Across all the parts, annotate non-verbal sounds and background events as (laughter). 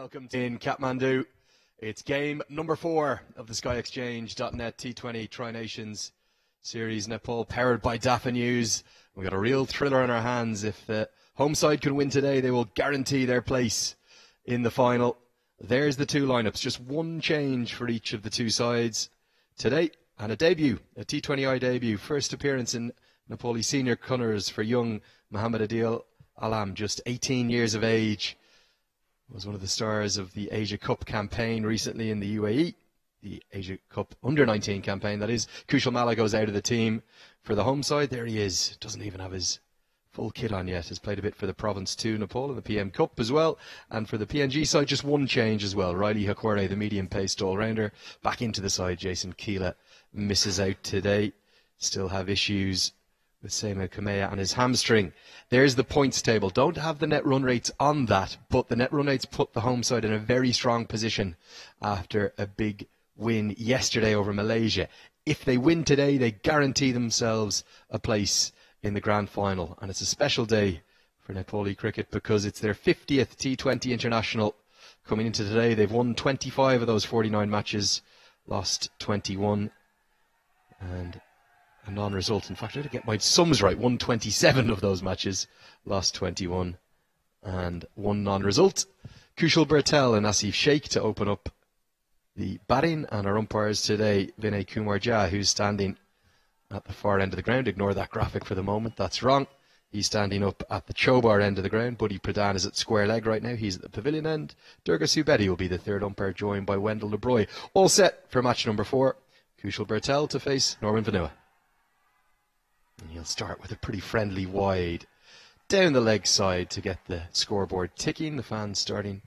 welcome in Kathmandu. It's game number four of the SkyExchange.net T20 Tri Nations Series. Nepal powered by Dafa News. We've got a real thriller on our hands. If the home side can win today, they will guarantee their place in the final. There's the two lineups, just one change for each of the two sides today, and a debut, a T20I debut, first appearance in Nepali senior colours for young Mohammad Adil Alam, just 18 years of age was one of the stars of the Asia Cup campaign recently in the UAE, the Asia Cup under 19 campaign. That is, Kushal Malla goes out of the team for the home side. There he is. Doesn't even have his full kit on yet. Has played a bit for the Province 2 Nepal in the PM Cup as well. And for the PNG side, just one change as well. Riley Hekure, the medium paced all rounder, back into the side. Jason Kila misses out today. Still have issues with Semo Kamea and his hamstring. There's the points table. Don't have the net run rates on that, but the net run rates put the home side in a very strong position after a big win yesterday over Malaysia. If they win today, they guarantee themselves a place in the grand final. And it's a special day for Nepali cricket because it's their 50th T20 international coming into today. They've won 25 of those 49 matches, lost 21. And a non-result. In fact, I to get my sums right. 127 of those matches, lost 21, and one non-result. Kushal Bhurtel and Asif Sheikh to open up the batting, and our umpires today, Vinay Kumar Jha, who's standing at the far end of the ground. Ignore that graphic for the moment. That's wrong. He's standing up at the Chobar end of the ground. Buddy Pradhan is at square leg right now. He's at the pavilion end. Durga Subedi will be the third umpire, joined by Wendell LeBroy. All set for match number four. Kushal Bhurtel to face Norman Vanua. And he'll start with a pretty friendly wide down the leg side to get the scoreboard ticking. The fans starting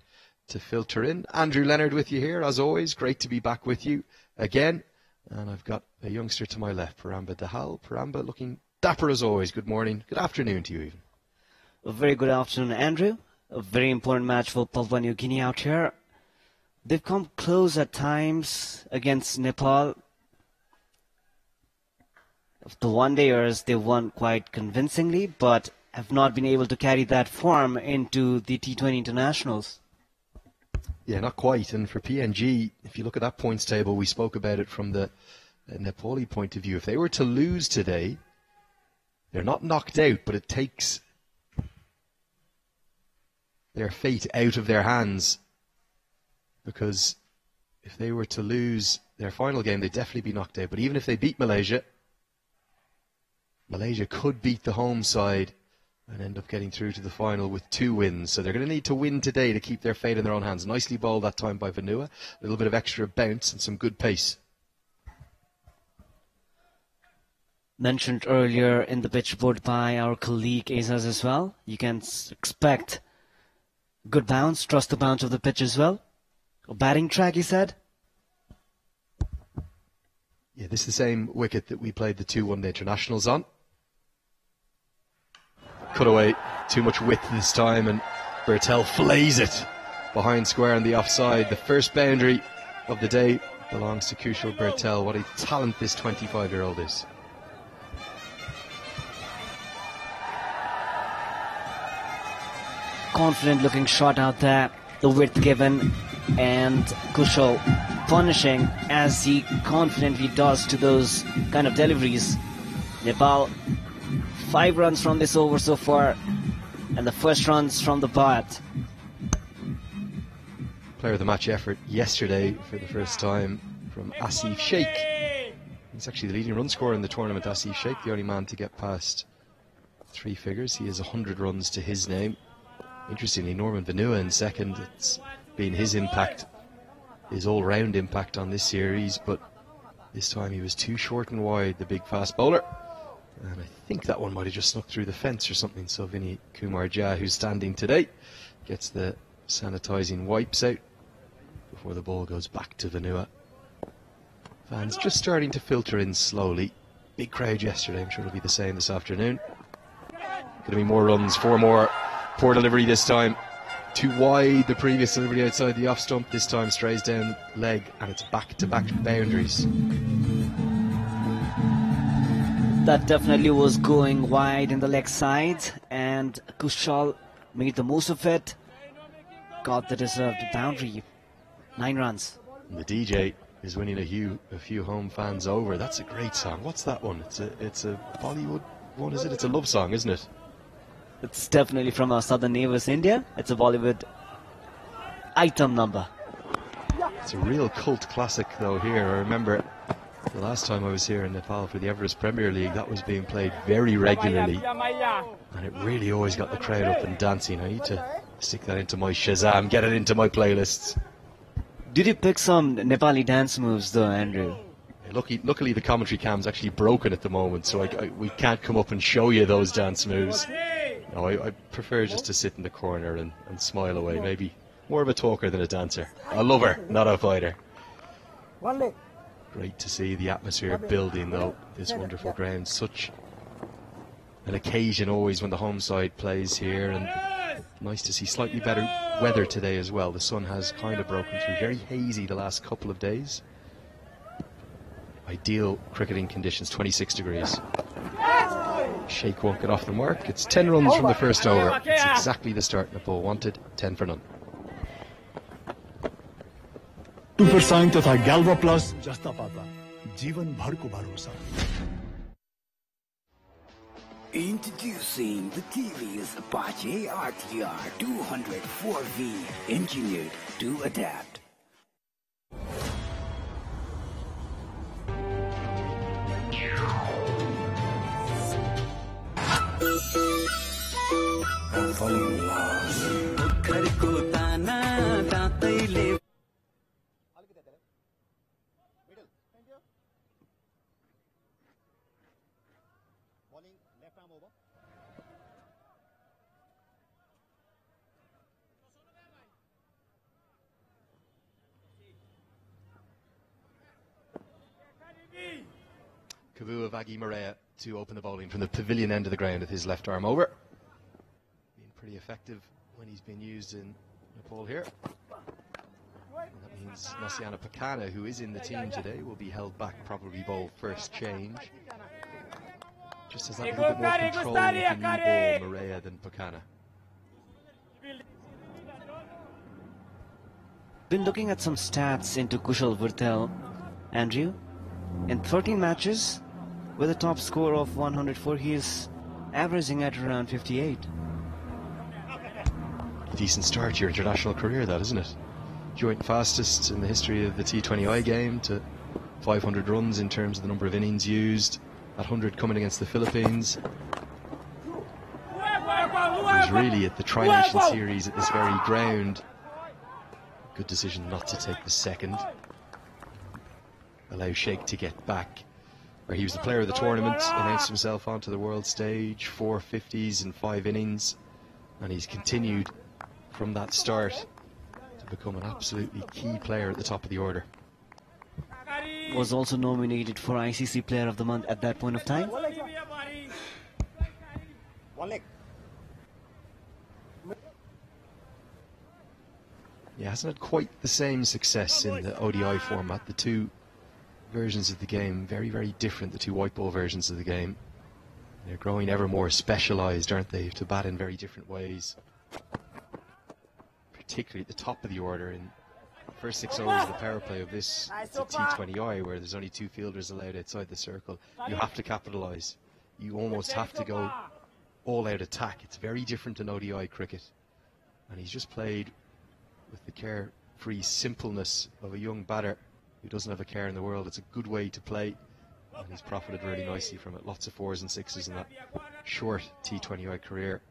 to filter in. Andrew Leonard with you here, as always. Great to be back with you again. And I've got a youngster to my left, Paramba Dahal. Paramba looking dapper as always. Good morning. Good afternoon to you, even. A very good afternoon, Andrew. A very important match for Papua New Guinea out here. They've come close at times against Nepal the one dayers they won quite convincingly, but have not been able to carry that form into the T20 internationals. Yeah, not quite. And for PNG, if you look at that points table, we spoke about it from the uh, Nepali point of view. If they were to lose today, they're not knocked out, but it takes their fate out of their hands. Because if they were to lose their final game, they'd definitely be knocked out. But even if they beat Malaysia, Malaysia could beat the home side and end up getting through to the final with two wins. So they're going to need to win today to keep their fate in their own hands. Nicely bowled that time by Vanua. A little bit of extra bounce and some good pace. Mentioned earlier in the pitch report by our colleague Azaz as well. You can expect good bounce, trust the bounce of the pitch as well. A batting track, he said. Yeah, this is the same wicket that we played the two one-day internationals on. Cut away, too much width this time, and Bhurtel flays it behind square on the offside. The first boundary of the day belongs to Kushal Bhurtel. What a talent this 25-year-old is. Confident looking shot out there. The width given and Kushal punishing as he confidently does to those kind of deliveries. Nepal, five runs from this over so far, and the first runs from the bat. Player of the match effort yesterday for the first time from Asif Sheikh. He's actually the leading run scorer in the tournament, Asif Sheikh, the only man to get past three figures. He has 100 runs to his name. Interestingly, Norman Vanua in second. It's been his impact, his all round impact on this series, but this time he was too short and wide, the big fast bowler. And I think that one might have just snuck through the fence or something. So Vinay Kumar Jha, who's standing today, gets the sanitising wipes out before the ball goes back to Vanua. Fans just starting to filter in slowly. Big crowd yesterday, I'm sure it'll be the same this afternoon. Going to be more runs, four more. Poor delivery this time too wide the previous delivery outside the off stump. This time strays down leg and it's back to back boundaries. That definitely was going wide in the leg side, and Kushal made the most of it. got the deserved boundary. Nine runs. The DJ is winning a few a few home fans over. That's a great song. What's that one? It's a it's a Bollywood one, is it? It's a love song, isn't it? It's definitely from our southern neighbors, India. It's a Bollywood item number. It's a real cult classic, though. Here, I remember the last time I was here in Nepal for the Everest Premier League, that was being played very regularly, and it really always got the crowd up and dancing. I need to stick that into my Shazam, get it into my playlists. Did you pick some Nepali dance moves, though, Andrew? Lucky, luckily, the commentary cam's actually broken at the moment, so I, I, we can't come up and show you those dance moves. No, I, I prefer just to sit in the corner and, and smile away. Maybe more of a talker than a dancer. A lover, not a fighter. Great to see the atmosphere building, though, this wonderful ground. Such an occasion always when the home side plays here, and nice to see slightly better weather today as well. The sun has kind of broken through. Very hazy the last couple of days. Ideal cricketing conditions, 26 degrees. Sheikh won't get off the mark. It's 10 runs from the first over. It's exactly the start Nepal wanted, 10 for none. Super Shine तथा ग्याल्वा plus जस्ता पाता जीवनभरको भरोसा Introducing the TVS Apache RTR 204V, engineered to adapt. Falling in love. Kabua Vagi Morea to open the bowling from the pavilion end of the ground with his left arm over. Been pretty effective when he's been used in Nepal here. And that means Nosaina Pokana, who is in the team today, will be held back, probably bowl first change. Just as that little bit more control with the new ball, Maria, than Pakana. Been looking at some stats into Kushal Bhurtel. Andrew, in 13 matches, with a top score of 104, he is averaging at around 58. Decent start to your international career, that isn't it? Joint fastest in the history of the T20I game to 500 runs in terms of the number of innings used. That 100 coming against the Philippines. Was really at the Tri Nation series at this very ground. Good decision not to take the second. Allow Sheikh to get back. Where he was the player of the tournament, announced himself onto the world stage, four 50s in five innings, and he's continued from that start to become an absolutely key player at the top of the order. Was also nominated for ICC Player of the Month at that point of time. Yeah, hasn't had quite the same success in the ODI format. The two versions of the game very, very different. The two white ball versions of the game. They're growing ever more specialised, aren't they? To bat in very different ways. Particularly at the top of the order in first six overs of the power play of this it's a T20I where there's only two fielders allowed outside the circle. You have to capitalise. You almost have to go all out attack. It's very different in ODI cricket. And he's just played with the carefree simpleness of a young batter who doesn't have a care in the world. It's a good way to play, and he's profited really nicely from it. Lots of fours and sixes in that short T20I career.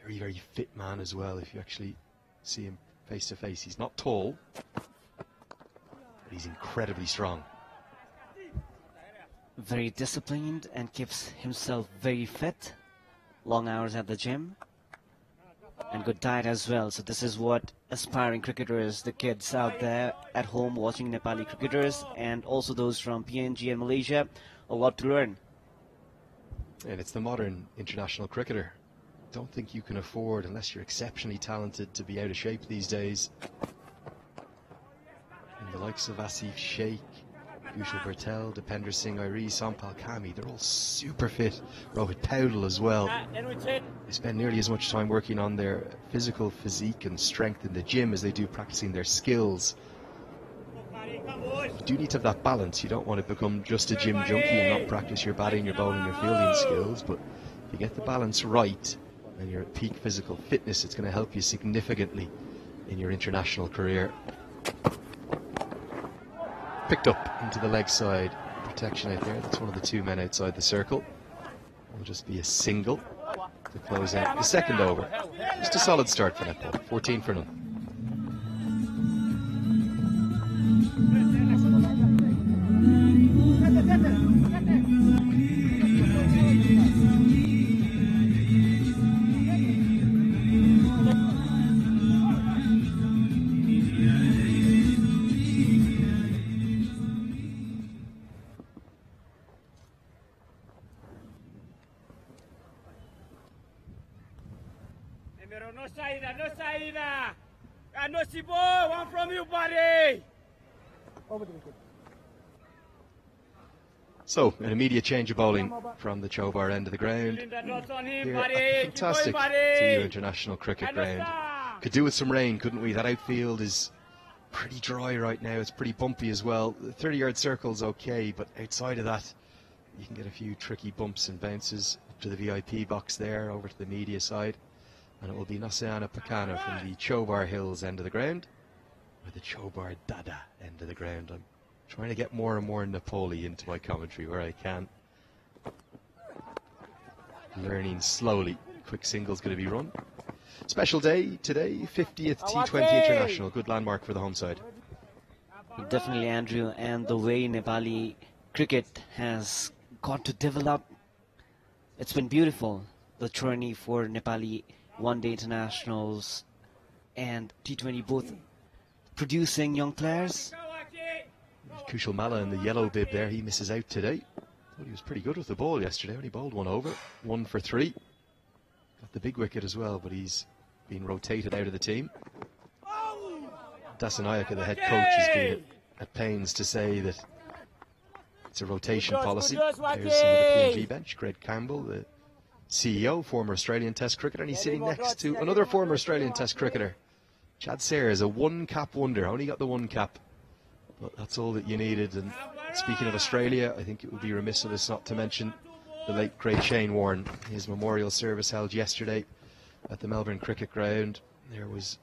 Very, very fit man as well. If you actually see him face to face, he's not tall, but he's incredibly strong. Very disciplined and keeps himself very fit. Long hours at the gym and good diet as well. So this is what aspiring cricketers, the kids out there at home watching Nepali cricketers, and also those from PNG and Malaysia, a lot to learn. And it's the modern international cricketer. Don't think you can afford, unless you're exceptionally talented, to be out of shape these days. And the likes of Asif Sheikh, Kushal Bhurtel, Dipendra Singh Airee, Sompal Kami, they're all super fit. Rohit Paudel as well. They spend nearly as much time working on their physical physique and strength in the gym as they do practicing their skills. You do need to have that balance. You don't want to become just a gym junkie and not practice your batting, your bowling, your fielding skills. But if you get the balance right and you're at peak physical fitness, it's going to help you significantly in your international career picked up into the leg side. Protection out there. That's one of the two men outside the circle. It'll just be a single to close out the second over. Just a solid start for Nepal. 14 for none. no So, an immediate change of bowling from the Chobar end of the ground. The Here at Keep fantastic TU. International Cricket Ground. Could do with some rain, couldn't we? That outfield is pretty dry right now. It's pretty bumpy as well. The 30 yard circle's okay, but outside of that, you can get a few tricky bumps and bounces up to the VIP box there, over to the media side. And it will be Nosaina Pokana from the Chobar Hills end of the ground, or the Chobar Dada end of the ground. I'm trying to get more and more Nepali into my commentary where I can. Learning slowly. Quick single's going to be run. Special day today, 50th T20 International. Good landmark for the home side. Definitely, Andrew, and the way Nepali cricket has got to develop, it's been beautiful. The journey for Nepali one-day internationals and T20 both producing young players. Kushal Malla in the yellow bib there, he misses out today. Thought he was pretty good with the ball yesterday. Only bowled one over, one for three. Got the big wicket as well, but he's been rotated out of the team. Dassanayake, the head coach, has been at, pains to say that it's a rotation policy. There's some of the PNG bench, Greg Campbell, the CEO, former Australian Test cricketer, and he's sitting next to another former Australian Test cricketer. Chad Sayers is a one cap wonder, only got the one cap, but that's all that you needed. And speaking of Australia, I think it would be remiss of us not to mention the late great Shane Warne. His memorial service held yesterday at the Melbourne Cricket Ground. There was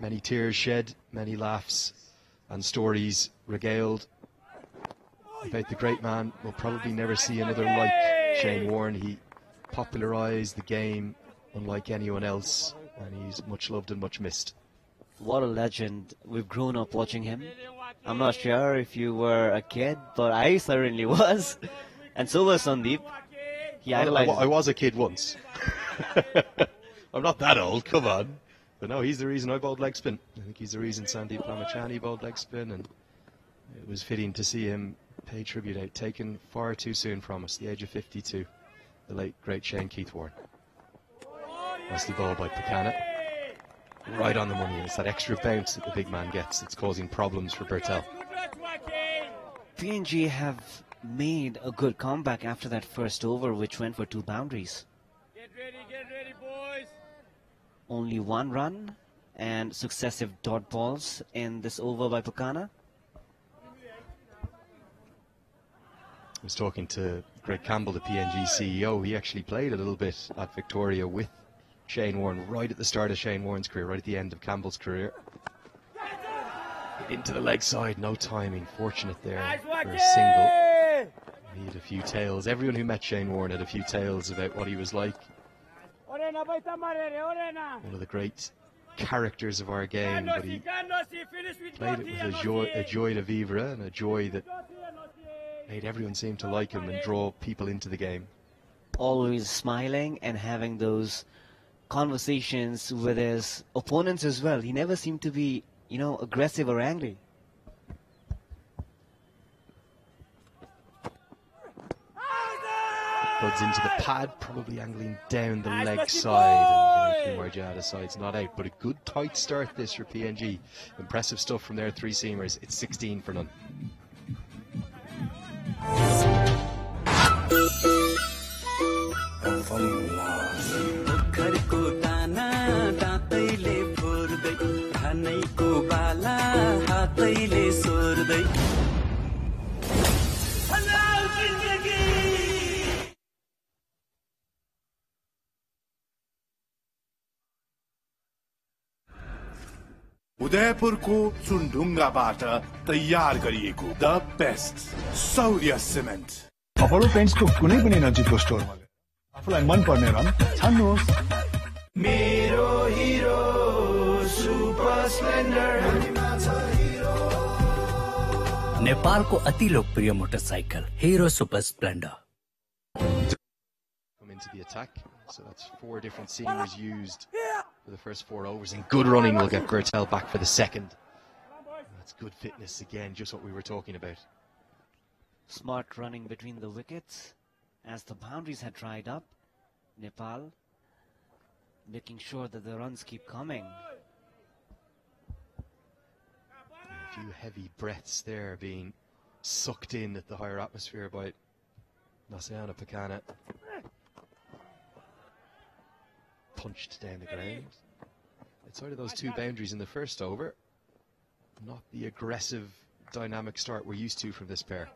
many tears shed, many laughs, and stories regaled about the great man. We'll probably never see another like Shane Warne. He popularised the game unlike anyone else, and he's much loved and much missed. What a legend. We've grown up watching him. I'm not sure if you were a kid, but I certainly (laughs) was. And so was Sandeep. He I, I, idolized I was a kid once. (laughs) I'm not that old, come on. But no, he's the reason I bowled leg spin. I think he's the reason Sandeep Lamichhane bowled leg spin, and it was fitting to see him pay tribute out, taken far too soon from us, the age of 52. The late, great Shane Keith Warne. That's the bowled by Pokana. Right on the money, it's that extra bounce that the big man gets that's causing problems for Bhurtel. PNG have made a good comeback after that first over, which went for two boundaries. Get ready, get ready, boys. Only one run and successive dot balls in this over by Pokana. I was talking to Greg Campbell, the PNG CEO. He actually played a little bit at Victoria with Shane Warne right at the start of Shane Warne's career, right at the end of Campbell's career. Into the leg side, no timing. Fortunate there Nice for a single. yeah. He had a few tales. Everyone who met Shane Warne had a few tales about what he was like. Orena, baita marere, orena. One of the great characters of our game, but he played it with a joy, a joy de vivre and a joy that made everyone seem to like him and draw people into the game. Always smiling and having those conversations with his opponents as well. He never seemed to be, you know, aggressive or angry. Buds into the pad, probably angling down the leg lucky side. boy. And Marjada side's not out, but a good tight start this for PNG. Impressive stuff from their three seamers. It's 16 for none. I'm पोखरको दाना दाँतैले फोर्दै धानैको बाला हातैले सोर्दै। उदयपुरको चुनढुङ्गाबाट तयार गरिएको the best Saurya cement. Apollo पेन्ट्सको कुनै पनि नजिकको स्टोरमा आफूलाई one रङ छान्नुहोस् मेरो हिरो सुपर स्प्लेन्डर नेपालको अति लोकप्रिय motorcycle Hero Super Splendor Come into the attack. So that's four different seniors used for the first four overs. And good running will get Bhurtel back for the second. That's good fitness again, just what we were talking about. Smart running between the wickets as the boundaries had dried up. Nepal making sure that the runs keep coming. A few heavy breaths there being sucked in at the higher atmosphere by Nosaina Pokana. Punched down the ground. It's Outside of those two boundaries in the first over, not the aggressive, dynamic start we're used to from this pair.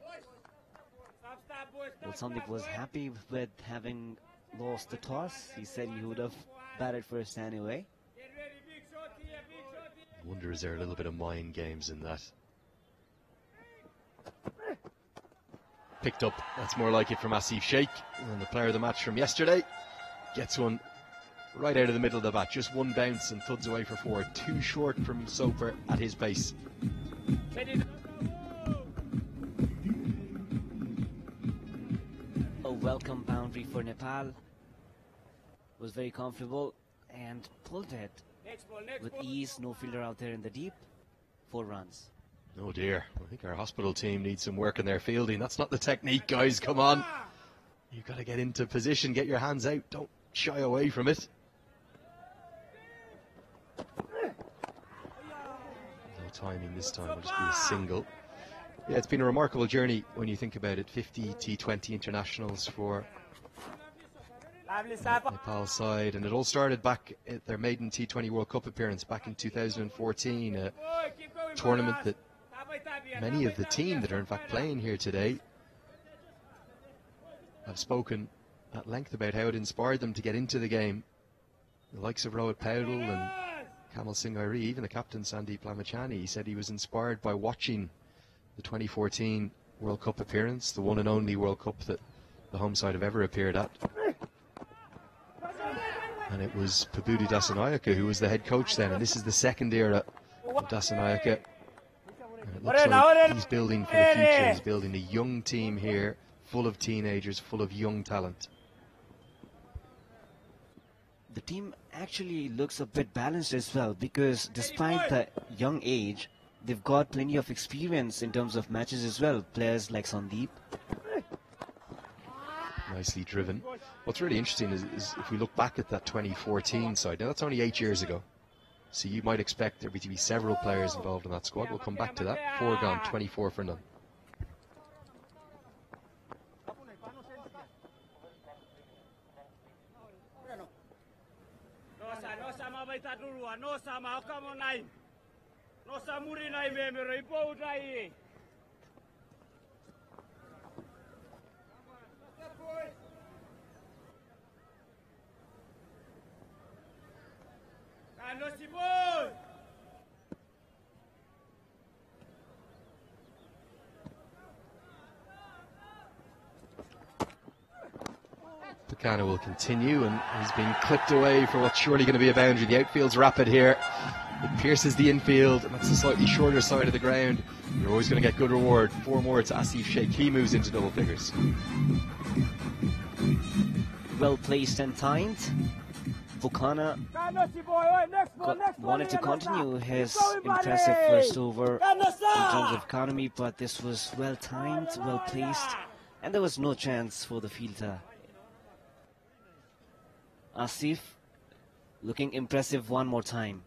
Sandeep was happy with having lost the toss. He said he would have batted first anyway. Here. Wonder is there a little bit of mind games in that? Picked up. That's more like it from Asif Sheikh. And the player of the match from yesterday gets one right out of the middle of the bat. Just one bounce and thuds away for four. Too short from Soper at his pace. Welcome boundary for Nepal. Was very comfortable and pulled it Next ball. Next with ball. ease. No fielder out there in the deep. Four runs. Oh dear. I think our hospital team needs some work in their fielding. That's not the technique, guys. Come on. You've got to get into position, get your hands out. Don't shy away from it. No timing this time. It'll just be a single. Yeah, it's been a remarkable journey when you think about it. 50 T20 internationals for. Nepal side, and it all started back at their maiden T20 World Cup appearance back in 2014. A tournament that many of the team that are in fact playing here today have spoken at length about how it inspired them to get into the game. The likes of Rohit Paudel and Kamal Singh even the captain Sandeep Lamichhane, he said he was inspired by watching the 2014 World Cup appearance, the one and only World Cup that the home side have ever appeared at. And it was Pubudu Dassanayake who was the head coach then, and this is the second era of Dasanayaka. And it looks like he's building for the future. He's building a young team here, full of teenagers, full of young talent. The team actually looks a bit balanced as well because despite the young age, they've got plenty of experience in terms of matches as well. Players like Sandeep. Nicely driven. What's really interesting is, is if we look back at that 2014 side, now that's only eight years ago. So you might expect there to be several players involved in that squad. We'll come back to that. Four gone, 24 for none. No sa, no sa mabait dulu. No sa mau kamu naik. No sa muri will continue and he's been clipped away for what's surely going to be a boundary. The outfield's rapid here. It pierces the infield and that's the slightly shorter side of the ground. You're always going to get good reward. Four more to Asif Sheikh. He moves into double figures. Well placed and timed. Ball. wanted to continue his impressive first over in terms of economy, but this was well timed, well placed, and there was no chance for the fielder. Asif looking impressive one more time.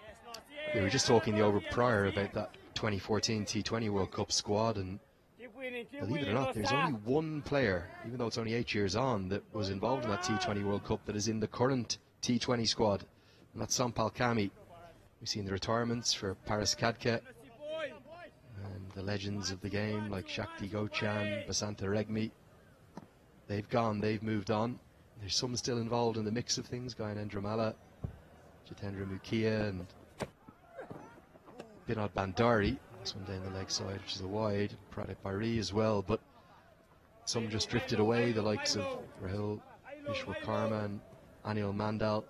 Yes, no, si We were just talking the over prior about that 2014 T20 World Cup squad, and believe it or not, there's only one player, even though it's only eight years on, that was involved in that T20 World Cup that is in the current T20 squad, and that's Sompal Kami. We've seen the retirements for Paras Khadka and the legends of the game like Shakti Gauchan, Basanta Regmi. They've gone, they've moved on. There's some still involved in the mix of things, Gyanendra Malla, Jitendra Mukhiya, and Binod Bhandari. This one down the leg side, which is a wide. Pradip Bari as well, but some just drifted away, the likes of Rahul Vishwakarma and Anil Mandal,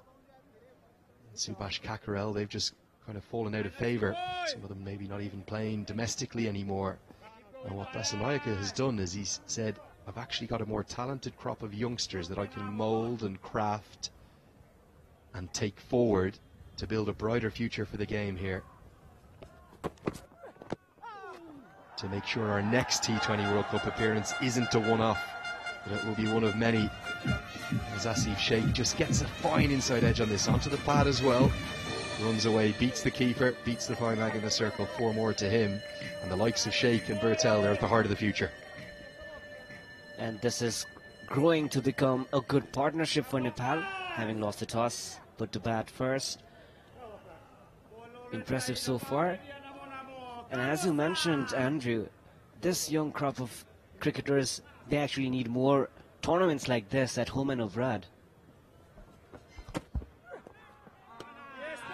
and Subash Khakurel. They've just kind of fallen out of favour. Some of them maybe not even playing domestically anymore. And what Basanayaka has done is he's said, I've actually got a more talented crop of youngsters that I can mould and craft and take forward to build a brighter future for the game here. To make sure our next T20 World Cup appearance isn't a one-off, but it will be one of many. As Asif Sheikh just gets a fine inside edge on this, onto the pad as well. Runs away, beats the keeper, beats the fine leg in the circle, four more to him. And the likes of Sheikh and Bhurtel, they're at the heart of the future. And this is growing to become a good partnership for Nepal, having lost the toss, put to bat first. Impressive so far. And as you mentioned, Andrew, this young crop of cricketers, they actually need more tournaments like this at home and abroad.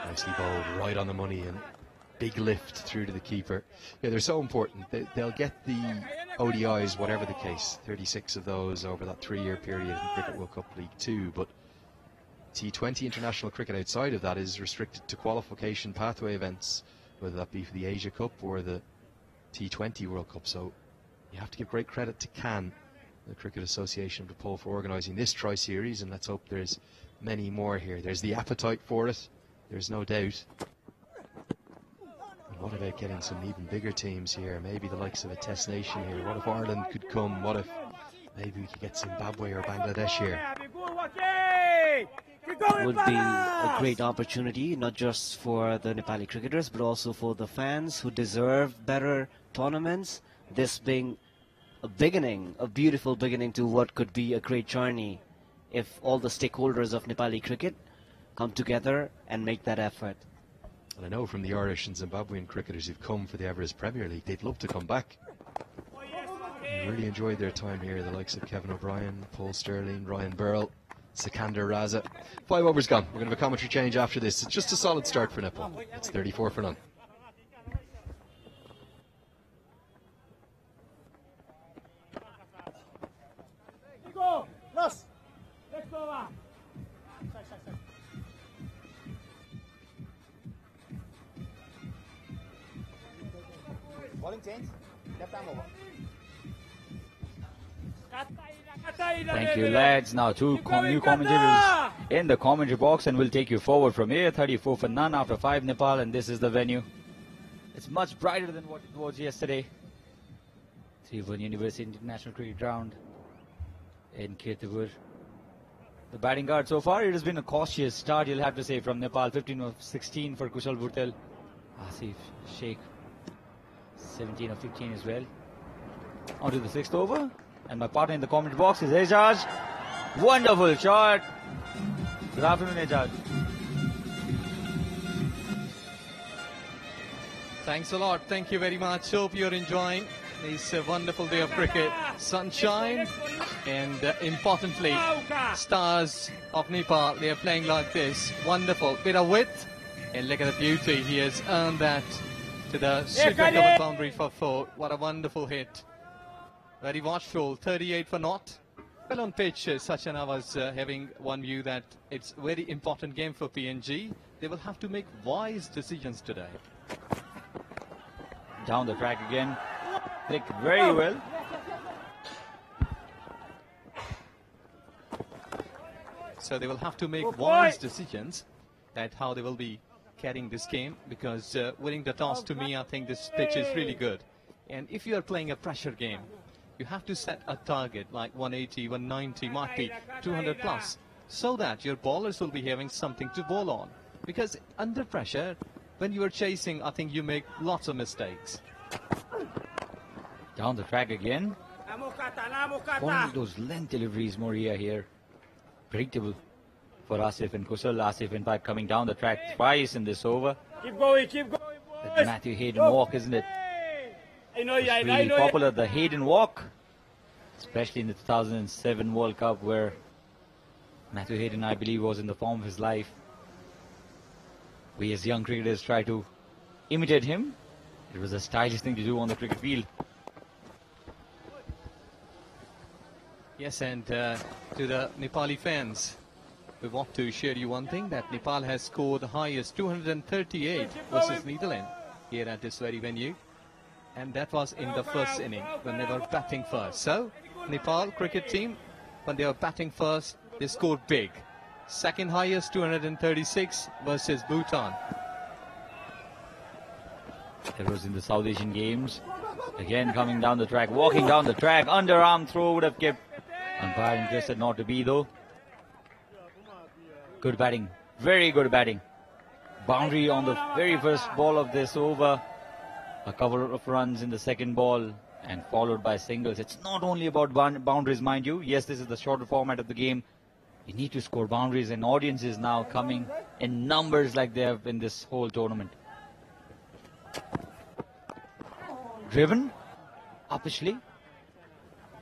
Nicely bowled, right on the money, and big lift through to the keeper. Yeah, they're so important. They, they'll get the ODIs, whatever the case, 36 of those over that three-year period in Cricket World Cup League Two. But T20 international cricket outside of that is restricted to qualification pathway events, whether that be for the Asia Cup or the T20 World Cup. So you have to give great credit to CAN, the Cricket Association of Nepal, for organising this Tri Series, and let's hope there's many more here. There's the appetite for it. There's no doubt. And what about getting some even bigger teams here? Maybe the likes of a Test Nation here. What if Ireland could come? What if maybe we could get Zimbabwe or Bangladesh here? Would be a great opportunity, not just for the Nepali cricketers, but also for the fans who deserve better tournaments. This being a beginning, a beautiful beginning to what could be a great journey if all the stakeholders of Nepali cricket come together and make that effort. And I know from the Irish and Zimbabwean cricketers who've come for the Everest Premier League, they'd love to come back. Oh, they really enjoyed their time here, the likes of Kevin O'Brien, Paul Stirling, Ryan Burl, Sikander Raza. Five overs gone. We're going to have a commentary change after this. It's just a solid start for Nepal. It's 34 for none. Thank you, lads. Now, two com- new commentators in the commentary box, and we'll take you forward from here. 34 for none after five Nepal, and this is the venue. It's much brighter than what it was yesterday. Tribhuvan University International Cricket Ground in Kirtipur. The batting guard so far, it has been a cautious start, you'll have to say, from Nepal. 15 of 16 for Kushal Bhurtel. Asif Sheikh, 17 of 15 as well. On to the sixth over. And my partner in the comment box is Ejaz. Wonderful shot. Good afternoon, Ejaz. Thanks a lot. Thank you very much. Hope you're enjoying this uh, wonderful day of cricket. Sunshine and uh, importantly, stars of Nepal. They are playing like this. Wonderful. Bit of width. And look at the beauty. He has earned that to the super covered boundary for four. What a wonderful hit. Very watchful. 38 for naught. Well on pitch, uh, Sachana was uh, having one view that it's a very important game for PNG. They will have to make wise decisions today. Down the track again. Clicked very well. So they will have to make wise decisions that how they will be carrying this game because uh, winning the toss to me I think this pitch is really good and if you are playing a pressure game you have to set a target like 180 190 might be 200 plus so that your bowlers will be having something to bowl on because under pressure when you are chasing, I think you make lots of mistakes. Down the track again. One of those length deliveries, Morea here. Predictable for Asif and Kusal. Asif, in fact, coming down the track twice in this over. Keep going, keep going. That Matthew Hayden walk, isn't it? I know you, I It's know, I really know you. popular, the Hayden walk. Especially in the 2007 World Cup where Matthew Hayden, I believe, was in the form of his life. We as young cricketers try to imitate him. It was a stylish thing to do on the cricket field. Yes, and uh, to the Nepali fans, we want to share you one thing that Nepal has scored the highest 238 versus Netherlands here at this very venue. And that was in the first inning when they were batting first. So, Nepal cricket team, when they were batting first, they scored big. Second highest 236 versus Bhutan. That was in the South Asian Games. Again coming down the track, walking down the track, underarm throw would have kept umpire interested not to be though. Good batting, very good batting. Boundary on the very first ball of this over. A couple of runs in the second ball and followed by singles. It's not only about boundaries, mind you. Yes, this is the shorter format of the game. You need to score boundaries, and audiences now coming in numbers like they have in this whole tournament. Driven, upishly,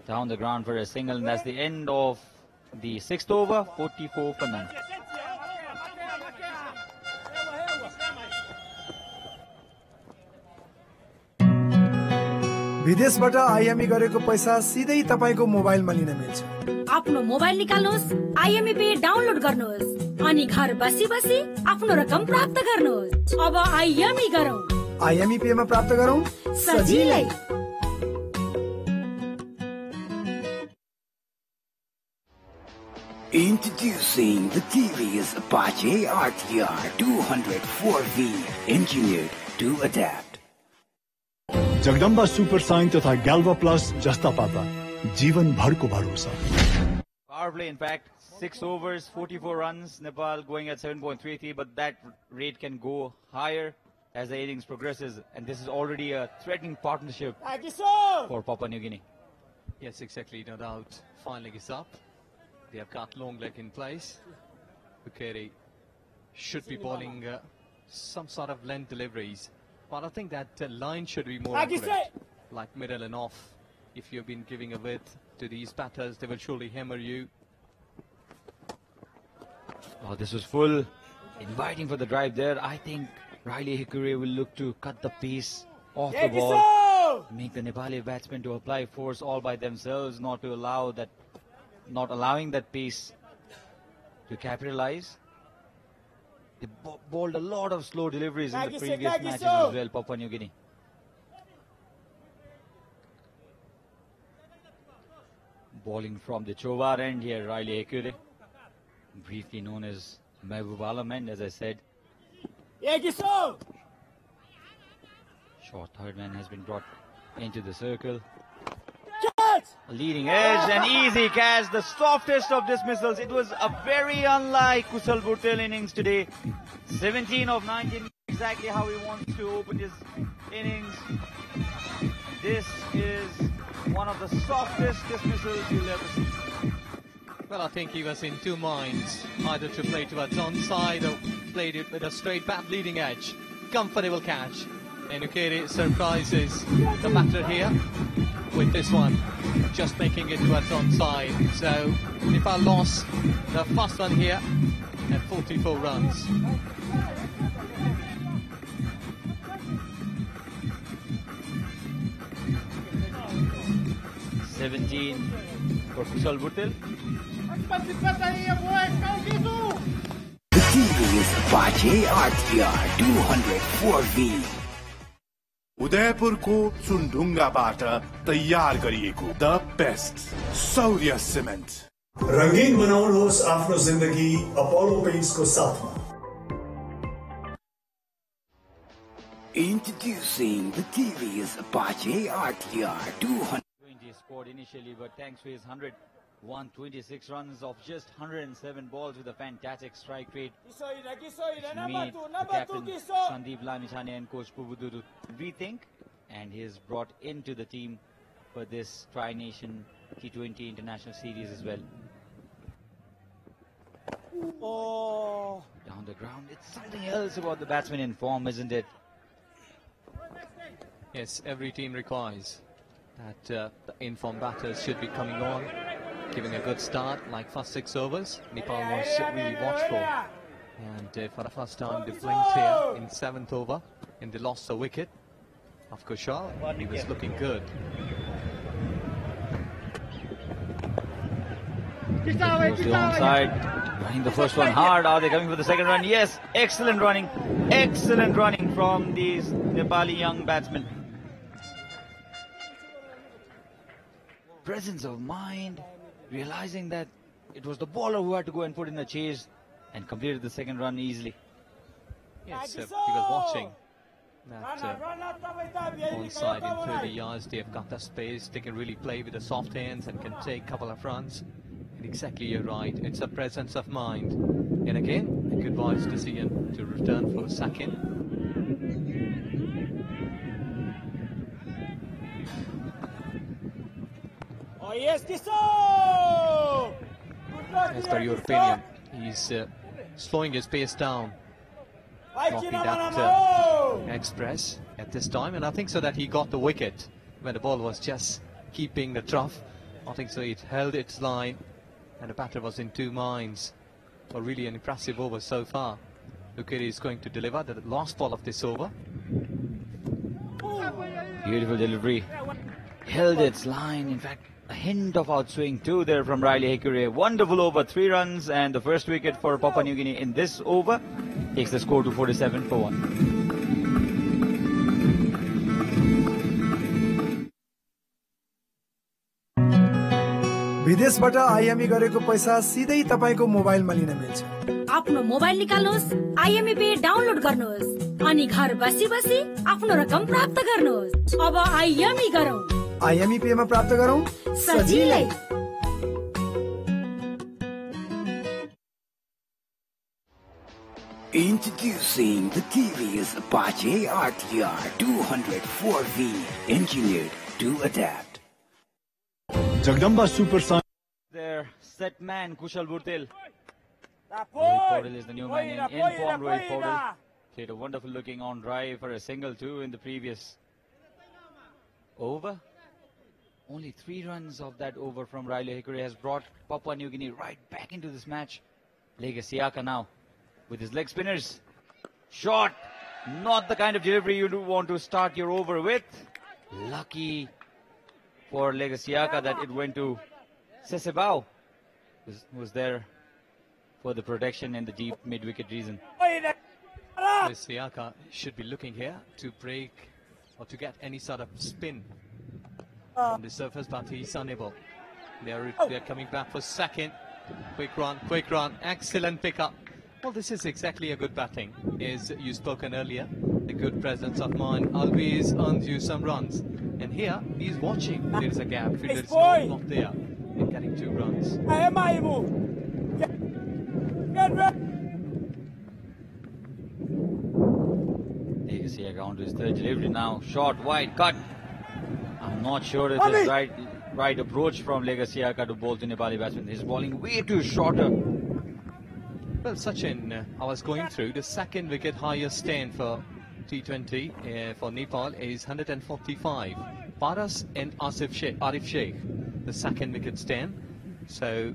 down the ground for a single, and that's the end of the sixth over, 44 for none. विदेशबाट IME गरेको पैसा सिधै तपाईँको मोबाइलमा लिन मिल्छ। आफ्नो mobile निकाल्नुहोस् आइएमई पे डाउनलोड गर्नुहोस् अनि घर बसी बसी आफ्नो रकम प्राप्त गर्नुहोस्। अब आइएमई गरौँ। आइएमई पेमा प्राप्त गरौँ? सजिलै। Introducing the TVS Apache RTR 204V, engineered to adapt. Jagdamba Super Shine तथा ग्याल्वा प्लस जस्ता पाता जीवनभरको भरोसा Power play, in fact, six overs, 44 runs. Nepal going at 7.33, but that rate can go higher as the innings progresses, and this is already a threatening partnership for Papua New Guinea. Yes, exactly, no doubt. Fine leg is up. They have got long leg in place. Bukeri should be bowling uh, some sort of length deliveries. But I think that uh, line should be more accurate. Like middle and off. If you've been giving a width to these batters, they will surely hammer you. Oh, this was full. Inviting for the drive there. I think Riley Hickory will look to cut the piece off the ball. Make the Nepali batsmen to apply force all by themselves, not to allow that, not allowing that piece to capitalize. They bo- bowled a lot of slow deliveries in the previous matches as well, Papua New Guinea. Bowling from the Chovar end here, Riley Hickory briefly known as Mehboob Alam as I said, short third man has been brought into the circle. Leading edge and easy catch, the softest of dismissals. It was a very unlike Kusal Bhurtel innings today. 17 of 19, exactly how he wants to open his innings. This is one of the softest dismissals you'll ever see. Well, I think he was in two minds, either to play to a towards onside or played it with a straight bat leading edge. Comfortable catch. And Ukiri surprises the batter here with this one, just making it towards onside. So if I lost the first one here at 44 runs. Seventeen for Bhurtel. The TVS Apache RTR 204V. उदयपुरको चुनढुङ्गाबाट तयार गरिएको the best Saurya cement रङ्गीन बनाउनुहोस् आफ्नो जिन्दगी Apollo पेन्ट्सको साथमा Introducing the TVS Apache RTR 200. 20 scored initially, but thanks to his 100 126 runs of just 107 balls with a fantastic strike rate. Kisoida, Kisoida, Which made two, the number two, captain Sandeep Lamichhane and coach Pubudu rethink, and he is brought into the team for this Tri Nation T20 International Series as well. Oh. Down the ground, it's something else about the batsman in form, isn't it? Yes, every team requires that uh, the informed batters should be coming on, giving a good start, like first six overs. Nepal was really watchful. And uh, for the first time, they blinked here in seventh over, and they lost the wicket of Kushal. He was looking good. Goes the onside. Running the first one hard. Are they coming for the second run? Yes. Excellent running. Excellent running from these Nepali young batsmen. Presence of mind, realizing that it was the bowler who had to go and put in the chase and completed the second run easily. Yes, uh, he was watching that uh, onside in 30 yards. They have got the space. They can really play with the soft hands and can take a couple of runs. And exactly, you're right. It's a presence of mind. And again, a good wise decision to return for a second. Oh yes, Kiso. Good luck, As dear per your Kiso. opinion, he's uh, slowing his pace down. That uh, express at this time, and I think so that he got the wicket when the ball was just keeping the trough. I think so it held its line, and the batter was in two minds. But really an impressive over so far. Lukiri is going to deliver the last ball of this over. Beautiful delivery. Held its line. In fact, hint of outswing too there from Riley Hikure. Wonderful over, three runs, and the first wicket for Papua New Guinea in this over takes the score to 47 for 1. विदेशबाट IME गरेको पैसा सिधै तपाईँको मोबाइलमा लिन मिल्छ आफ्नो mobile निकाल्नुहोस् आइएमई पे डाउनलोड गर्नुहोस् अनि घर बसी बसी आफ्नो रकम प्राप्त गर्नुहोस् अब आइएमई गरौँ आइएमई पेमा प्राप्त गरौँ सजिलै Introducing the TVS Apache RTR 204V, engineered to adapt. Jagdamba Super sun Their set man, Kushal Burtel. Rohit Tapoi. Is the new man in, in form. Rohit apoia. Played a wonderful looking on drive for a single two in the previous over. Only three runs of that over from Riley Hekure has brought Papua New Guinea right back into this match. Lega Siaka now with his leg spinners. Shot. Not the kind of delivery you do want to start your over with. Lucky for Lega Siaka that it went to Sese Bau, who was there for the protection in the deep mid-wicket region. Siaka should be looking here to break or to get any sort of spin Uh, from the surface, but he's unable. They oh. are, they are coming back for second. Quick run, quick run, excellent pickup. Well, this is exactly a good batting, as you spoken earlier. A good presence of mind always earns you some runs. And here, he's watching. Ah, there is a gap. Fielder is not, not there. And getting two runs. I am maimu. Get get ready. Lega Siaka onto his third delivery now. Short, wide, cut. I'm not sure if it's right, right approach from Lega Siaka to bowl to Nepali batsman. He's bowling way too shorter. Well, Sachin, uh, I was going through the second wicket highest stand for T20 uh, for Nepal is 145. Paras and Asif Sheikh, Arif Sheikh, the second wicket stand. So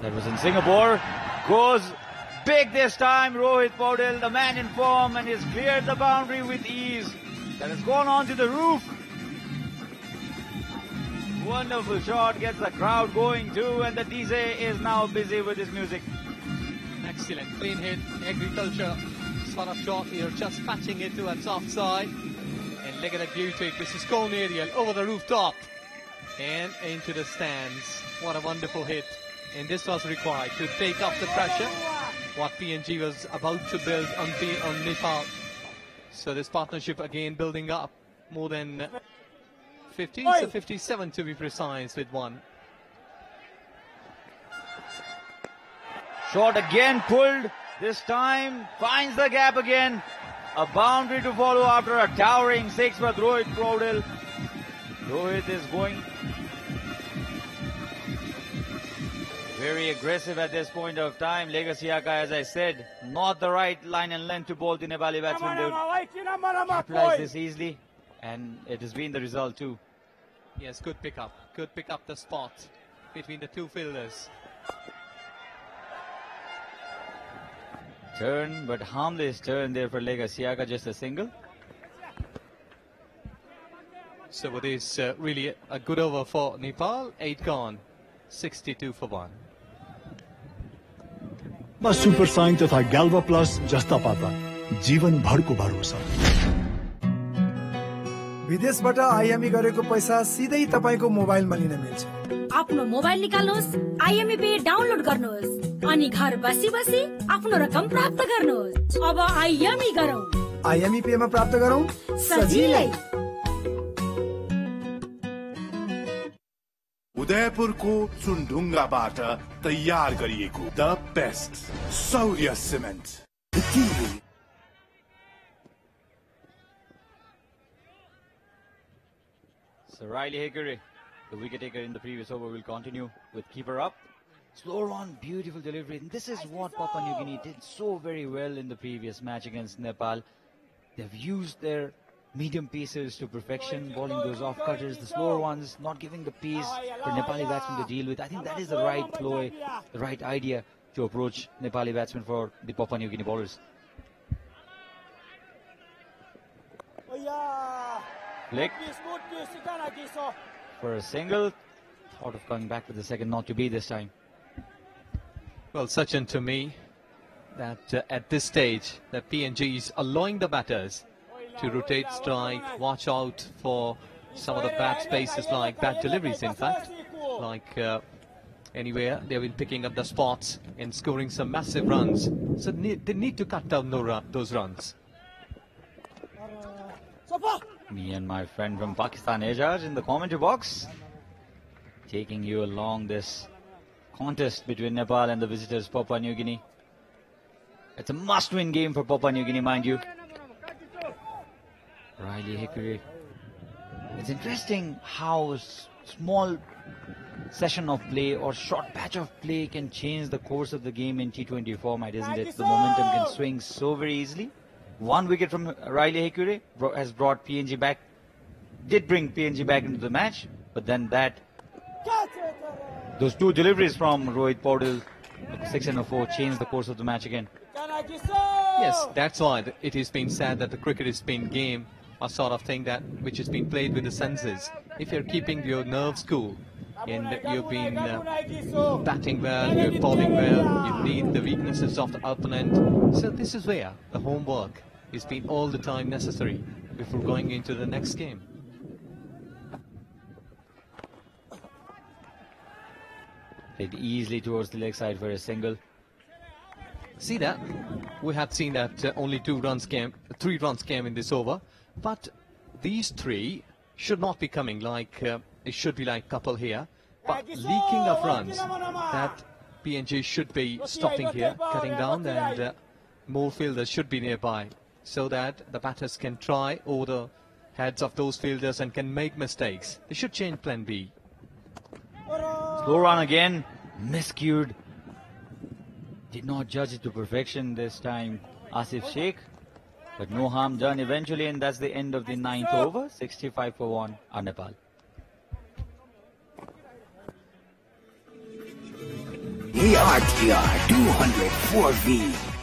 That was in Singapore. Goes big this time. Rohit Paudel, the man in form, and he's cleared the boundary with ease. That has gone on to the roof. Wonderful shot, gets the crowd going too, and the DJ is now busy with his music. excellent clean hit, agriculture sort of shot here, just patching it to a soft side. And look at the beauty. This is Cone Aerial over the rooftop and into the stands. What a wonderful hit. And this was required to take off the pressure what PNG was about to build on, P- on Nepal. So this partnership again building up more than 50, so 57 to be precise with one. Shot again pulled, this time finds the gap again. A boundary to follow after a towering six, by Rohit Paudel. Rohit is going very aggressive at this point of time. Lega Siaka, as I said, not the right line and length to bowl the Nepali batsman. They capitalize this easily, and it has been the result too. Yes, good pick up. Good pick up the spot between the two fielders. Turn, but harmless turn there for Lega Siaka, just a single. So it is uh, really a good over for Nepal. Eight gone, 62 for one. म Super sign तथा ग्याल्भा plus जस्ता पाता जीवनभरको भरोसा। विदेशबाट IME गरेको पैसा सिधै तपाईँको मोबाइलमा लिन मिल्छ। आफ्नो मोबाइल निकाल्नुहोस् आइएमई पे डाउनलोड गर्नुहोस् अनि घर बसी बसी आफ्नो रकम प्राप्त गर्नुहोस्। अब आइएमई गरौँ। आइएमई पेमा प्राप्त गरौँ? सजिलै। उदयपुरको सुनढुङ्गाबाट तयार गरिएको the best Saurya Cement So Riley Hekure, the wicket taker in the previous over, will continue with keeper up. Slow run, beautiful delivery. And this is what Papua New Guinea did so very well in the previous match against Nepal. They've used their medium pieces to perfection, bowling those off cutters, the slower ones, not giving the pace for Nepali batsmen to deal with. I think that is the right ploy, the right idea to approach Nepali batsmen for the Papua New Guinea bowlers. For a single. Thought of coming back with the second, not to be this time. Well, Sachin, to me, that uh, at this stage, the PNG is allowing the batters to rotate strike, watch out for some of the bad spaces like bad deliveries, in fact, like uh, anywhere they've been picking up the spots and scoring some massive runs. So they need to cut down those runs. Me and my friend from Pakistan, Ejaz, in the commentary box, taking you along this contest between Nepal and the visitors, Papua New Guinea. It's a must-win game for Papua New Guinea, mind you. Riley Hekure. It's interesting how a small session of play or short patch of play can change the course of the game in T20 format, isn't it? The momentum can swing so very easily. One wicket from Riley Hekure has brought PNG back, did bring PNG back into the match, but then that, those two deliveries from Rohit Paudel, six and a four, changed the course of the match again. Yes, that's why th- it has been said that the cricket has been game, a sort of thing that which has been played with the senses. If you're keeping your nerves cool and you've been uh, batting well, you're bowling well, you need the weaknesses of the opponent. So this is where the homework has been all the time necessary before going into the next game. Played easily towards the leg side for a single. See that? We have seen that uh, only two runs came, three runs came in this over, but these three should not be coming like uh, it should be like couple here, but leaking of runs that PNG should be stopping here, cutting down, and uh, more fielders should be nearby so that the batters can try over the heads of those fielders and can make mistakes. They should change plan B. Slow run again, miscued. Did not judge it to perfection this time, Asif Sheikh. But no harm done eventually, and that's the end of the ninth over. 65 for 1, are Nepal. ARTR 204V.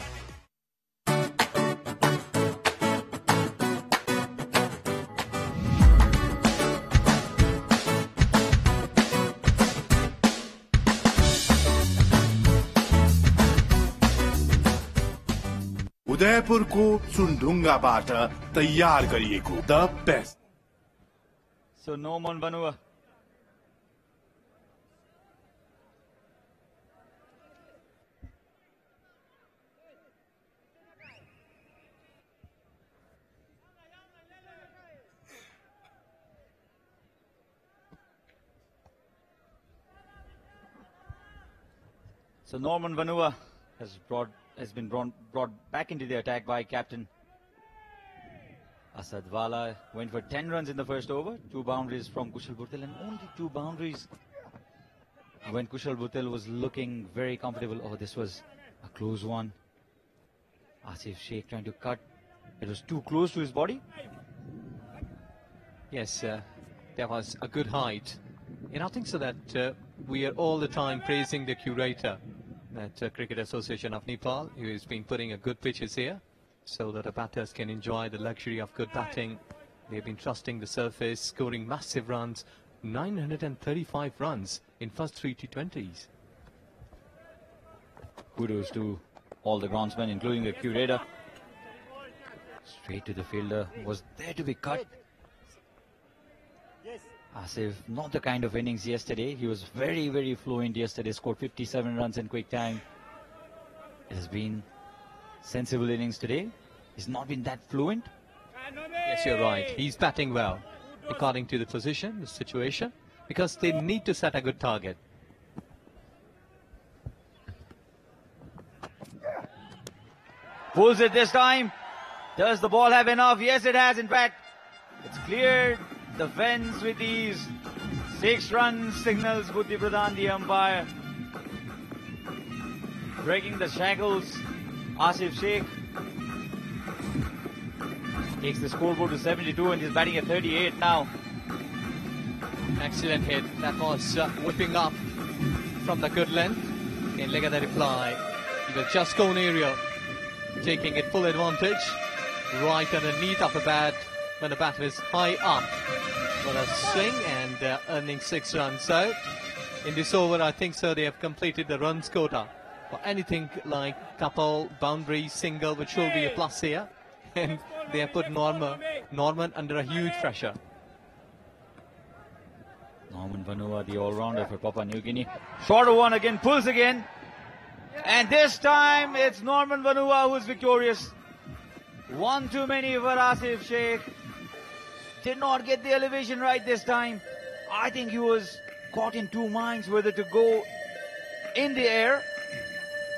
उदयपुरको चुनढुङ्गाबाट तयार गरिएको the best So no Mon Vanua. So Norman Vanua has brought has been brought, brought back into the attack by captain Assad Vala Went for 10 runs in the first over, two boundaries from Kushal Bhurtel, and only two boundaries when Kushal Bhurtel was looking very comfortable. Oh, this was a close one. Asif Sheikh trying to cut. It was too close to his body. Yes, uh, was a good height. And I think so that uh, we are all the time praising the curator at uh, Cricket Association of Nepal, who has been putting a good pitches here so that the batters can enjoy the luxury of good batting. They've been trusting the surface, scoring massive runs, 935 runs in first three T20s. Kudos to all the groundsmen, including the curator. Straight to the fielder, was there to be cut. Asif, not the kind of innings yesterday. He was very, very fluent yesterday, scored 57 runs in quick time. It has been sensible innings today. He's not been that fluent. Yes, you're right. He's batting well, according to the position, the situation, because they need to set a good target. Pulls it this time. Does the ball have enough? Yes, it has. In fact, it's cleared the fence with these six run signals. Buddhi Pradhan, the umpire, breaking the shackles. Asif Sheikh takes the scoreboard to 72 and he's batting at 38 now. Excellent hit. That was uh, whipping up from the good length. And look at the reply. He was just gone aerial, taking it full advantage. Right underneath of the bat when the bat is high up. For a swing and uh, earning six runs. So, in this over, I think so they have completed the runs quota. For anything like couple, boundary, single, which will be a plus here. (laughs) And they have put Norman, Norman under a huge pressure. Norman Vanua, the all-rounder for Papua New Guinea. Shorter one again, pulls again. And this time it's Norman Vanua who's victorious. One too many for Asif Sheikh. Did not get the elevation right this time. I think he was caught in two minds whether to go in the air,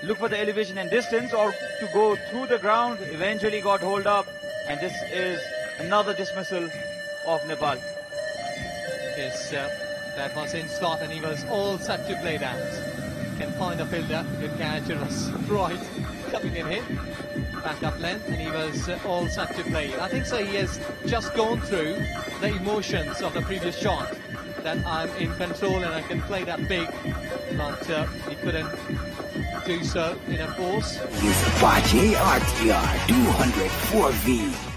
look for the elevation and distance, or to go through the ground. Eventually got hold up. And this is another dismissal of Nepal. Yes, uh, that was in slot and he was all set to play that. Can find a fielder, good catch, it was (laughs) right coming in hit. Back up length and he was uh, all set to play. I think so he has just gone through the emotions of the previous shot. That I'm in control and I can play that big, but uh, he couldn't do so in a force. Use Apache RTR 204V.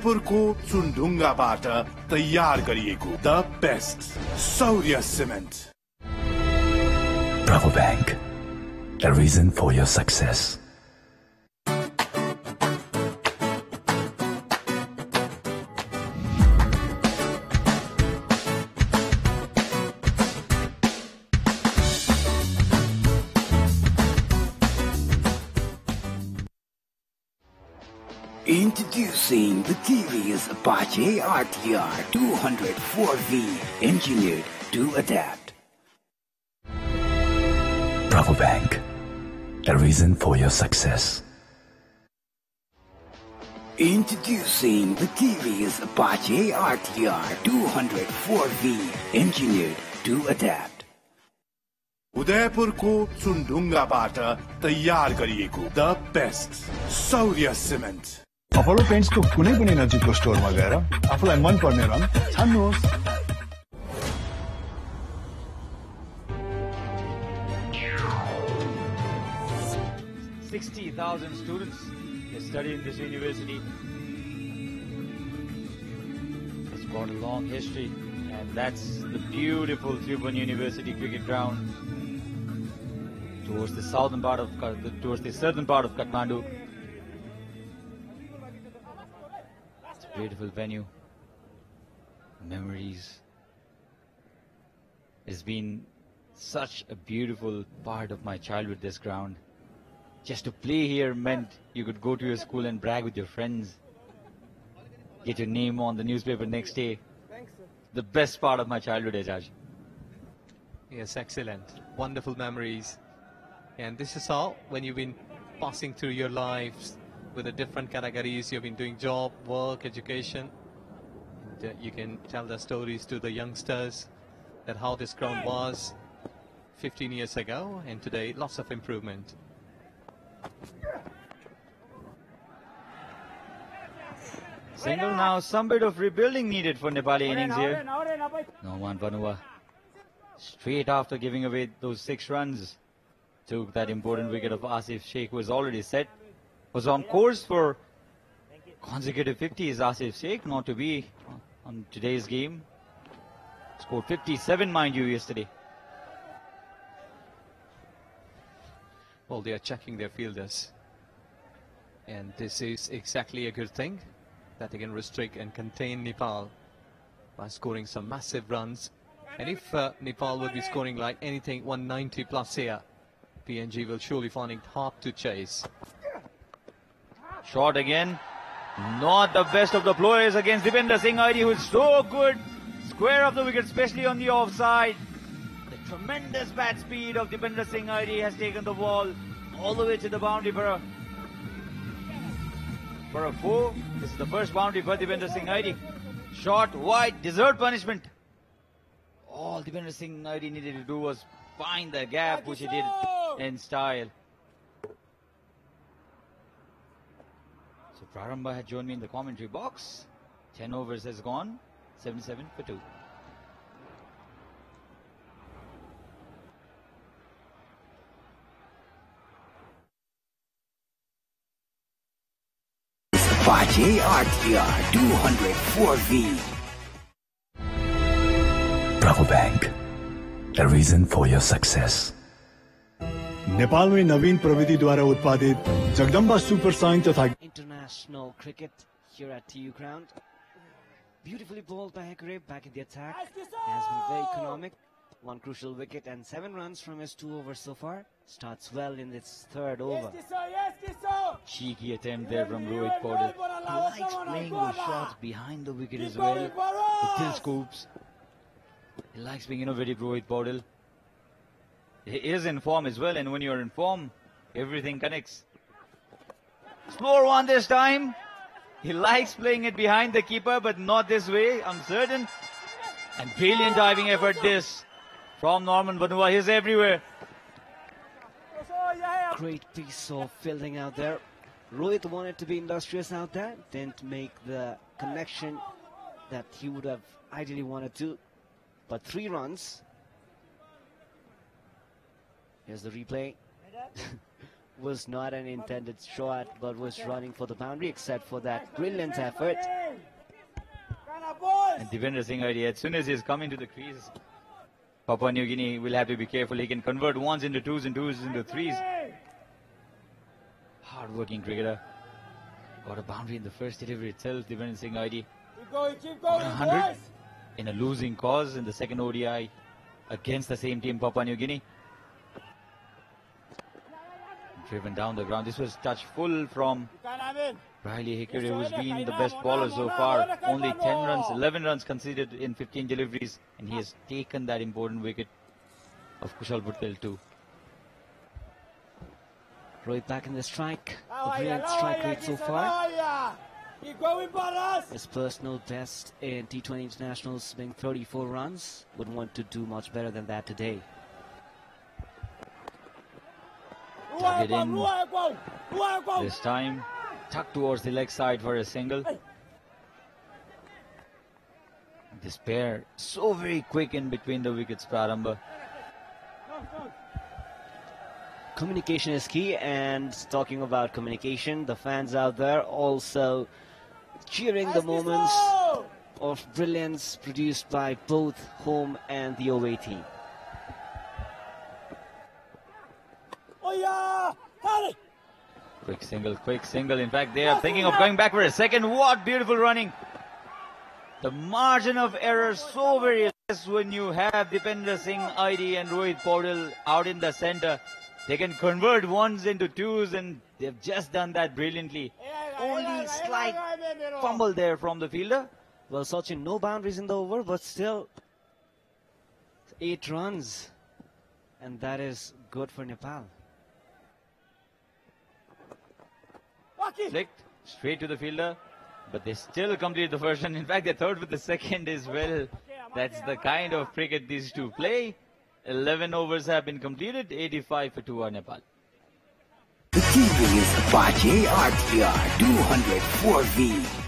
उदयपुरको चुनढुङ्गाबाट तयार गरिएको the best Saurya cement Bravo Bank, the reason for your success. Introducing the TVS Apache RTR 204V, engineered to adapt. Bravo Bank, the reason for your success. Introducing the TVS Apache RTR 204V, engineered to adapt. उदयपुरको चुनढुङ्गाबाट तयार गरिएको the best Saurya cement Apollo पेन्ट्सको कुनै पनि नजिकको स्टोरमा गएर आफूलाई मनपर्ने रङ छान्नुहोस् Sixty thousand students they study in this university. It's got a long history, and that's the beautiful Tribhuvan University cricket ground towards the southern part of Ka- towards the southern part of Kathmandu. Beautiful venue. Memories. It's been Such a beautiful part of my childhood, this ground. Just to play here meant you could go to your school and brag with your friends. Get your name on the newspaper next day. Thanks. The best part of my childhood, Ejaz. Yes, excellent. Wonderful memories. And this is how, when you've been passing through your lives with the different categories, you've been doing job, work, education, and uh, you can tell the stories to the youngsters that how this ground was 15 years ago and today, lots of improvement. Single now, some bit of rebuilding needed for Nepali innings here. Norman Vanua, straight after giving away those six runs, took that important wicket of Asif Sheikh, who was already set, was on course for consecutive 50s. Asif Sheikh not to be on today's game. Scored 57, mind you, yesterday. Well, they are checking their fielders. And this is exactly a good thing that they can restrict and contain Nepal by scoring some massive runs. And if uh, Nepal would be scoring like anything 190 plus here, PNG will surely find it hard to chase. Shot again. Not the best of the players against Dipendra Singh Airee, who is so good. Square of the wicket, especially on the offside. The tremendous bat speed of Dipendra Singh Airee has taken the ball all the way to the boundary for a, for a four. This is the first boundary for Dipendra Singh Airee. Shot wide, deserved punishment. All Dipendra Singh Airee needed to do was find the gap, which he did in style. Prarambha had joined me in the commentary box. 10 overs has gone. 77 for 2. Apache RTR 204V. Bravo Bank, a reason for your success. Nepal में नवीन प्रविधि द्वारा उत्पादित Jagdamba super sign तथा international cricket here at TU ground. Beautifully bowled by Hekure back in the attack. Has been very. One crucial wicket and seven runs from his two overs so far. Starts well in its third over. Cheeky attempt there from Rohit Paudel. Likes playing those shots behind the wicket as well. With scoops. He likes being innovative, Rohit Paudel. He is in form as well, and when you're in form, everything connects. Slower one this time. He likes playing it behind the keeper, but not this way. I'm certain. And brilliant diving effort this from Norman Vanua. He's everywhere. Great piece of fielding out there. Rohit wanted to be industrious out there, didn't make the connection that he would have ideally wanted to. But three runs. Here's the replay. (laughs) was not an intended shot, but was running for the boundary, except for that brilliant effort. And Dipendra Singh Airee, as soon as he's coming to the crease, Papua New Guinea will have to be careful. He can convert ones into twos and twos into threes. Hard-working cricketer. Got a boundary in the first delivery itself. Dipendra Singh Airee Keep going, keep going, 100 boys. in a losing cause in the second ODI against the same team, Papua New Guinea. Driven down the ground. This was touch full from Riley Hekure, who's been the best bowler so far. Only 10 runs, 11 runs conceded in 15 deliveries, and he has taken that important wicket of Kushal Bhurtel too. Rohit back in the strike. A brilliant strike rate so far. Keep going, brothers. His personal best in T20 internationals being 34 runs. Would want to do much better than that today. Tuck it in this time. Tuck towards the leg side for a single. This pair so very quick in between the wickets, Prarambha. Communication is key, and talking about communication, the fans out there also cheering the moments of brilliance produced by both home and the away team. Oh yeah. Quick single, quick single. In fact, they are thinking of going back for a second. What beautiful running. The margin of error so very less when you have Dipendra Singh, Airee and Rohit Paudel out in the center. They can convert ones into twos and they've just done that brilliantly. Only slight fumble there from the fielder. Well, Sachin, no boundaries in the over, but still eight runs. And that is good for Nepal. Flicked straight to the fielder, but they still complete the first run. In fact, they third with the second as well. That's the kind of cricket these two play. 11 overs have been completed, 85 for 2 are Nepal. The TV is Apache RTR 204V.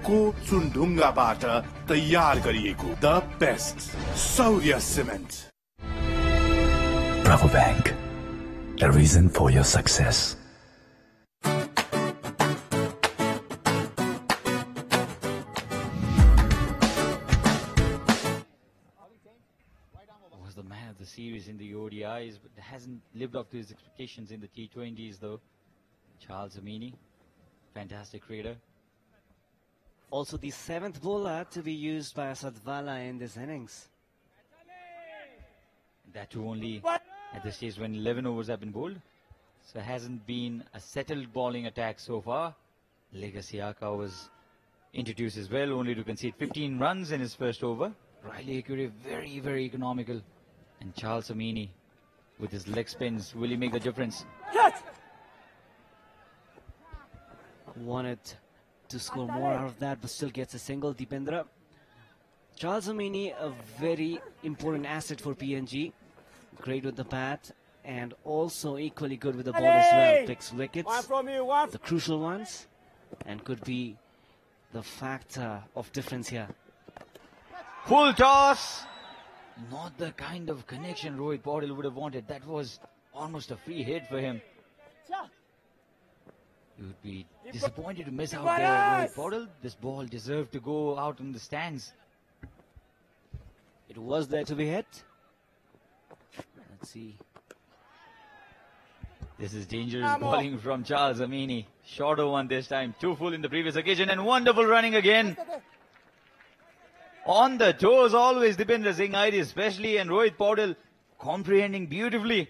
उदयपुरको चुनढुङ्गाबाट तयार गरिएको the best Saurya cement Bravo Bank, a reason for your success. Was the man of the series in the ODIs, but hasn't lived up to his expectations in the T20s though. Charles Amini, fantastic cricketer. Also, the seventh bowler to be used by Assad Vala in this innings. That too only at the stage when 11 overs have been bowled. So it hasn't been a settled bowling attack so far. Lega Siaka was introduced as well, only to concede 15 runs in his first over. Riley Hekure very, very economical. And Charles Amini with his leg spins, will he make the difference? Wanted to score more out of that, but still gets a single. Dipendra. Charles Amini, a very important asset for PNG. Great with the bat and also equally good with the ball as well. Picks wickets, One from you, one the crucial ones, and could be the factor of difference here. Full toss! Not the kind of connection Rohit Paudel would have wanted. That was almost a free hit for him. You would be disappointed to miss out there, Rohit Paudel. This ball deserved to go out in the stands. It was there to be hit. Let's see. This is dangerous bowling from Charles Amini. Shorter one this time. Two full in the previous occasion and wonderful running again. On the toes always Dipendra Singh Airee especially and Rohit Paudel comprehending beautifully.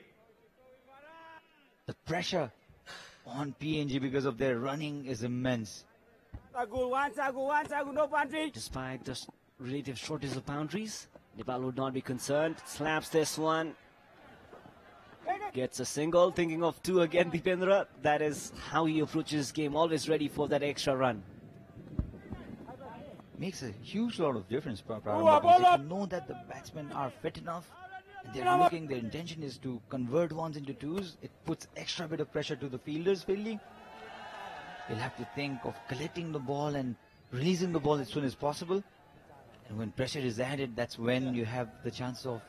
The pressure on PNG because of their running is immense. Sagu, one, Sagu, one, Sagu, no boundary. Despite the relative shortage of boundaries, Nepal would not be concerned. Slaps this one. Gets a single, thinking of two again, (laughs) Dipendra. That is how he approaches game, always ready for that extra run. Makes a huge lot of difference, Pra- Ooh, Prarambha, ball because up. If you know that the batsmen are fit enough and they're looking, their intention is to convert ones into twos, it puts extra bit of pressure to the fielders fielding. They'll have to think of collecting the ball and releasing the ball as soon as possible. And when pressure is added, that's when you have the chance of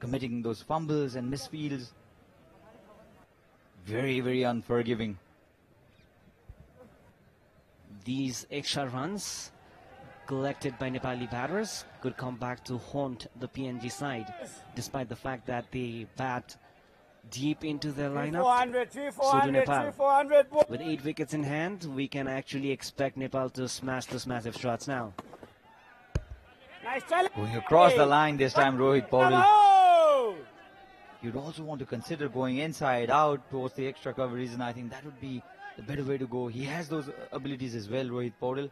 committing those fumbles and misfields. Very, very unforgiving. These extra runs collected by Nepali batters could come back to haunt the PNG side, despite the fact that they bat deep into their lineup. 400, three, So do 400, Nepal. three, 400. With eight wickets in hand, we can actually expect Nepal to smash those massive shots now. Nice. Going across the line this time, Rohit. Oh! You'd also want to consider going inside out towards the extra coverage, and I think that would be the better way to go. He has those abilities as well, Rohit Paudel.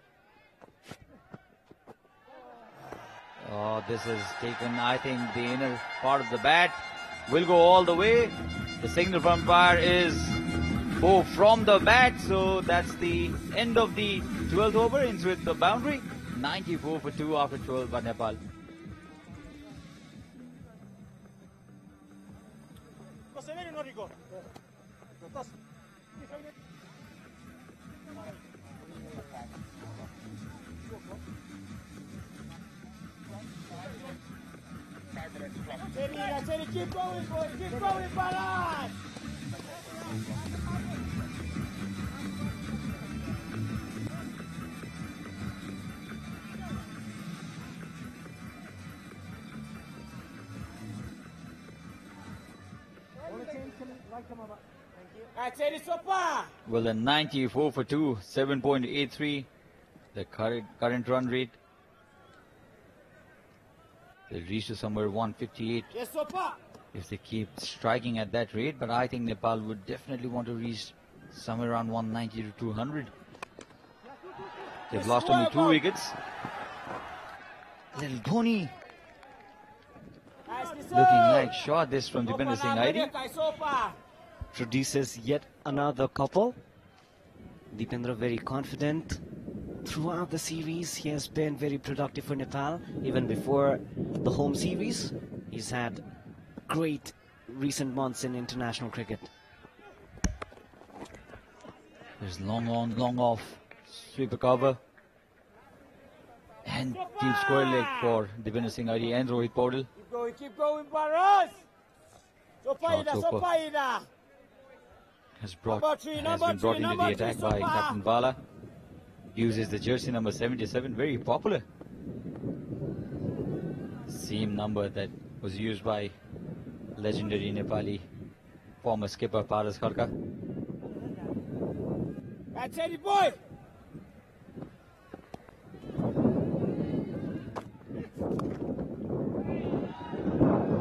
Oh, this is taken, I think, the inner part of the bat. Will go all the way. The signal from fire is oh, from the bat. So that's the end of the 12th over. In with the boundary. 94 for 2 after 12 by Nepal. Keep going, boys. Keep going. Well, a 94 for 2, 7.83. The current, current run rate They'll reach to somewhere 158 if they keep striking at that rate, but I think Nepal would definitely want to reach somewhere around 190 to 200. They've lost only two wickets. Little Dhoni looking like shot this from Dipendra Singh Airee. Produces yet another couple. Dipendra very confident. Throughout the series, he has been very productive for Nepal. Even before the home series, he's had great recent months in international cricket. There's long on, long off, sweeper cover. And deep square leg for Dipendra Singh Airee and Rohit Paudel. Keep going, keep going, Paras. Sopaida, Shot super. Sopaida. has brought Number three, has number been brought three, into the attack three, by Captain Bala. Uses the jersey number 77, very popular. Same number that was used by legendary Nepali former skipper Paras Khadka. That's it, boy.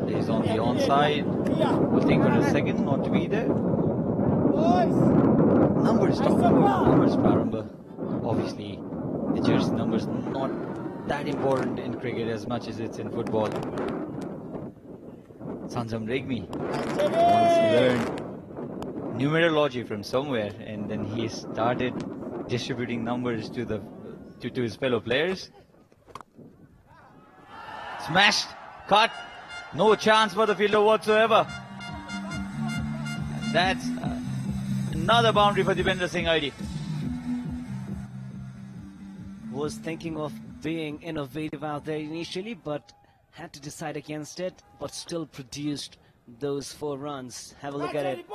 He's on the onside. Think for a second not to be there. Numbers, about numbers, Prarambha. Obviously, the jersey numbers not that important in cricket as much as it's in football. Sanjam Regmi once learned numerology from somewhere and then he started distributing numbers to the to, to his fellow players. Smashed, cut, no chance for the fielder whatsoever. And that's uh, another boundary for Dipendra Singh Airee. Was thinking of being innovative out there initially, but had to decide against it, but still produced those four runs. Have a look at it.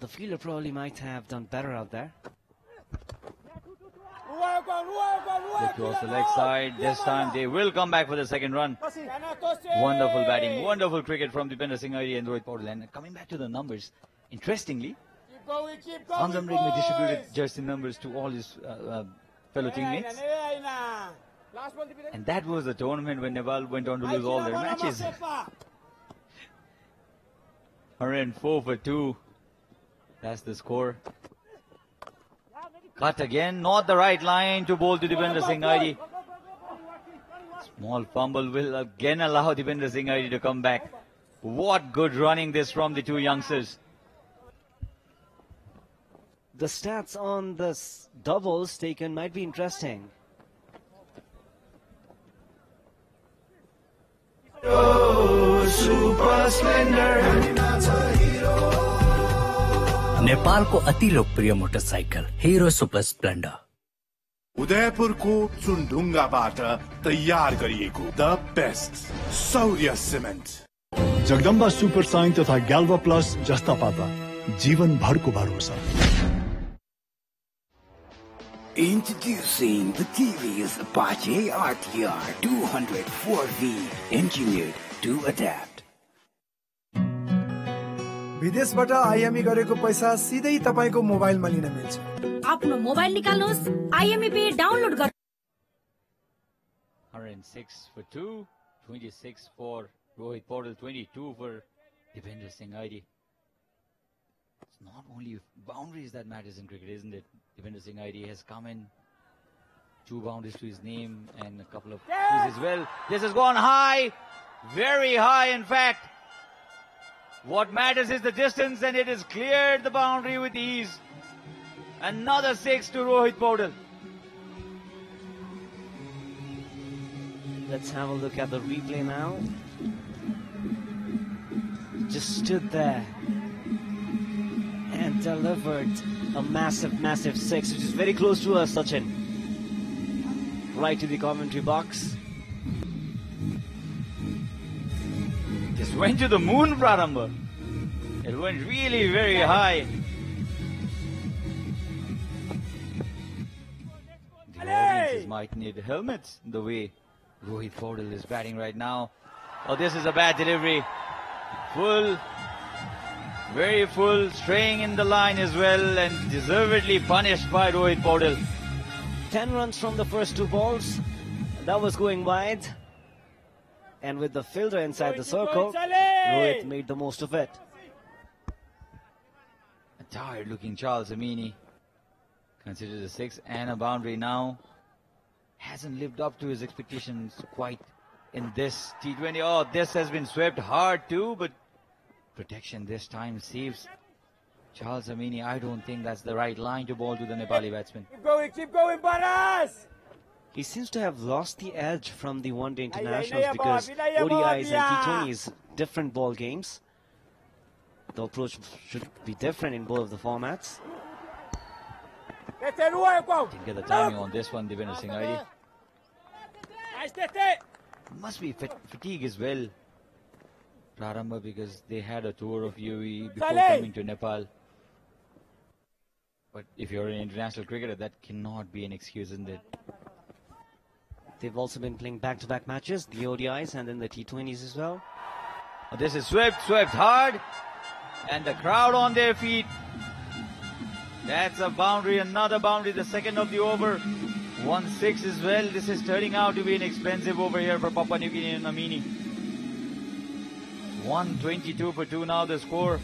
The fielder probably might have done better out there. They cross the leg side. This time they will come back for the second run. Wonderful batting, wonderful cricket from Dipendra Singh and Rohit Paudel. And coming back to the numbers, interestingly, going, keep going, Sanjam Regmi distributed jersey numbers to all his uh, uh, fellow teammates. Last one, Dipendra. And that was the tournament when Nepal went on to lose all their matches. 104 (laughs) for 2. That's the score. Cut again, not the right line to bowl to Dipendra Singh Airee. Small fumble will again allow Dipendra Singh Airee to come back. What good running this from the two youngsters. The stats on the s- doubles taken might be interesting. नेपालको अति लोकप्रिय motorcycle Hero super Splendor उदयपुरको चुनढुङ्गाबाट तयार गरिएको the best Saurya Cement Jagdamba Super Shine तथा ग्याल्वा plus जस्ता पाता जीवनभरको भरोसा Introducing the TV's Apache RTR 204V, engineered to adapt. विदेश विदेशबाट आइएमई गरेको पैसा सीधे सिधै तपाईँको मोबाइलमा लिन मिल्छ। आपनों मोबाइल निकाल्नुहोस् आईएमई पे डाउनलोड गर्नु 106 for 2 26 for Rohit Paudel 22 for Dipendra Singh Airee It's not only boundaries that matters in cricket isn't it? Dipendra Singh Airee has come in two boundaries to his name and a couple of twos as well. This has gone high, very high in fact. What matters is the distance and it has cleared the boundary with ease. Another six to Rohit Paudel. Let's have a look at the replay now. Just stood there and delivered a massive, massive six, which is very close to us, Sachin. Right to the commentary box. Just went to the moon, Prarambha. It went really very high. The audiences might need helmets the way Rohit Paudel is batting right now. Oh, this is a bad delivery. Full, very full, straying in the line as well, and deservedly punished by Rohit Paudel. 10 runs from the first two balls. That was going wide. And with the fielder inside the circle, Rohit made the most of it. A tired looking Charles Amini. Considered a six and a boundary now. Hasn't lived up to his expectations quite in this T20. Oh, this has been swept hard too, but protection this time saves Charles Amini. I don't think that's the right line to ball to the Nepali batsman. Keep going, keep going, Baras! He seems to have lost the edge from the one-day internationals because ay, ay, ODIs and T20s different ball games. The approach should be different in both of the formats. Tete, ruwa ko! Didn't get the timing on this one, Dipendra Singh Airee. Must be fat- fatigue as well. Prarambha because they had a tour of UAE before Saleh! coming to Nepal. But if you're an international cricketer, that cannot be an excuse, isn't it? They've also been playing back-to-back matches, the ODIs and then the T20s as well. Oh, This is swept, swept hard, and the crowd on their feet. That's a boundary, another boundary, the second of the over. 1-6 as well. This is turning out to be an expensive over here for Papua New Guinea and Amini. 122 for 2 now the score.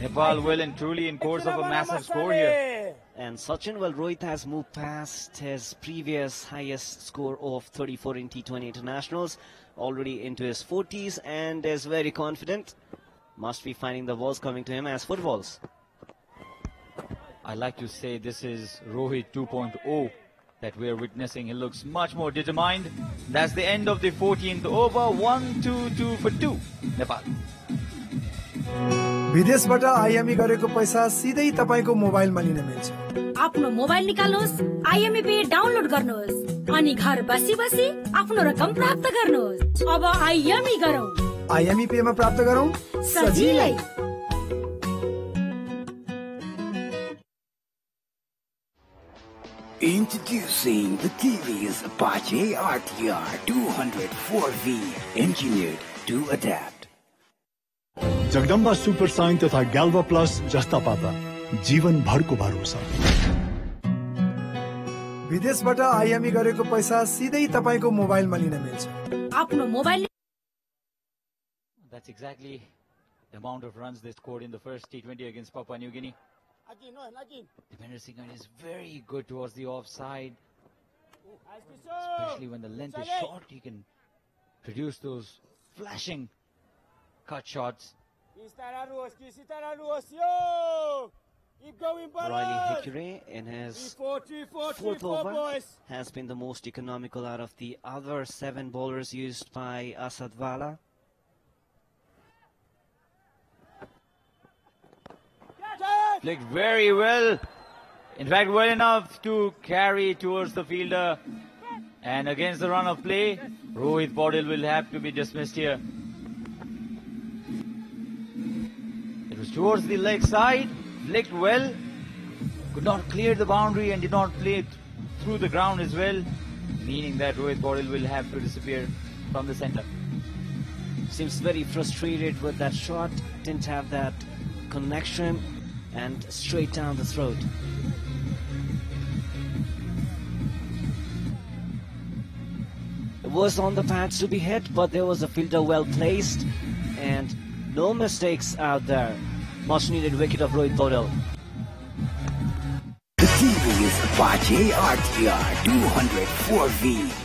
Nepal will and truly in course of a massive score here. And Sachin, well, Rohit has moved past his previous highest score of 34 in T20 internationals, already into his 40s, and is very confident. Must be finding the balls coming to him as footballs. I like to say this is Rohit 2.0 that we are witnessing. He looks much more determined. That's the end of the 14th over. 1-2-2 for 2. Nepal. विदेशबाट IME गरेको पैसा सिधै तपाईँको मोबाइलमा लिन मिल्छ आफ्नो mobile निकाल्नुहोस् आइएमई पे डाउनलोड गर्नुहोस् अनि घर बसी बसी आफ्नो रकम प्राप्त गर्नुहोस् अब आइएमई गरौँ आइएमई पेमा प्राप्त गरौँ सजिलै Introducing the TV's Apache RTR 204V, engineered to adapt. Jagdamba Super Shine तथा ग्याल्वा प्लस जस्ता पाता जीवन भरको भरोसा विदेशबाट आइएमई गरेको पैसा सिधै तपाईँको मोबाइलमा लिन मिल्छ आफ्नो mobile That's exactly the amount of runs they scored in the first T20 against Papua New Guinea. Again, no, again. Dipendra Singh Airee is very good towards the offside, Nice, especially when the length is short. He can produce those flashing cut shots. Kistara ruos, Kistara ruos, yo! Keep going, Riley Hekure in his Three, four, three, four, three, fourth four, over boys. has been the most economical out of the other seven bowlers used by Assad Flicked very well. In fact, well enough to carry towards the fielder. And against the run of play, Rohit Paudel will have to be dismissed here. It was towards the leg side, flicked well, could not clear the boundary and did not play it through the ground as well, meaning that Rohit Paudel will have to disappear from the center. Seems very frustrated with that shot. Didn't have that connection and straight down the throat. It was on the pads to be hit, but there was a filter well placed and no mistakes out there. Much needed wicket of Rohit Paudel. The TV is Apache RTR 204V.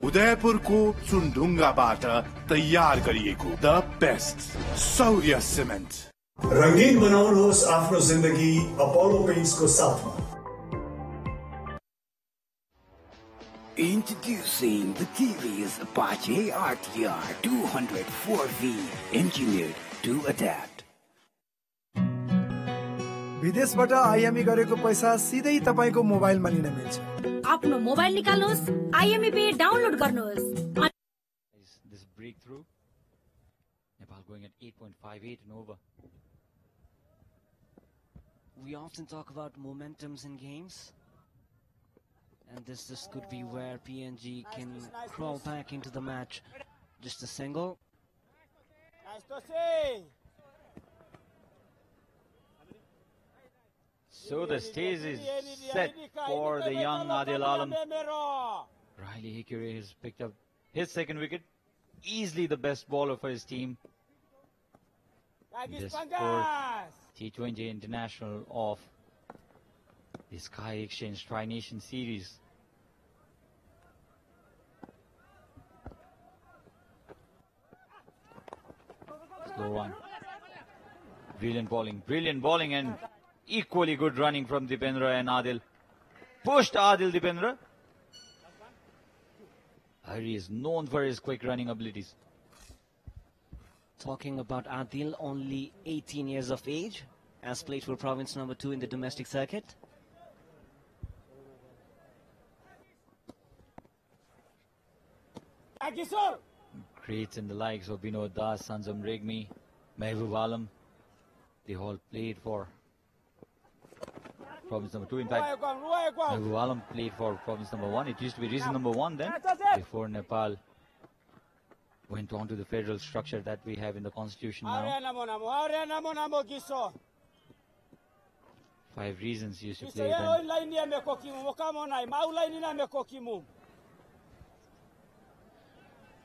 Udaipur को सुनढुंगा बाट तैयार करिएको the best Saurya cement रङ्गीन बनाउनुहोस् आफ्नो जिन्दगी Apollo पेन्ट्सको साथमा introducing the TV's Apache RTR 204V, engineered to adapt. विदेशबाट आइएमई गरेको पैसा सिधै तपाईँको मोबाइलमा लिन मिल्छ आफ्नो मोबाइल निकाल्नुहोस् आइएमई पे डाउनलोड गर्नुहोस् Is this breakthrough? Nepal going at 8.58 and over. We often talk about momentums in games. And this this could be where PNG can crawl back into the match. Just a single. So the stage is set for the young Adil Alam. Riley Hekure has picked up his second wicket. Easily the best bowler for his team. This fourth T20 International of the Sky Exchange Tri-Nation Series. Slow one. Brilliant bowling, brilliant bowling and equally good running from Dipendra and Adil. Pushed Adil Dipendra. Hari is known for his quick running abilities. Talking about Adil, only 18 years of age, has played for province number 2 in the domestic circuit. Greats in the likes of Binod Das, Sanjam Regmi, Mehboob Alam. They all played for province number 2. In fact, Mehboob Alam played for province number 1. It used to be region number 1 then, before Nepal went on to the federal structure that we have in the constitution now. Five reasons used to play then.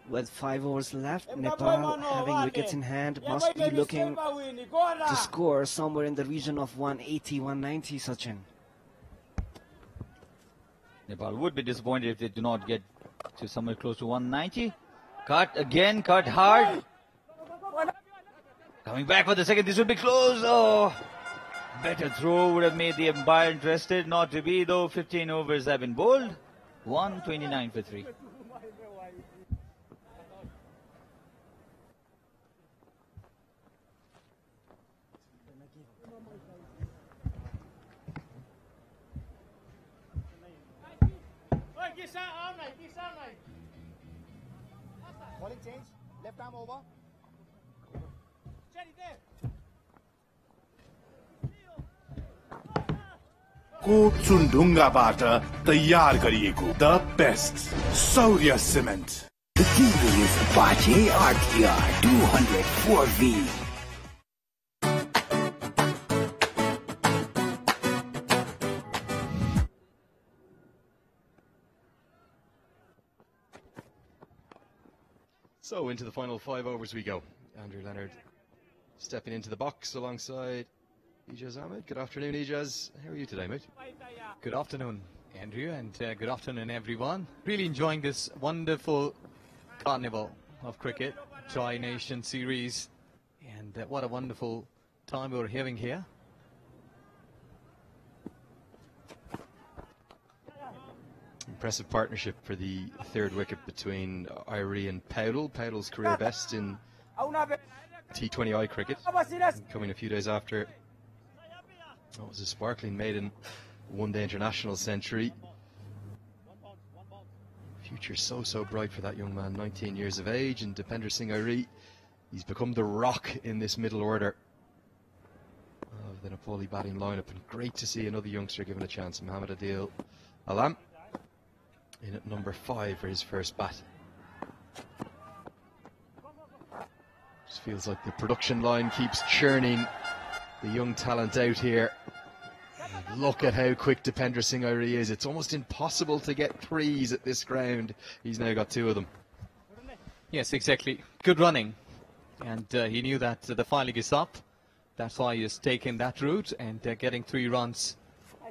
With five overs left, Nepal having wickets in hand must be looking to score somewhere in the region of 180, 190, Sachin. Nepal would be disappointed if they do not get to somewhere close to 190. Cut again, cut hard. Coming back for the second, this would be close. Oh, better throw would have made the umpire interested. Not to be though. 15 overs have been bowled. 129 for 3. Arm over. कोट ढुङ्गाबाट तयार गरिएको the best Saurya cement The TV is Apache RTR 204V. So into the final five overs we go. Andrew Leonard stepping into the box alongside Ijaz Ahmed. Good afternoon, Ijaz. How are you today, mate? Good afternoon, Andrew, and uh, good afternoon, everyone. Really enjoying this wonderful carnival of cricket, Tri Nation Series, and uh, what a wonderful time we're having here. Impressive partnership for the third wicket between Airee and Paudel. Paudel's career best in T20I cricket, coming a few days after what was a sparkling maiden one-day international century. Future so so bright for that young man, 19 years of age, and Dipendra Singh Airee, he's become the rock in this middle order of the Nepali batting lineup, and great to see another youngster given a chance, Mohammad Adil Alam, in at number five for his first bat. Just feels like the production line keeps churning the young talent out here. Look at how quick Dipendra Singh Airee is. It's almost impossible to get threes at this ground. He's now got two of them. Yes, exactly. Good running. And uh, he knew that uh, the fire is up. That's why he's taken that route and uh, getting three runs.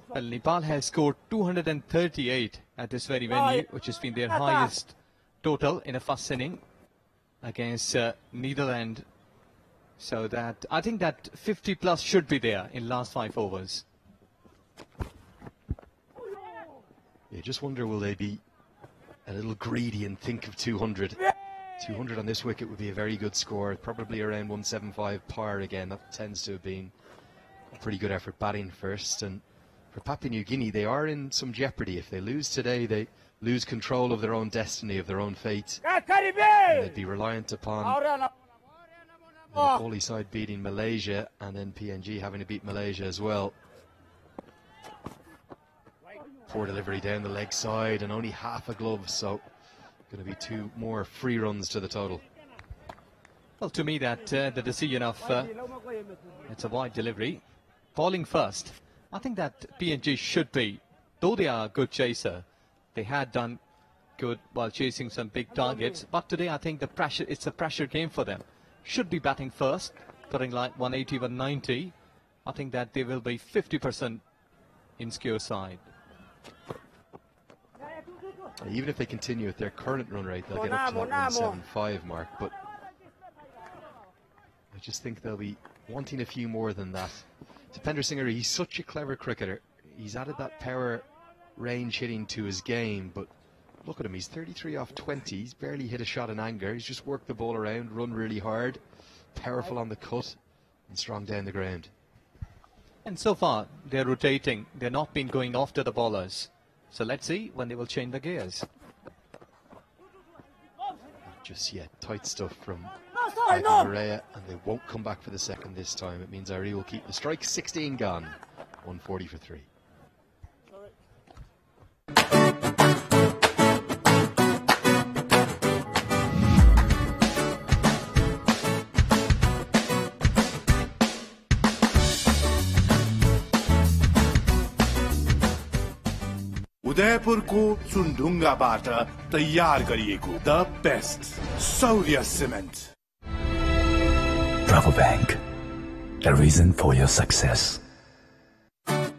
Well, Nepal has scored 238 at this very venue, which has been their highest total in a first inning against uh, Netherlands. So that I think that 50 plus should be there in last five overs. You just wonder will they be a little greedy and think of 200? 200 on this wicket would be a very good score, probably around 175 par again. That tends to have been a pretty good effort batting first. And for Papua New Guinea, they are in some jeopardy. If they lose today, they lose control of their own destiny, of their own fate. And they'd be reliant upon the Nepali side beating Malaysia and then PNG having to beat Malaysia as well. Poor delivery down the leg side and only half a glove, so going to be two more free runs to the total. Well, to me, that uh, the decision of uh, it's a wide delivery, falling first. I think that PNG should be, though they are a good chaser, they had done good while chasing some big targets. But today, I think the pressure it's a pressure game for them. Should be batting first, putting like 180, 190. I think that they will be 50% in skewer side. Even if they continue at their current run rate, they'll get up to that 175 mark. But I just think they'll be wanting a few more than that. Dipendra Singer, he's such a clever cricketer. He's added that power range hitting to his game, but look at him. He's 33 off 20. He's barely hit a shot in anger. He's just worked the ball around, run really hard, powerful on the cut, and strong down the ground. And so far, they're rotating. They're not been going after the bowlers. So let's see when they will change the gears. Just yet, tight stuff from Morea, and they won't come back for the second this time. It means Airee will keep the strike. 16 gone, 140 for three. Udaipur को सुनढुंगा बाट तयार the best Saurya cement Rabobank, a reason for your success. And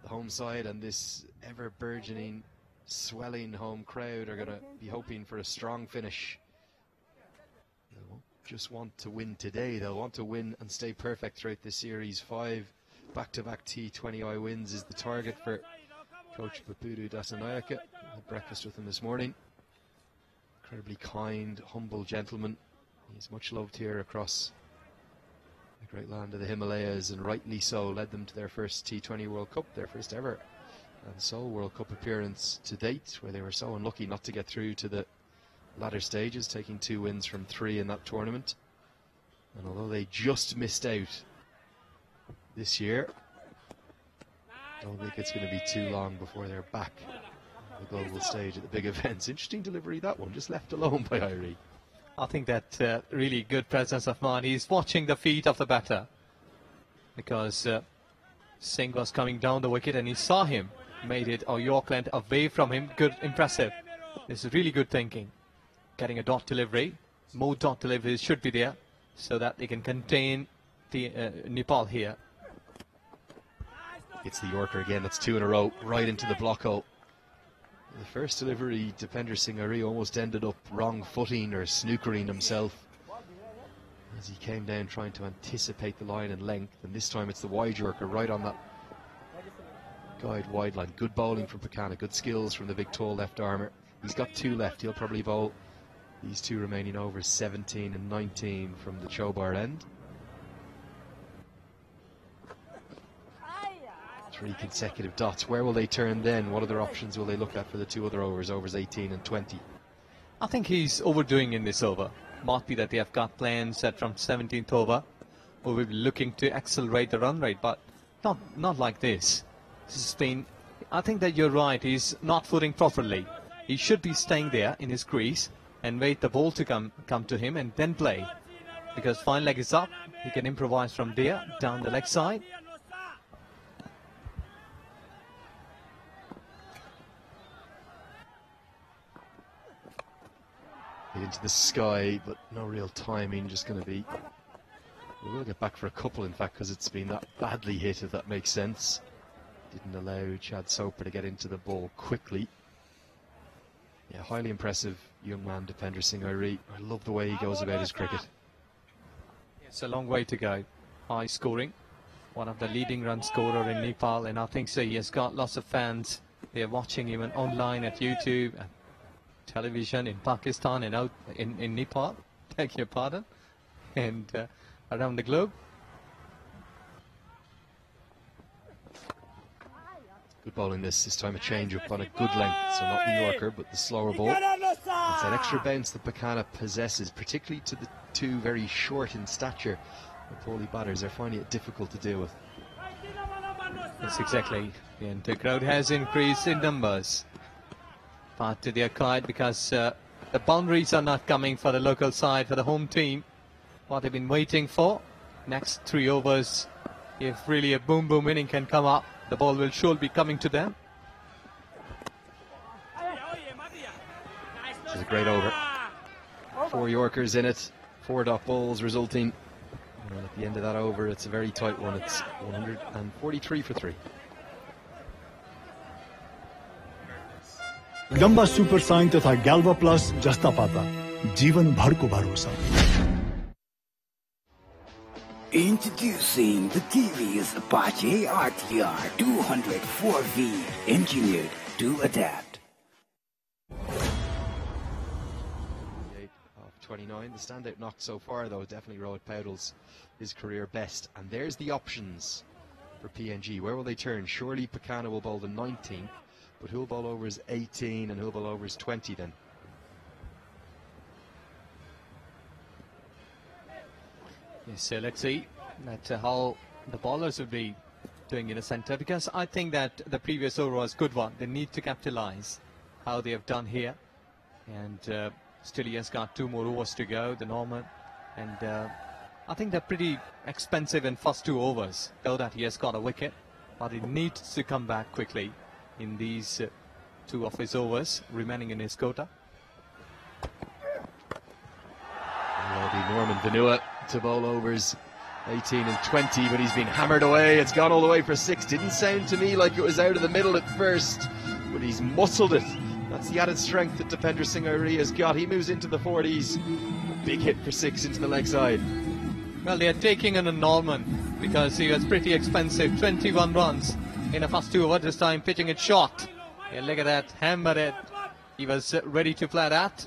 the home side and this ever burgeoning, swelling home crowd are going to be hoping for a strong finish. Just want to win today, they'll want to win and stay perfect throughout the series. Five back to back T20I wins is the target for Coach Pubudu Dassanayake. I had breakfast with him this morning. Incredibly kind, humble gentleman. He's much loved here across the great land of the Himalayas, and rightly so, led them to their first T20 World Cup, their first ever and sole World Cup appearance to date, where they were so unlucky not to get through to the latter stages, taking two wins from three in that tournament. And although they just missed out this year, I don't think it's going to be too long before they're back on the global stage at the big (laughs) events. Interesting delivery that one, just left alone by Airee. I think that uh, really good presence of mind. He's watching the feet of the batter because uh, Singh was coming down the wicket and he saw him, made it or York length away from him. Good, impressive. This is really good thinking. Getting a dot delivery, more dot deliveries should be there so that they can contain the uh, Nepal here. It's the Yorker again, that's two in a row, right into the block hole. The first delivery, Dipendra Singh Airee almost ended up wrong footing or snookering himself as he came down trying to anticipate the line and length. And this time it's the wide Yorker right on that guide wide line. Good bowling from Pokana, good skills from the big tall left armour. He's got two left, he'll probably bowl these two remaining overs 17 and 19 from the Chobar end. Three consecutive dots. Where will they turn then? What other options will they look at for the two other overs, overs 18 and 20? I think he's overdoing in this over. Might be that they have got plans that from 17th over, we will be looking to accelerate the run rate, but not not like this. This has been. I think that you're right. He's not footing properly. He should be staying there in his crease and wait the ball to come come to him and then play, because fine leg is up. He can improvise from there down the leg side. Into the sky, but no real timing. Just going to be. We will get back for a couple, in fact, because it's been that badly hit, if that makes sense. Didn't allow Chad Soper to get into the ball quickly. Yeah, highly impressive young man, Dipendra Singh Airee. I love the way he goes about his cricket. It's a long way to go. High scoring. One of the leading run scorer in Nepal, and I think so. He has got lots of fans. They're watching him online at YouTube and television in Pakistan and out in, in Nepal. (laughs) Beg your pardon. And uh, around the globe. Good ball in this. This time a change up on a good length. So not the Yorker, but the slower ball. It's that extra bounce that Pokana possesses, particularly to the two very short in stature The Nepali batters are finding it difficult to deal with. That's exactly. And the crowd has increased in numbers. But they are quiet because uh, the boundaries are not coming for the local side, for the home team. What they've been waiting for. Next three overs, if really a boom boom inning can come up, the ball will surely be coming to them. This is a great over. Four Yorkers in it, four dot balls resulting. And at the end of that over, it's a very tight one. It's 143 for three. Jagdamba super sign तथा ग्याल्वा plus जस्ता पाता जीवन भरको भरोसा Introducing the TVS Apache RTR 204V, engineered to adapt. 28 of 29. The standout knock so far, though, definitely Rohit Paudel's his career best. And there's the options for PNG. Where will they turn? Surely Pokana will bowl the 19th, but who'll bowl over is 18 and who'll bowl over is 20 then? Yes, so let's see that uh, how the bowlers will be doing in the centre because I think that the previous over was good one. They need to capitalize how they have done here. And uh, still he has got two more overs to go, the Norman. And uh, I think they're pretty expensive in first two overs, though that he has got a wicket. But he needs to come back quickly in these uh, two of his overs remaining in his quota. Will be Norman Vanua to bowl overs 18 and 20, but he's been hammered away. It's gone all the way for six. Didn't sound to me like it was out of the middle at first, but he's muscled it. That's the added strength that Dipendra Singh has got. He moves into the 40s. Big hit for six into the leg side. Well, they are taking in a Norman because he was pretty expensive. 21 runs in the first two overs this time, pitching it short. Yeah, look at that, hammered it. He was ready to play that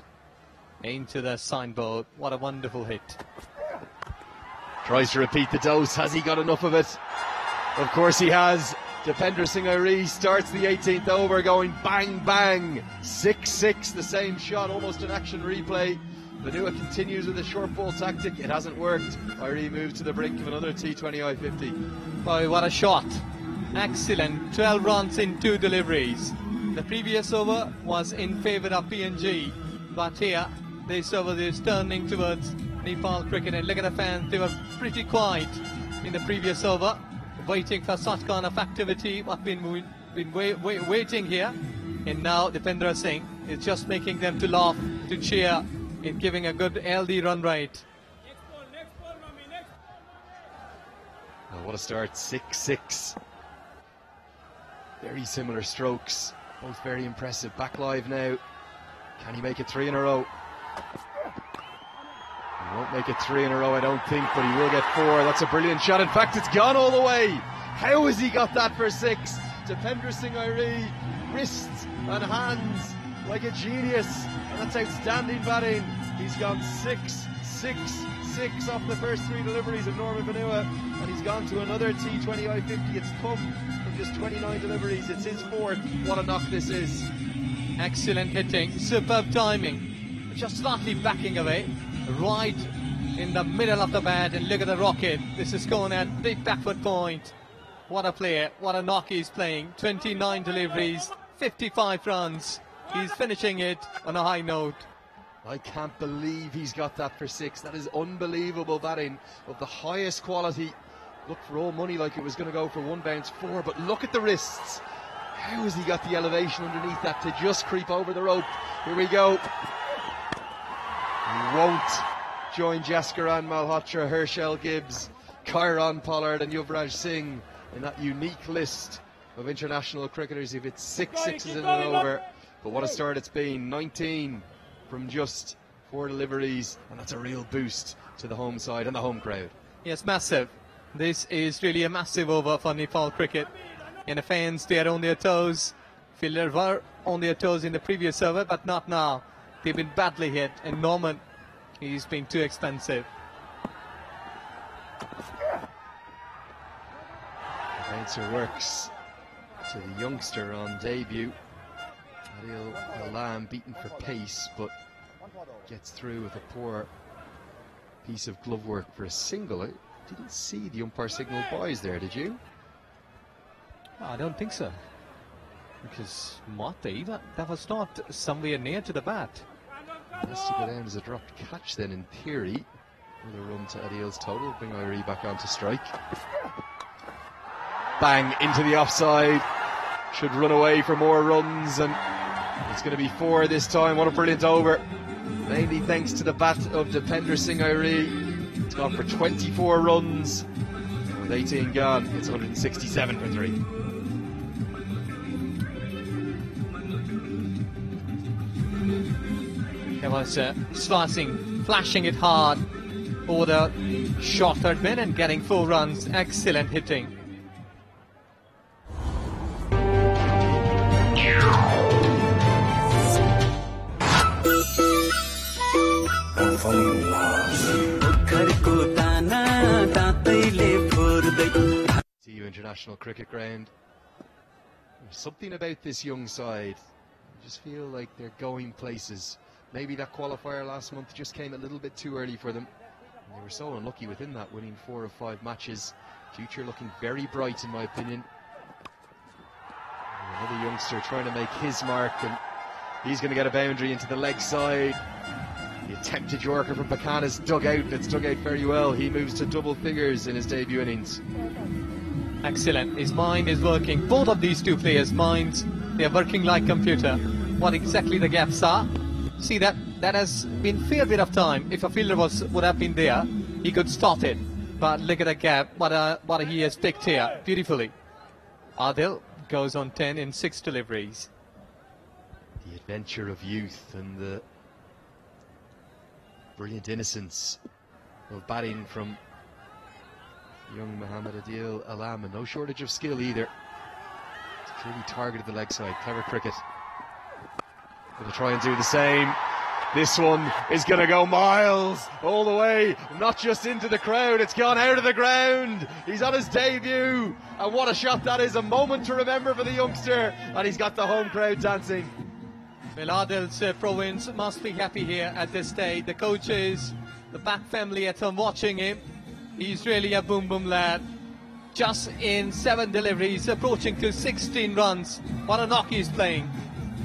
into the signboard. What a wonderful hit. Tries to repeat the dose. Has he got enough of it? Of course he has. Dipendra Singh Airee starts the 18th over going bang bang. 6 6, the same shot, almost an action replay. Vanua continues with a short ball tactic. It hasn't worked. Airee moves to the brink of another T20 I 50. Boy, what a shot. Excellent. 12 runs in two deliveries. The previous over was in favour of PNG, but here this over is turning towards Nepal cricket. And look at the fans, they were pretty quiet in the previous over, waiting for such kind of activity. What been been wait, wait, waiting here, and now Dipendra Singh is just making them to laugh, to cheer, in giving a good LD run rate. Oh, what a start! Six six. Very similar strokes, both very impressive. Back live now. Can he make it three in a row? Won't make it three in a row, I don't think, but he will get four. That's a brilliant shot. In fact, it's gone all the way. How has he got that for six? Dipendra Singh Airee, wrists and hands like a genius. And that's outstanding batting. He's gone six, six, six off the first three deliveries of Norman Vanua, and he's gone to another T20 I-50. It's come from just 29 deliveries. It's his fourth. What a knock this is. Excellent hitting, superb timing. Just slightly backing away, right in the middle of the bat, and look at the rocket. This is going at big backward point. What a player, what a knock he's playing. 29 deliveries, 55 runs. He's finishing it on a high note. I can't believe he's got that for six. That is unbelievable batting of the highest quality. Look for all money like it was going to go for one bounce four, but look at the wrists. How has he got the elevation underneath that to just creep over the rope? Here we go. He won't join Jaskaran Malhotra, Herschelle Gibbs, Kieron Pollard, and Yuvraj Singh in that unique list of international cricketers. If it's six sixes in an over, but what a start it's been 19 from just four deliveries, and that's a real boost to the home side and the home crowd. Yes, massive. This is really a massive over for Nepal cricket. And the fans, they are on their toes. Fielder were on their toes in the previous over, but not now. They've been badly hit, and Norman, he's been too expensive. The bouncer works to the youngster on debut. Adil Alam beaten for pace, but gets through with a poor piece of glove work for a single. Didn't see the umpire signal boys there, did you? I don't think so. Because Mate, that, that was not somewhere near to the bat. Has to go down as a dropped catch then, in theory. Another run to Adil's total, bring Irie back on to strike. Bang into the offside. Should run away for more runs, and it's going to be four this time. What a brilliant over! Mainly thanks to the bat of Dipendra Singh Airee. It's gone for 24 runs. With 18 gone, it's 167 for three. There was uh, slicing, flashing it hard over the short third man and getting four runs. Excellent hitting. TU International Cricket Ground. There's something about this young side. I just feel like they're going places. Maybe that qualifier last month just came a little bit too early for them. And they were so unlucky within that, winning four of five matches. Future looking very bright, in my opinion. Another youngster trying to make his mark, and he's going to get a boundary into the leg side. The attempted Yorker from Pokana's dug out, and it's dug out very well. He moves to double figures in his debut innings. Excellent. His mind is working. Both of these two players' minds, they are working like computer. What exactly the gaps are. See that that has been fair bit of time. If a fielder was would have been there, he could stop it. But look at the gap. What uh, what he has picked here beautifully. Adil goes on 10 in six deliveries. The adventure of youth and the brilliant innocence of batting from young Muhammad Adil Alam, and no shortage of skill either. He's clearly targeted the leg side. Clever cricket. Going to try and do the same. This one is going to go miles all the way, not just into the crowd, it's gone out of the ground. He's on his debut, and what a shot that is! A moment to remember for the youngster, and he's got the home crowd dancing. Well, Adil's uh, province must be happy here at this stage. The coaches, the back family at home watching him. He's really a boom boom lad. Just in seven deliveries, approaching to 16 runs. What a knock he's playing.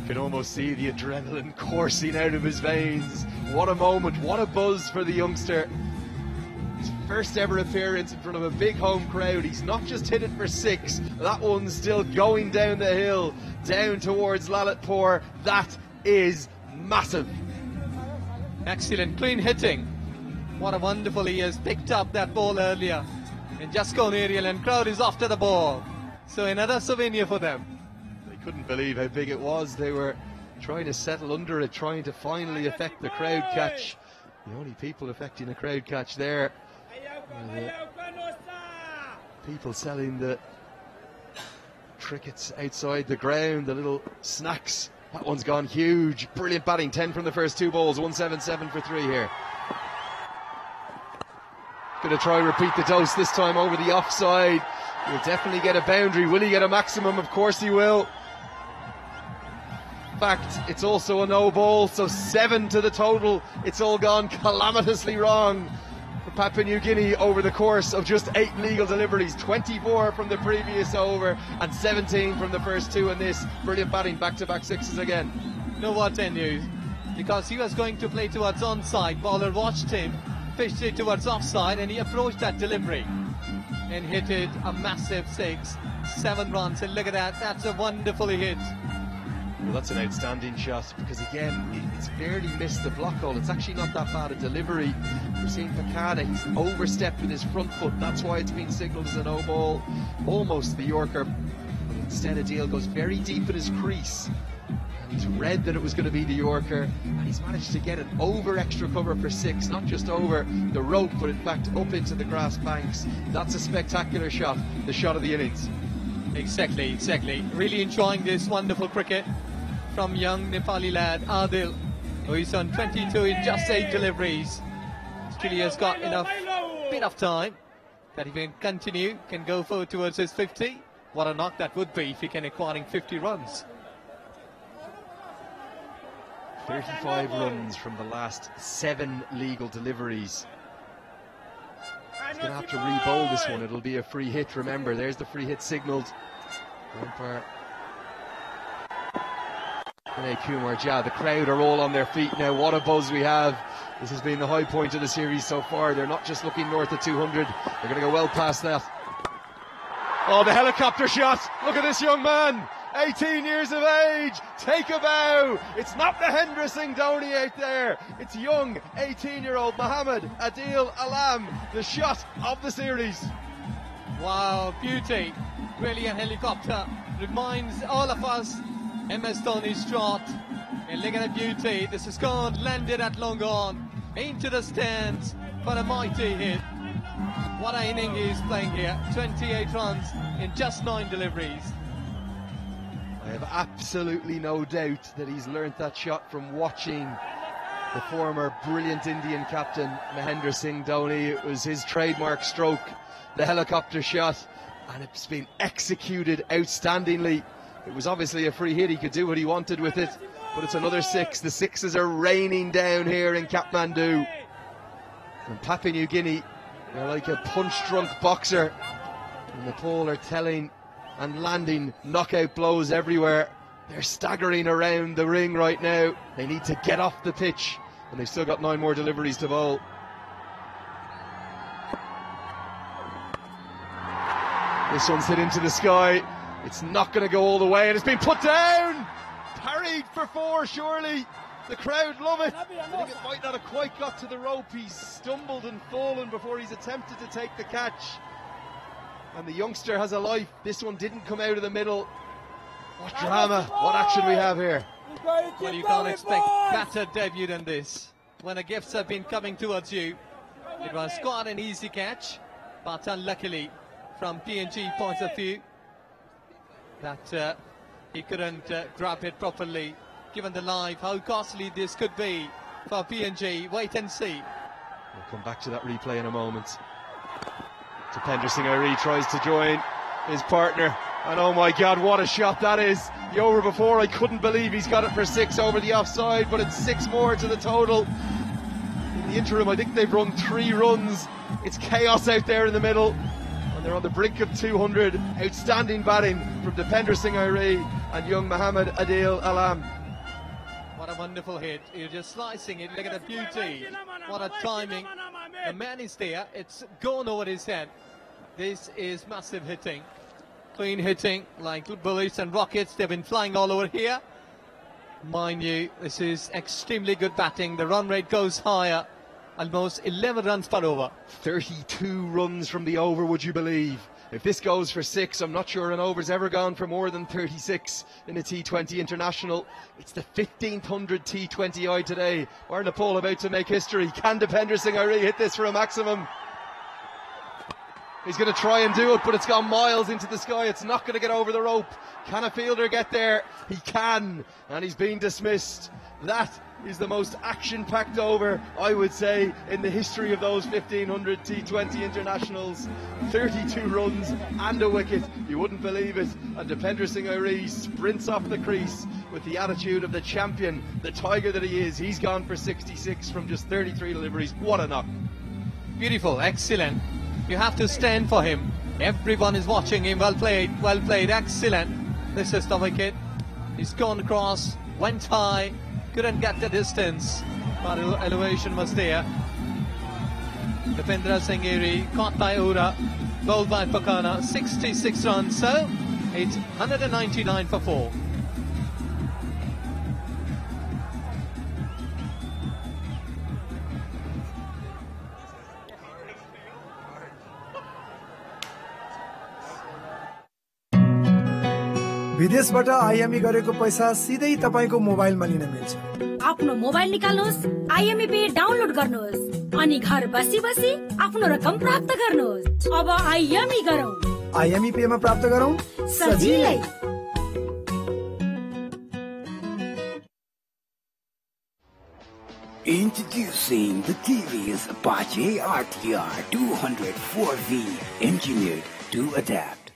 Can almost see the adrenaline coursing out of his veins. What a moment, what a buzz for the youngster. His first ever appearance in front of a big home crowd. He's not just hit it for six, that one's still going down the hill, down towards Lalitpur. That is massive. Excellent, clean hitting. What a wonderful he has picked up that ball earlier. And just gone aerial and crowd is after the ball. So another souvenir for them. Couldn't believe how big it was. They were trying to settle under it, trying to finally affect the crowd catch. The only people affecting a crowd catch there the people selling the trinkets outside the ground, the little snacks. That one's gone huge. Brilliant batting. 10 from the first two balls. 177 for three here. Going to try repeat the dose this time over the offside. He'll definitely get a boundary. Will he get a maximum? Of course he will. Fact, it's also a no ball, so seven to the total. It's all gone calamitously wrong for Papua New Guinea over the course of just eight legal deliveries 24 from the previous over and 17 from the first two in this. Brilliant batting, back to back sixes again. No what then news because he was going to play towards onside. Bowler watched him, pitched it towards offside, and he approached that delivery and hit it a massive six, seven runs. And look at that, that's a wonderfully hit. Well, that's an outstanding shot because again, it's barely missed the block hole. It's actually not that bad a delivery. We're seeing Pokana, he's overstepped with his front foot. That's why it's been signalled as a no ball. Almost the Yorker. But instead, Adil goes very deep in his crease. And he's read that it was going to be the Yorker, and he's managed to get it over extra cover for six, not just over the rope, but in fact up into the grass banks. That's a spectacular shot, the shot of the innings. Exactly, exactly. Really enjoying this wonderful cricket from young Nepali lad Adil, who is on 22 in just eight deliveries. Still he has got enough bit of time that if he can continue, can go forward towards his 50. What a knock that would be if he can acquiring 50 runs. 35 runs from the last seven legal deliveries. He's going to have to re-bowl this one. It'll be a free hit, remember. There's the free hit signalled. Umpire Jha. The crowd are all on their feet now. What a buzz we have. This has been the high point of the series so far. They're not just looking north of 200. They're going to go well past that. Oh, the helicopter shot. Look at this young man. 18 years of age. Take a bow. It's not Mahendra Singh Dhoni out there. It's young 18 year old Mohammed Adil Alam. The shot of the series. Wow, beauty. A helicopter. Reminds all of us MS Dhoni's shot. And look at the beauty. This has gone, landed at long on. Into the stands for a mighty hit. What an inning he's playing here. 28 runs in just nine deliveries. I have absolutely no doubt that he's learnt that shot from watching the former brilliant Indian captain Mahendra Singh Dhoni. It was his trademark stroke, the helicopter shot, and it's been executed outstandingly. It was obviously a free hit, he could do what he wanted with it, but it's another six. The sixes are raining down here in Kathmandu. And Papua New Guinea, they're like a punch drunk boxer. And Nepal are telling and landing knockout blows everywhere. They're staggering around the ring right now. They need to get off the pitch, and they've still got nine more deliveries to bowl. This one's hit into the sky. It's not going to go all the way, and it's been put down. Parried for four, surely. The crowd love it. I think it might not have quite got to the rope. He's stumbled and fallen before he's attempted to take the catch and the youngster has a life. This one didn't come out of the middle. What drama, what action we have here. Well, you can't expect better debut than this. When the gifts have been coming towards you, it was quite an easy catch, but unluckily, from PNG point of view, that uh, he couldn't uh, grab it properly. Given the live, how costly this could be for PNG. Wait and see. We'll come back to that replay in a moment. Dipendra Singh Airee tries to join his partner. And oh my God, what a shot that is. The over before, I couldn't believe he's got it for six over the offside, but it's six more to the total. In the interim, I think they've run three runs. It's chaos out there in the middle. They're on the brink of 200. Outstanding batting from Dipendra Singh Airee and young Muhammad Adil Alam. What a wonderful hit. You're just slicing it. Look at the beauty. What a timing. The man is there. It's gone over his head. This is massive hitting. Clean hitting like bullets and rockets. They've been flying all over here. Mind you, this is extremely good batting. The run rate goes higher. Almost 11 runs per over. 32 runs from the over, would you believe? If this goes for six, I'm not sure an over's ever gone for more than 36 in a T20 international. It's the 1500 T20I today. Are Nepal about to make history? Can Dipendra Singh hit this for a maximum? He's going to try and do it, but it's gone miles into the sky. It's not going to get over the rope. Can a fielder get there? He can, and he's been dismissed. That is the most action packed over, I would say, in the history of those 1500 T20 internationals. 32 runs and a wicket. You wouldn't believe it. And Dipendra Singh Airee sprints off the crease with the attitude of the champion, the tiger that he is. He's gone for 66 from just 33 deliveries. What a knock. Beautiful, excellent. You have to stand for him. Everyone is watching him. Well played, well played, excellent. This is the wicket. He's gone across, went high, couldn't get the distance, but elevation was there. Dipendra Singh Airee caught by Ura, bowled by Pokana, 66 runs, so it's 199 for 4. विदेशबाट IME गरेको पैसा सिधै तपाईँको मोबाइलमा लिन मिल्छ। आफ्नो mobile निकाल्नुहोस् आइएमई पे डाउनलोड गर्नुहोस् अनि घर बसी बसी आफ्नो रकम प्राप्त गर्नुहोस्। अब आइएमई गरौँ। आइएमई पेमा प्राप्त गरौँ? सजिलै। Introducing the TVS Apache RTR 204V, engineered to adapt.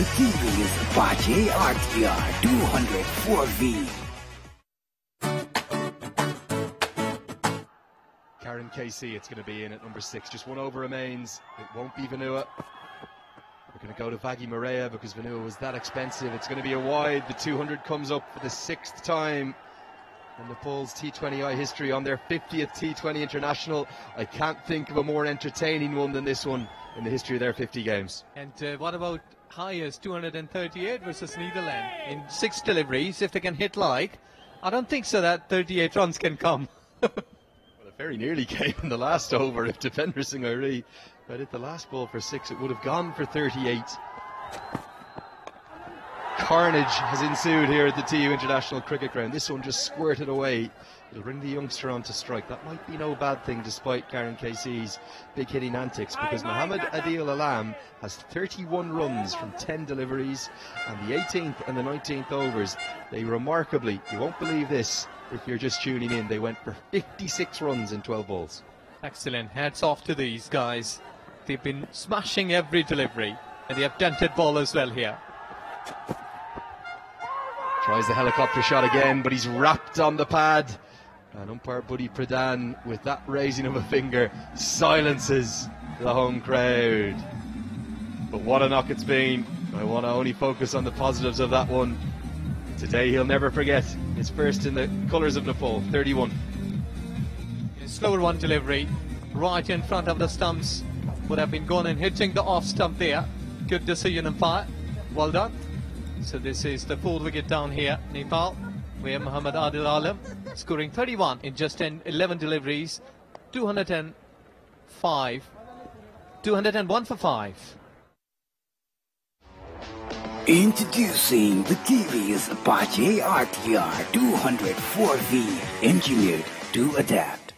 The TVS Apache RTR 204V. Karan KC, it's going to be in at number six. Just one over remains. It won't be Vanua. We're going to go to Vagi Morea because Vanua was that expensive. It's going to be a wide. The 200 comes up for the sixth time in Nepal's T20I history on their 50th T20 International. I can't think of a more entertaining one than this one in the history of their 50 games. And uh, what about highest 238 versus Netherlands in six deliveries? If they can hit like, I don't think so that 38 runs can come. (laughs) Well, it very nearly came in the last over if Dipendra Singh Airee had hit the last ball for six. It would have gone for 38. Carnage has ensued here at the TU International Cricket Ground. This one just squirted away. It'll bring the youngster on to strike. That might be no bad thing despite Karan KC's big hitting antics because Mohammad Adil Alam has 31 runs from 10 deliveries and the 18th and the 19th overs. They remarkably, you won't believe this if you're just tuning in, they went for 56 runs in 12 balls. Excellent. Heads off to these guys. They've been smashing every delivery, and they have dented ball as well here. Tries the helicopter shot again, but he's wrapped on the pad. And umpire Buddhi Pradhan, with that raising of a finger, silences the home crowd. But what a knock it's been. I want to only focus on the positives of that one. Today he'll never forget his first in the colours of Nepal, 31. A slower one delivery, right in front of the stumps. Would have been gone and hitting the off stump there. Good decision umpire. Well done. So this is the fourth wicket down here, Nepal, where Muhammad Adil Alam scoring 31 in just 10, 11 deliveries, 205, 201 for 5. Introducing the TVS Apache RTR 204V, engineered to adapt.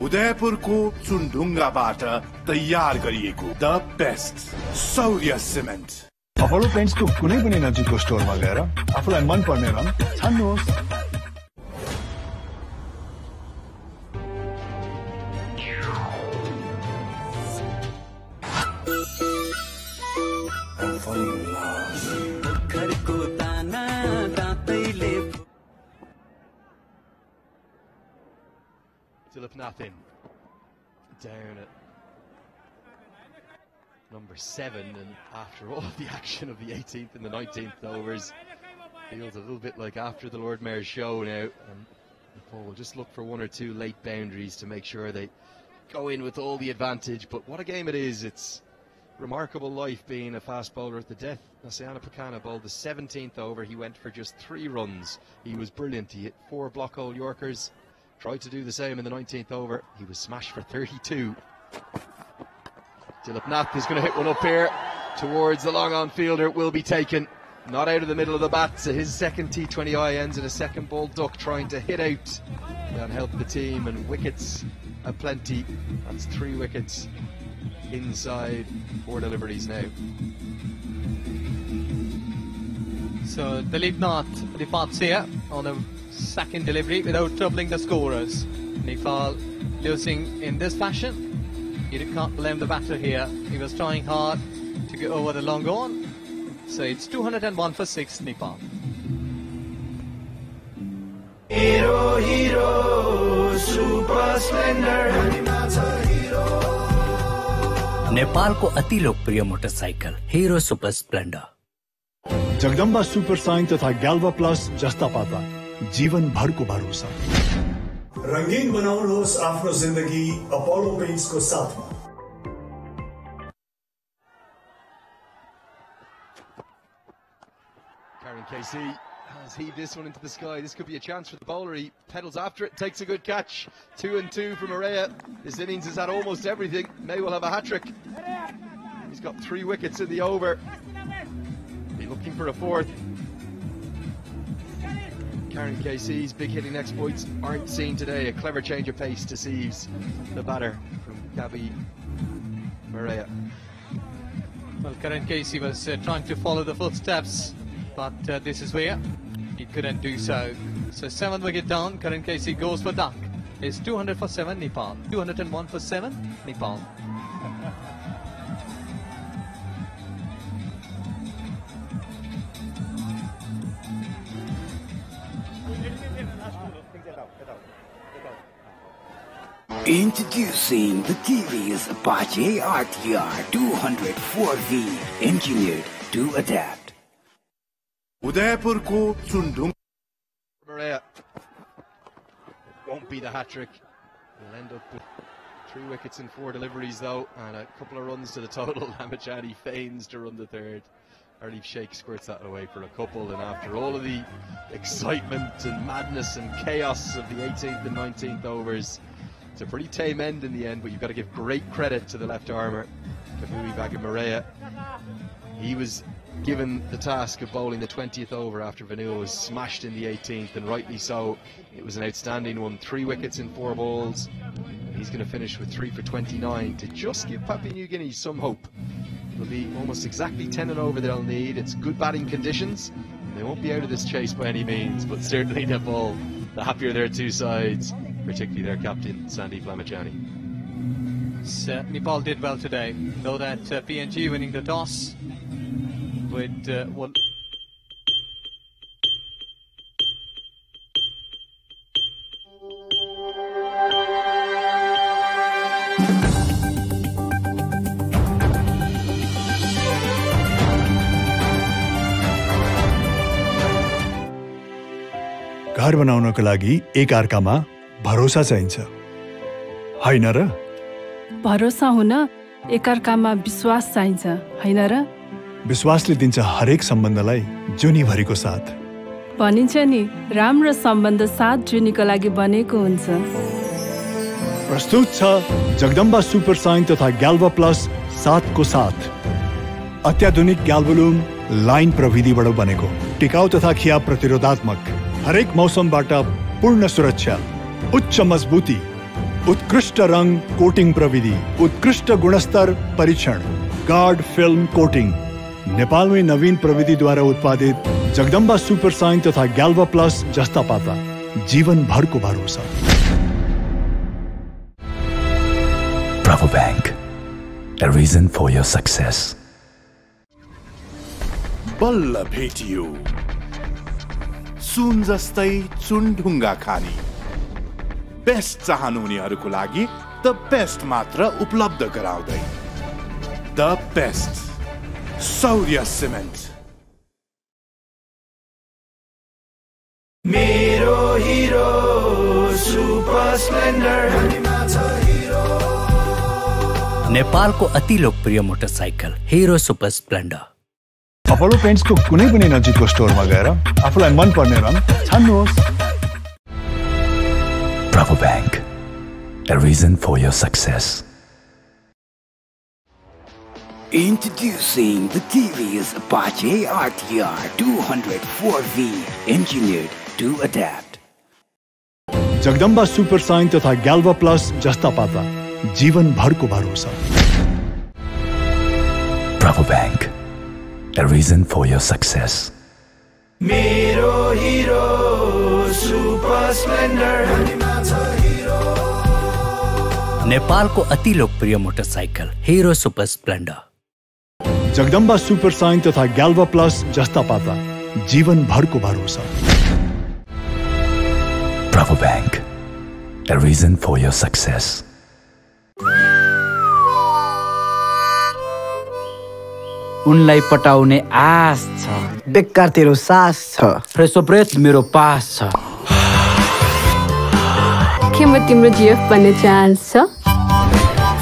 उदयपुरको चुनढुङ्गाबाट the गरिएको the best. सौर्य Cement. Apollo पेन्ट्सको कुनै पनि नजिकको स्टोरमा गएर आफूलाई मन पर्ने रङ छान्नुहोस्। Dilip Nathin down at number seven, and after all the action of the 18th and the 19th overs, feels a little bit like after the Lord Mayor's show now. And Paul will just look for one or two late boundaries to make sure they go in with all the advantage. But what a game it is! It's remarkable life being a fast bowler at the death. Nosaina Pokana bowled the 17th over. He went for just three runs. He was brilliant. He hit four block hole Yorkers. Tried to do the same in the 19th over. He was smashed for 32. Dilip is going to hit one up here towards the long on fielder. It will be taken. Not out of the middle of the bat. So his second T20I ends in a second ball duck trying to hit out and help the team. And wickets aplenty. That's three wickets inside four deliveries now. So Dilip Nath departs here on a second delivery without troubling the scorers. Nepal losing in this fashion. You can't blame the batter here. He was trying hard to get over the long on. So it's 201 for 6 Nepal. Hero, hero, super splendor. नेपालको अति लोकप्रिय motorcycle Hero Super Splendor Jagdamba Super Shine तथा ग्याल्वा plus जस्ता पाता जीवनभरको भरोसा रङ्गीन बनाउनुहोस् आफ्नो जिन्दगी अपोलो पेन्ट्सको साथमा Karen KC has heaved this one into the sky. This could be a chance for the bowler. He pedals after it, takes a good catch. Two and two from Maria. His innings has had almost everything. May well have a hat trick. He's got three wickets in the over. Be looking for a fourth. Karan KC's big hitting exploits aren't seen today. A clever change of pace deceives the batter from Vagi Morea. Well, Karan KC was uh, trying to follow the footsteps, but uh, this is where he couldn't do so. So seventh wicket down, Karan KC goes for duck. It's 200 for 7 Nepal. 201 for 7 Nepal. Introducing the TVS Apache RTR 204V, engineered to adapt. Udaipur ko Sundung. It won't be the hat trick. We'll end up with three wickets and four deliveries though, and a couple of runs to the total. (laughs) Lamichhane feigns to run the third. Aarif Sheikh squirts that away for a couple, and after all of the excitement and madness and chaos of the 18th and 19th overs it's a pretty tame end in the end, but you've got to give great credit to the left armour, Kabua Vagi Morea. He was given the task of bowling the 20th over after Vanua was smashed in the 18th, and rightly so. It was an outstanding one. Three wickets in four balls. He's going to finish with three for 29 to just give Papua New Guinea some hope. It'll be almost exactly 10 and over they'll need. It's good batting conditions. They won't be out of this chase by any means, but certainly Nepal, the happier their two sides, particularly their captain, Sandeep Lamichhane. Nepal did well today. Though that uh, PNG winning the toss would uh, one. घर बनाउनको लागि एक अर्कामा भरोसा चाहिन्छ। होइन र? भरोसा हुन एकअर्कामा विश्वास चाहिन्छ होइन र? विश्वासले दिन्छ हरेक सम्बन्धलाई जुनीभरिको साथ। भनिन्छ नि राम्रो सम्बन्ध सात जुनीको लागि बनेको हुन्छ। प्रस्तुत छ जगदम्बा सुपर साइन तथा ग्याल्भा प्लस सातको साथ। अत्याधुनिक ग्याल्भोलुम लाइन प्रविधिबाट बनेको टिकाउ तथा खिया प्रतिरोधात्मक हरेक मौसमबाट पूर्ण सुरक्षा। उच्च मजबूती उत्कृष्ट रंग कोटिंग प्रविधि उत्कृष्ट गुणस्तर परीक्षण गार्ड फ़िल्म कोटिङ नेपालमै नवीन प्रविधिद्वारा उत्पादित जगदम्बा सुपर साइन तथा ग्याल्भा प्लस जस्ता पाता जीवनभरको भरोसा। Bravo Bank, a reason for your success. बल्ल भेटियो। सुन जस्तै चुनढुङ्गा खानी। बेस्ट चाहनुहुनेहरूको लागि द बेस्ट मात्र उपलब्ध गराउँदै। The best. सौर्य सिमेन्ट। मेरो हिरो सुपर स्प्लेन्डर। नेपालको अति लोकप्रिय motorcycle Hero super Splendor. Apollo पेन्ट्सको कुनै पनि नजिकको स्टोरमा गएर आफूलाई मन पर्ने रङ छान्नुहोस्। Prabhu Bank, a reason for your success. Introducing the T.V.S. Apache RTR 204V, engineered to adapt. Jagdamba super sign तथा ग्याल्वा प्लस जस्ता पाता जीवन भरको भरोसा Prabhu Bank, a reason for your success. मेरो हिरो सुपर स्प्लेन्डर नेपालको अति लोकप्रिय motorcycle Hero super Splendor Jagdamba super sign तथा ग्याल्भा प्लस जस्ता पाता जीवनभरको भरोसा। Bravo Bank, a reason for your success. उनलाई पटाउने आश छ। बेकार तेरो सास छ। फ्रेसो ब्रेथ मेरो पास छ। के म तिम्रो जिएफ बन्ने चान्स छ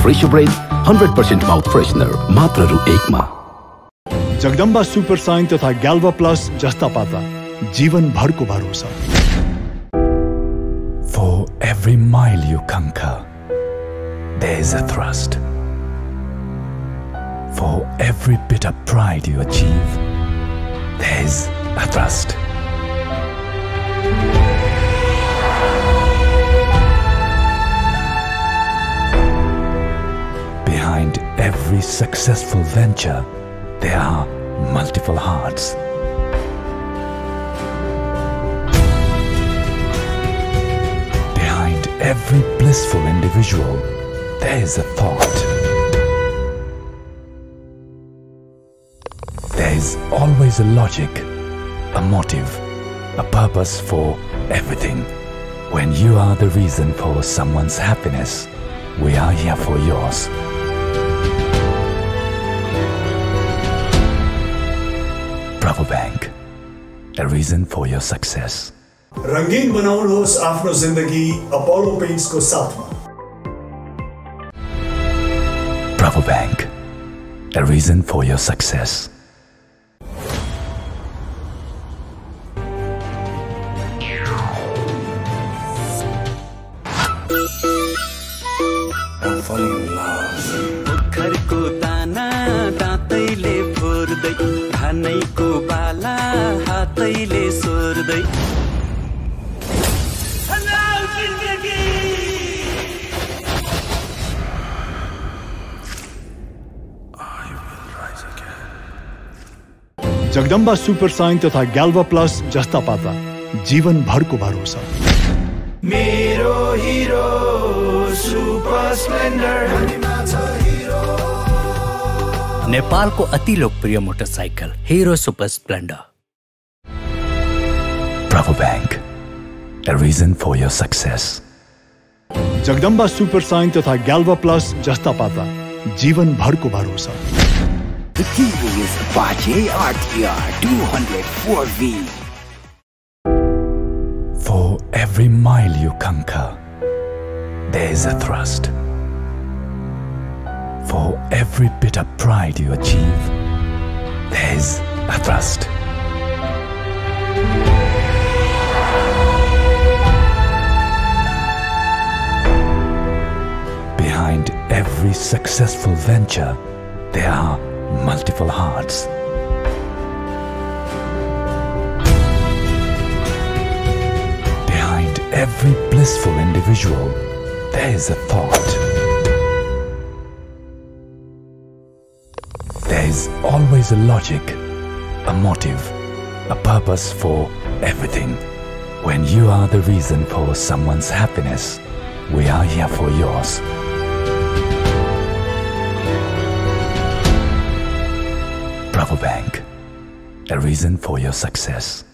Fresho breath hundred percent mouth freshener मात्र रु एकमा जगदम्बा सुपर साइन तथा ग्याल्भा प्लस जस्ता पाता जीवनभरको भरोसा For every mile you conquer, there is a thrust. For every bit of pride you achieve, there is a thrust. Behind every successful venture, there are multiple hearts. Behind every blissful individual, there is a thought. There is always a logic, a motive, a purpose for everything. When you are the reason for someone's happiness, We are here for yours. Bravo Bank, a reason for your success. रङ्गीन बनाउनुहोस् आफ्नो जिन्दगी Apollo पेन्ट्सको साथमा Bravo Bank, a reason for your success. Jagdamba super sign तथा ग्याल्वा plus जस्ता पाता जीवनभरको भरोसा। मेरो हिरो सुपर स्प्लेन्डर। नेपालको अति लोकप्रिय motorcycle Hero super Splendor. Bravo Bank, a reason for your success. Jagdamba super sign तथा ग्याल्वा प्लस जस्ता पाता जीवनभरको भरोसा। The TVS Apache RTR 204V. For every mile you conquer, there is a thrust. For every bit of pride you achieve, there is a thrust. Behind every successful venture, there are multiple hearts. Behind every blissful individual, there is a thought. There is always a logic, a motive, a purpose for everything. When you are the reason for someone's happiness, we are here for yours. Bank, a reason for your success.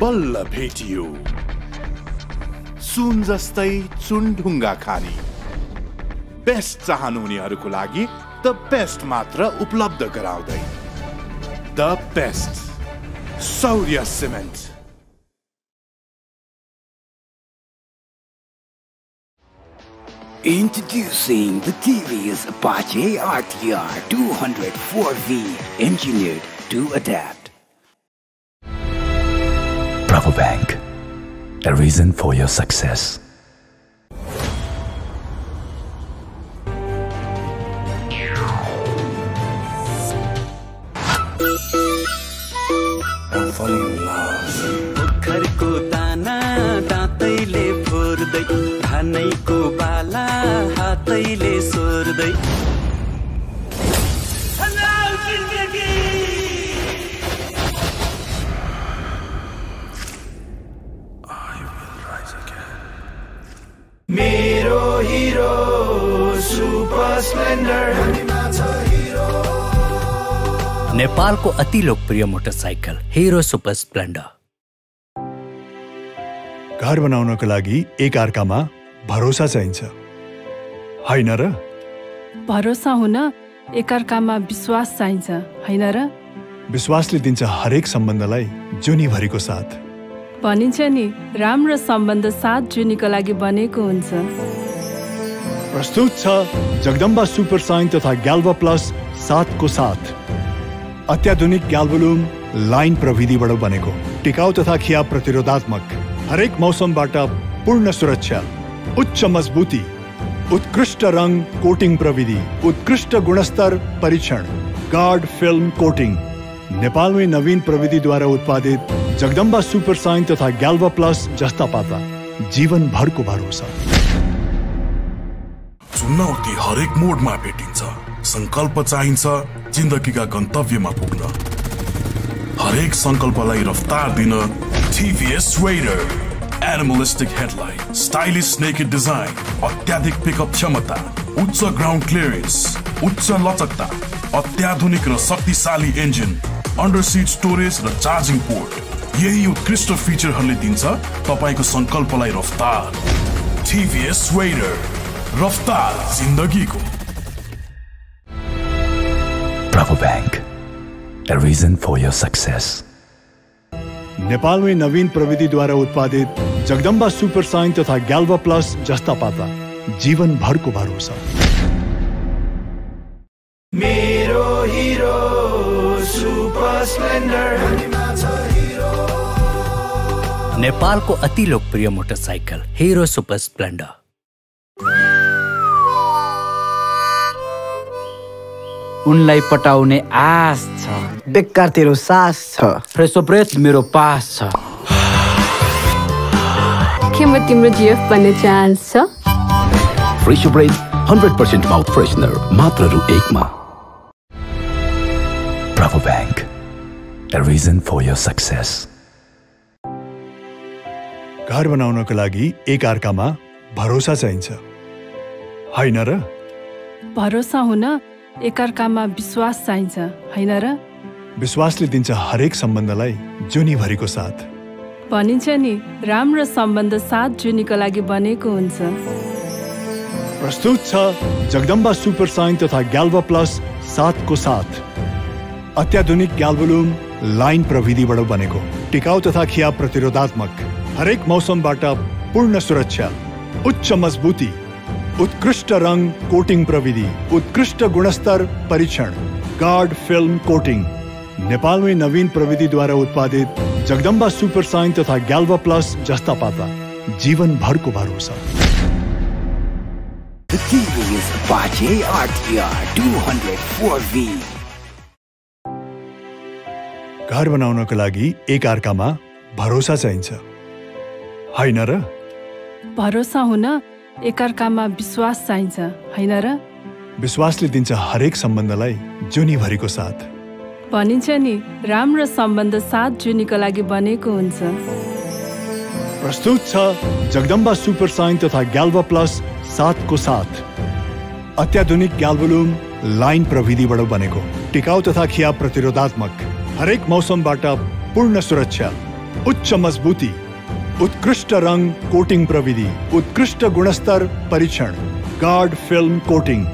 बल्ल भेटियो सुन जस्तै चुनढुङ्गा खानी best चाहनुहुनेहरूको लागि the best मात्र उपलब्ध गराउँदै the best Saurya cement Introducing the TVS Apache RTR 204V, engineered to adapt. Prabhu Bank, a reason for your success. I'm falling in love. धानैको बाला हातैले सोर्दै। मेरो हिरो सुपर स्प्लेन्डर। नेपालको अति लोकप्रिय मोटरसाइकल हिरो सुपर स्प्लेन्डर। घर बनाउनको लागि एक अर्कामा भरोसा चाहिन्छ। होइन र? भरोसा हुन एकअर्कामा विश्वास चाहिन्छ होइन र? विश्वासले दिन्छ हरेक सम्बन्धलाई जुनीभरिको साथ। भनिन्छ नि राम्रो सम्बन्ध सात जुनीको लागि बनेको हुन्छ। प्रस्तुत छ जगदम्बा सुपर साइन तथा ग्याल्वा प्लस सातको साथ। अत्याधुनिक ग्याल्वोलुम लाइन प्रविधिबाट बनेको टिकाउ तथा खिया प्रतिरोधात्मक हरेक मौसमबाट पूर्ण सुरक्षा। उच्च मजबुती उत्कृष्ट रङ कोटिङ प्रविधि उत्कृष्ट गुणस्तर परीक्षण गार्ड फिल्म कोटिङ नेपालमै नवीन प्रविधिद्वारा उत्पादित जगदम्बा सुपर साइन तथा ग्याल्वा प्लस जस्ता पाता जीवनभरको भरोसा। चुनौती हरेक मोडमा भेटिन्छ। संकल्प चाहिन्छ जिन्दगीका गन्तव्यमा पुग्न। हरेक संकल्पलाई रफ्तार दिन TVS Raider animalistic headlight stylish naked design अत्याधिक पिकअप क्षमता उच्च ग्राउन्ड क्लियरेन्स उच्च लचकता अत्याधुनिक र शक्तिशाली इन्जिन अन्डर सिट स्टोरेज र चार्जिङ पोर्ट यही उत्कृष्ट फिचरहरूले दिन्छ तपाईँको संकल्पलाई रफ्तार TVS Raider रफ्तार जिन्दगीको Rabobank, a reason for your success. नेपालमै नवीन प्रविधिद्वारा उत्पादित जगदम्बा सुपर साइन तथा ग्याल्वा प्लस जस्ता पाता जीवनभरको भरोसा। मेरो हिरो सुपर स्प्लेन्डर। नेपालको अति लोकप्रिय मोटरसाइकल हिरो सुपर स्प्लेन्डर। उनलाई पटाउने आश छ। बेकार तेरो सास छ। फ्रेसो ब्रेथ मेरो पास छ। के म तिम्रो जिएफ बन्ने चान्स छ। Fresho breath hundred percent mouth freshener मात्र रु Ekma. Rabobank, a reason for your success. घर बनाउनको लागि एक अर्कामा भरोसा चाहिन्छ। होइन र? भरोसा हुन एकअर्कामा विश्वास चाहिन्छ। होइन र? विश्वासले दिन्छ हरेक सम्बन्धलाई जुनीभरिको साथ। भनिन्छ नि राम्रो सम्बन्ध सात जुनीको लागि बनेको हुन्छ। प्रस्तुत छ जगदम्बा सुपर साइन तथा ग्याल्वा प्लस सातको साथ। अत्याधुनिक ग्याल्वोलुम लाइन प्रविधिबाट बनेको टिकाउ तथा खिया प्रतिरोधात्मक हरेक मौसमबाट पूर्ण सुरक्षा उच्च मजबुती उत्कृष्ट रङ कोटिङ प्रविधि उत्कृष्ट गुणस्तर परीक्षण गार्ड फिल्म कोटिङ नेपालमै नवीन प्रविधिद्वारा उत्पादित जगदम्बा सुपर साइन तथा ग्याल्वा प्लस जस्ता पाता जीवनभरको भरोसा। The TVS Apache RTR 204V. घर बनाउनको लागि एक अर्कामा भरोसा चाहिन्छ। होइन र? भरोसा हुन एकअर्कामा विश्वास चाहिन्छ होइन र? विश्वासले दिन्छ हरेक सम्बन्धलाई जुनीभरिको साथ। भनिन्छ नि राम्रो सम्बन्ध सात जुनीको लागि बनेको हुन्छ। प्रस्तुत छ जगदम्बा सुपर साइन तथा ग्याल्वा प्लस सातको साथ। अत्याधुनिक ग्याल्वोलुम लाइन प्रविधिबाट बनेको। टिकाउ तथा खिया प्रतिरोधात्मक। हरेक मौसमबाट पूर्ण सुरक्षा। उच्च मजबुती। उत्कृष्ट रङ कोटिङ प्रविधि। उत्कृष्ट गुणस्तर परीक्षण। Guard film coating.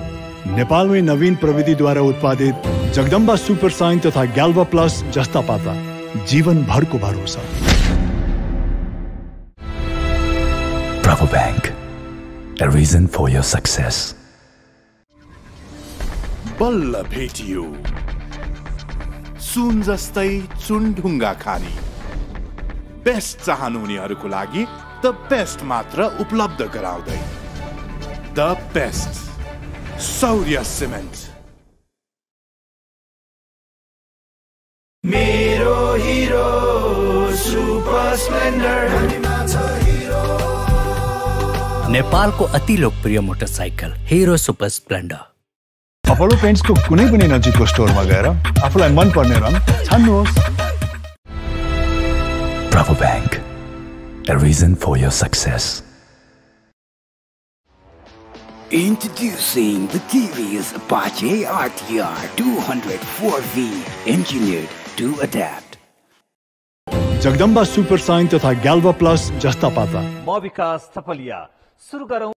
नेपालमै नवीन प्रविधिद्वारा उत्पादित जगदम्बा सुपर साइन तथा ग्याल्वा प्लस जस्ता पाता जीवनभरको भरोसा। Rabobank, a reason for your success. बल्ल भेटियो। सुन जस्तै चुनढुङ्गा खानी। बेस्ट चाहनुहुनेहरूको लागि द बेस्ट मात्र उपलब्ध गराउँदै। The best Saurya cement. मेरो हिरो सुपर स्प्लेन्डर नेपालको अति लोकप्रिय motorcycle Hero super Splendor Apollo पेन्ट्सको कुनै पनि नजिकको स्टोरमा गएर आफूलाई मन पर्ने रङ छान्नुहोस्। Rabobank, a reason for your success. Introducing the TVS Apache RTR 204V, engineered to adapt. Jagdamba Super Shine तथा ग्याल्वा प्लस जस्ता पाता म विकास थपलिया सुरु गरौँ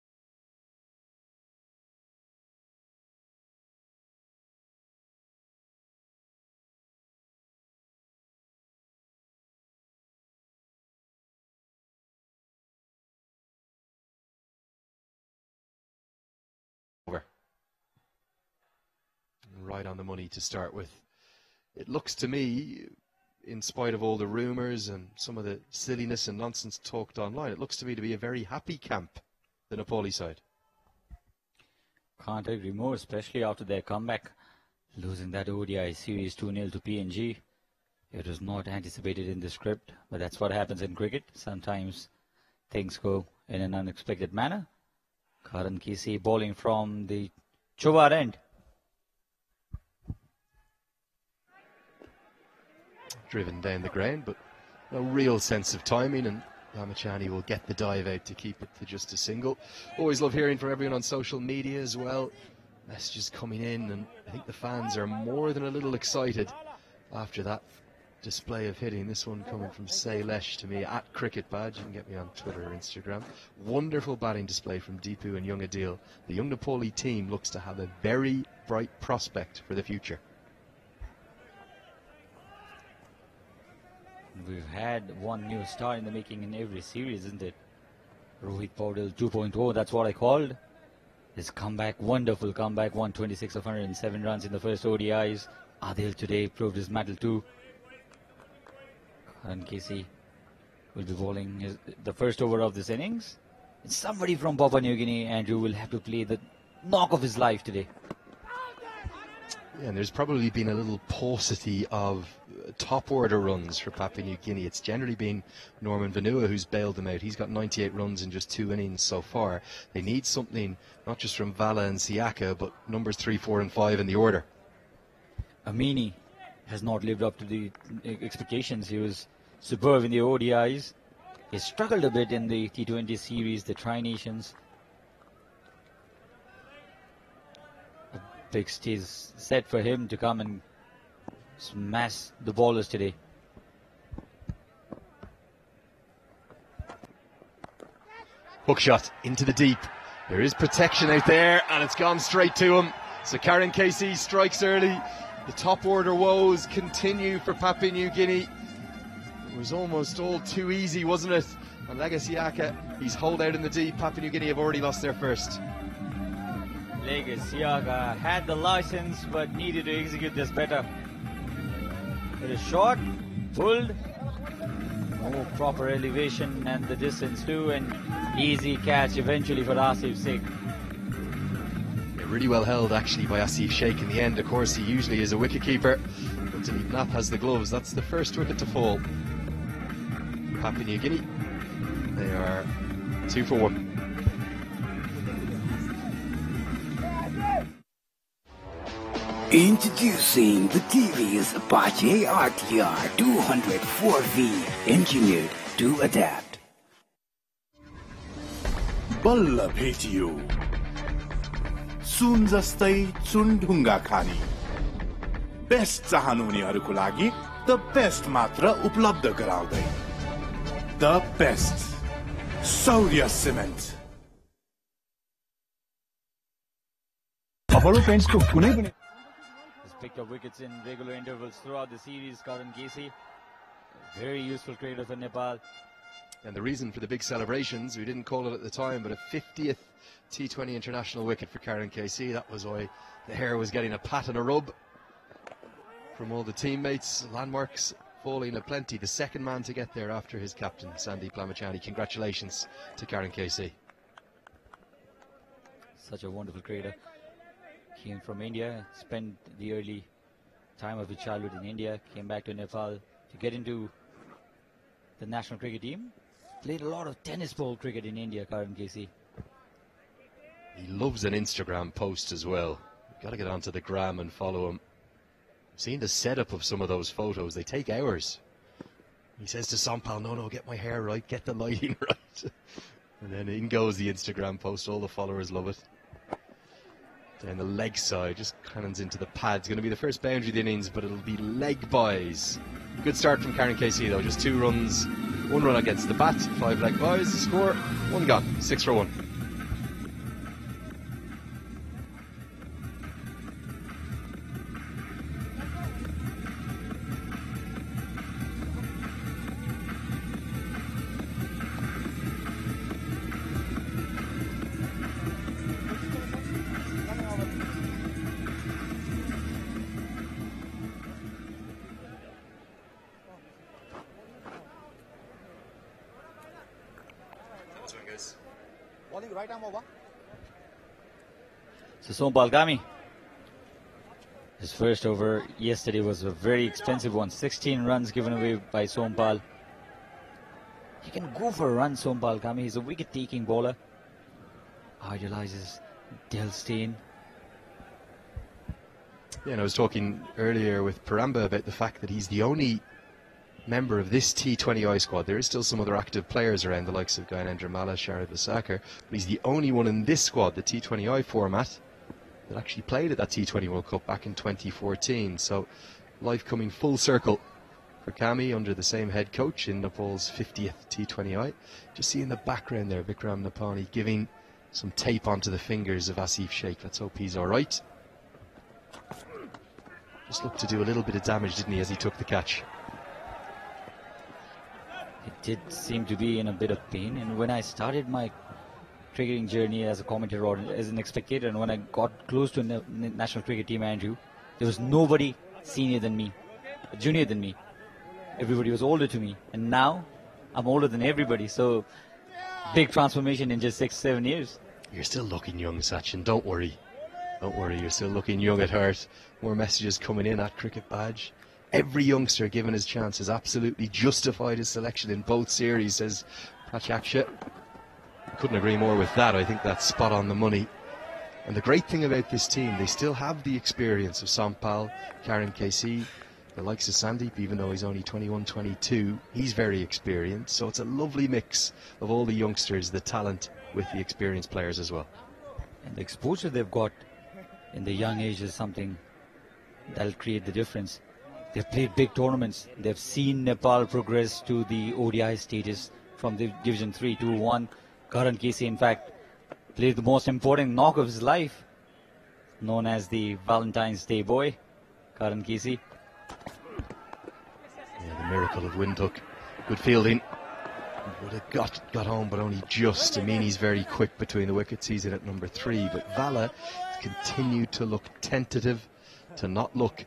Right on the money to start with. It looks to me, in spite of all the rumours and some of the silliness and nonsense talked online, it looks to me to be a very happy camp, the Nepali side. Can't agree more, especially after their comeback, losing that ODI series 2-0 to PNG. It was not anticipated in the script, but that's what happens in cricket. Sometimes things go in an unexpected manner. Karan KC bowling from the Chowar end. Driven down the ground, but no real sense of timing, and Lamichhane will get the dive out to keep it to just a single. Always love hearing from everyone on social media as well. Messages coming in, and I think the fans are more than a little excited after that display of hitting. This one coming from Saylesh to me at Cricket Badge. You can get me on Twitter or Instagram. Wonderful batting display from Deepu and Young Adil. The Young Nepali team looks to have a very bright prospect for the future. We've had one new star in the making in every series, isn't it? Rohit Paudel 2.0, that's what I called. His comeback, wonderful comeback, 126 of 107 runs in the first ODIs. Adil today proved his mettle too. And Casey will be bowling his, the first over of this innings. And somebody from Papua New Guinea, Andrew, will have to play the knock of his life today. Yeah, and there's probably been a little paucity of top order runs for Papua New Guinea. It's generally been Norman Vanua who's bailed them out. He's got 98 runs in just two innings so far. They need something not just from Vala and Siaka, but numbers three, four, and five in the order. Amini has not lived up to the expectations. He was superb in the ODIs. He struggled a bit in the T20 series, the Tri Nations. A big stage set for him to come and smash the bowlers today. Hook shot into the deep. There is protection out there, and it's gone straight to him. So Karan KC strikes early. The top order woes continue for Papua New Guinea. It was almost all too easy, wasn't it? And Lega Siaka, he's holed out in the deep. Papua New Guinea have already lost their first. Lega Siaka had the license but needed to execute this better. It is short, pulled, no proper elevation and the distance too, and easy catch eventually for Asif. Yeah, really well held actually by Asif Sheikh in the end. Of course, he usually is a wicket keeper, but Dilip Nath has the gloves. That's the first wicket to fall. Papua New Guinea, they are two for one. Introducing the TVS Apache RTR 204V, engineered to adapt. बल्ल भेटियो सुन जस्तै चुनढुङ्गा खानी। Best चाहनुहुनेहरूको लागि the best मात्र उपलब्ध गराउँदै। The best Saurya cement. Apollo पेन्ट्सको कुनै पनि picked up wickets in regular intervals throughout the series, Karan KC. Very useful creator for Nepal. And the reason for the big celebrations, we didn't call it at the time, but a 50th T20 international wicket for Karan KC. That was why the hair was getting a pat and a rub from all the teammates. Landmarks falling aplenty. The second man to get there after his captain, Sandeep Lamichhane. Congratulations to Karan KC. Such a wonderful creator. Came from India, spent the early time of his childhood in India, came back to Nepal to get into the national cricket team. Played a lot of tennis ball cricket in India, Karan KC. He loves an Instagram post as well. You've Got to get onto the gram and follow him. I've seen the setup of some of those photos. They take hours. He says to Sompal, no, no, get my hair right, get the lighting (laughs) right. and then in goes the Instagram post. All the followers love it. Down the leg side, just cannons into the pads. Going to be the first boundary of the innings, but it'll be leg buys. Good start from Karan KC though. Just two runs, one run against the bat, five leg buys. Score, one gone, six for one. So Sompal Kami. His first over yesterday was a very expensive one. 16 runs given away by Sompal. He can go for a run, Sompal Kami. He's a wicket-taking bowler. Idolizes Dale Steyn. Yeah, and I was talking earlier with Paramba about the fact that he's the only member of this T20I squad. There is still some other active players around, the likes of Gyanendra Malla, Sharad Vesawkar, but he's the only one in this squad, the T20I format, that actually played at that T20 World Cup back in 2014. So life coming full circle for Kami under the same head coach in Nepal's 50th T20I. Just see in the background there, Vikram Napani giving some tape onto the fingers of Asif Sheikh. Let's hope he's all right. Just looked to do a little bit of damage, didn't he, as he took the catch? It did seem to be in a bit of pain. And when I started my cricketing journey as a commentator or as an spectator, and when I got close to the national cricket team, Andrew, there was nobody senior than me, junior than me. Everybody was older to me, and now I'm older than everybody. So big transformation in just six, seven years. You're still looking young, Sachin. Don't worry. Don't worry. You're still looking young at heart. More messages coming in at Cricket Badge. Every youngster given his chance has absolutely justified his selection in both series, says Prachaksha. Couldn't agree more with that. I think that's spot on the money. And the great thing about this team, they still have the experience of Sompal, Karan KC, the likes of Sandeep, even though he's only 21, 22. He's very experienced. So it's a lovely mix of all the youngsters, the talent with the experienced players as well. And the exposure they've got in the young age is something that'll create the difference. They've played big tournaments. They've seen Nepal progress to the ODI stages from the Division 3 to 1. Karan KC, in fact, played the most important knock of his life, known as the Valentine's Day boy, Karan KC. Yeah, the miracle of Windhoek. Good fielding. Would have got, got home, but only just. I mean, he's very quick between the wickets. He's in at number three. But Vala continued to look tentative, to not look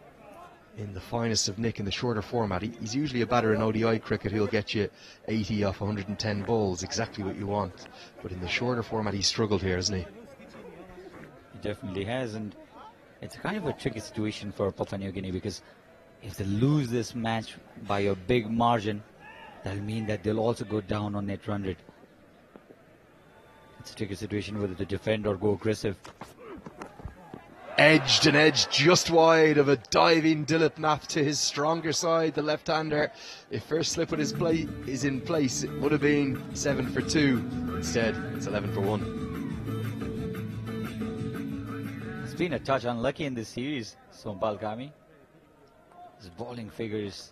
in the finest of nick in the shorter format. He, he's usually a batter in ODI cricket who'll get you 80 off 110 balls, exactly what you want. But in the shorter format, he struggled here, hasn't he? He definitely has, and it's kind of a tricky situation for Papua New Guinea because if they lose this match by a big margin, that'll mean that they'll also go down on net run rate. It's a tricky situation whether to defend or go aggressive. Edged and edged just wide of a diving Dilip Nath to his stronger side, the left-hander. If first slip with his play is in place, it would have been seven for two. Instead, it's 11 for one. It's been a touch unlucky in this series, Sompal Kami. His bowling figures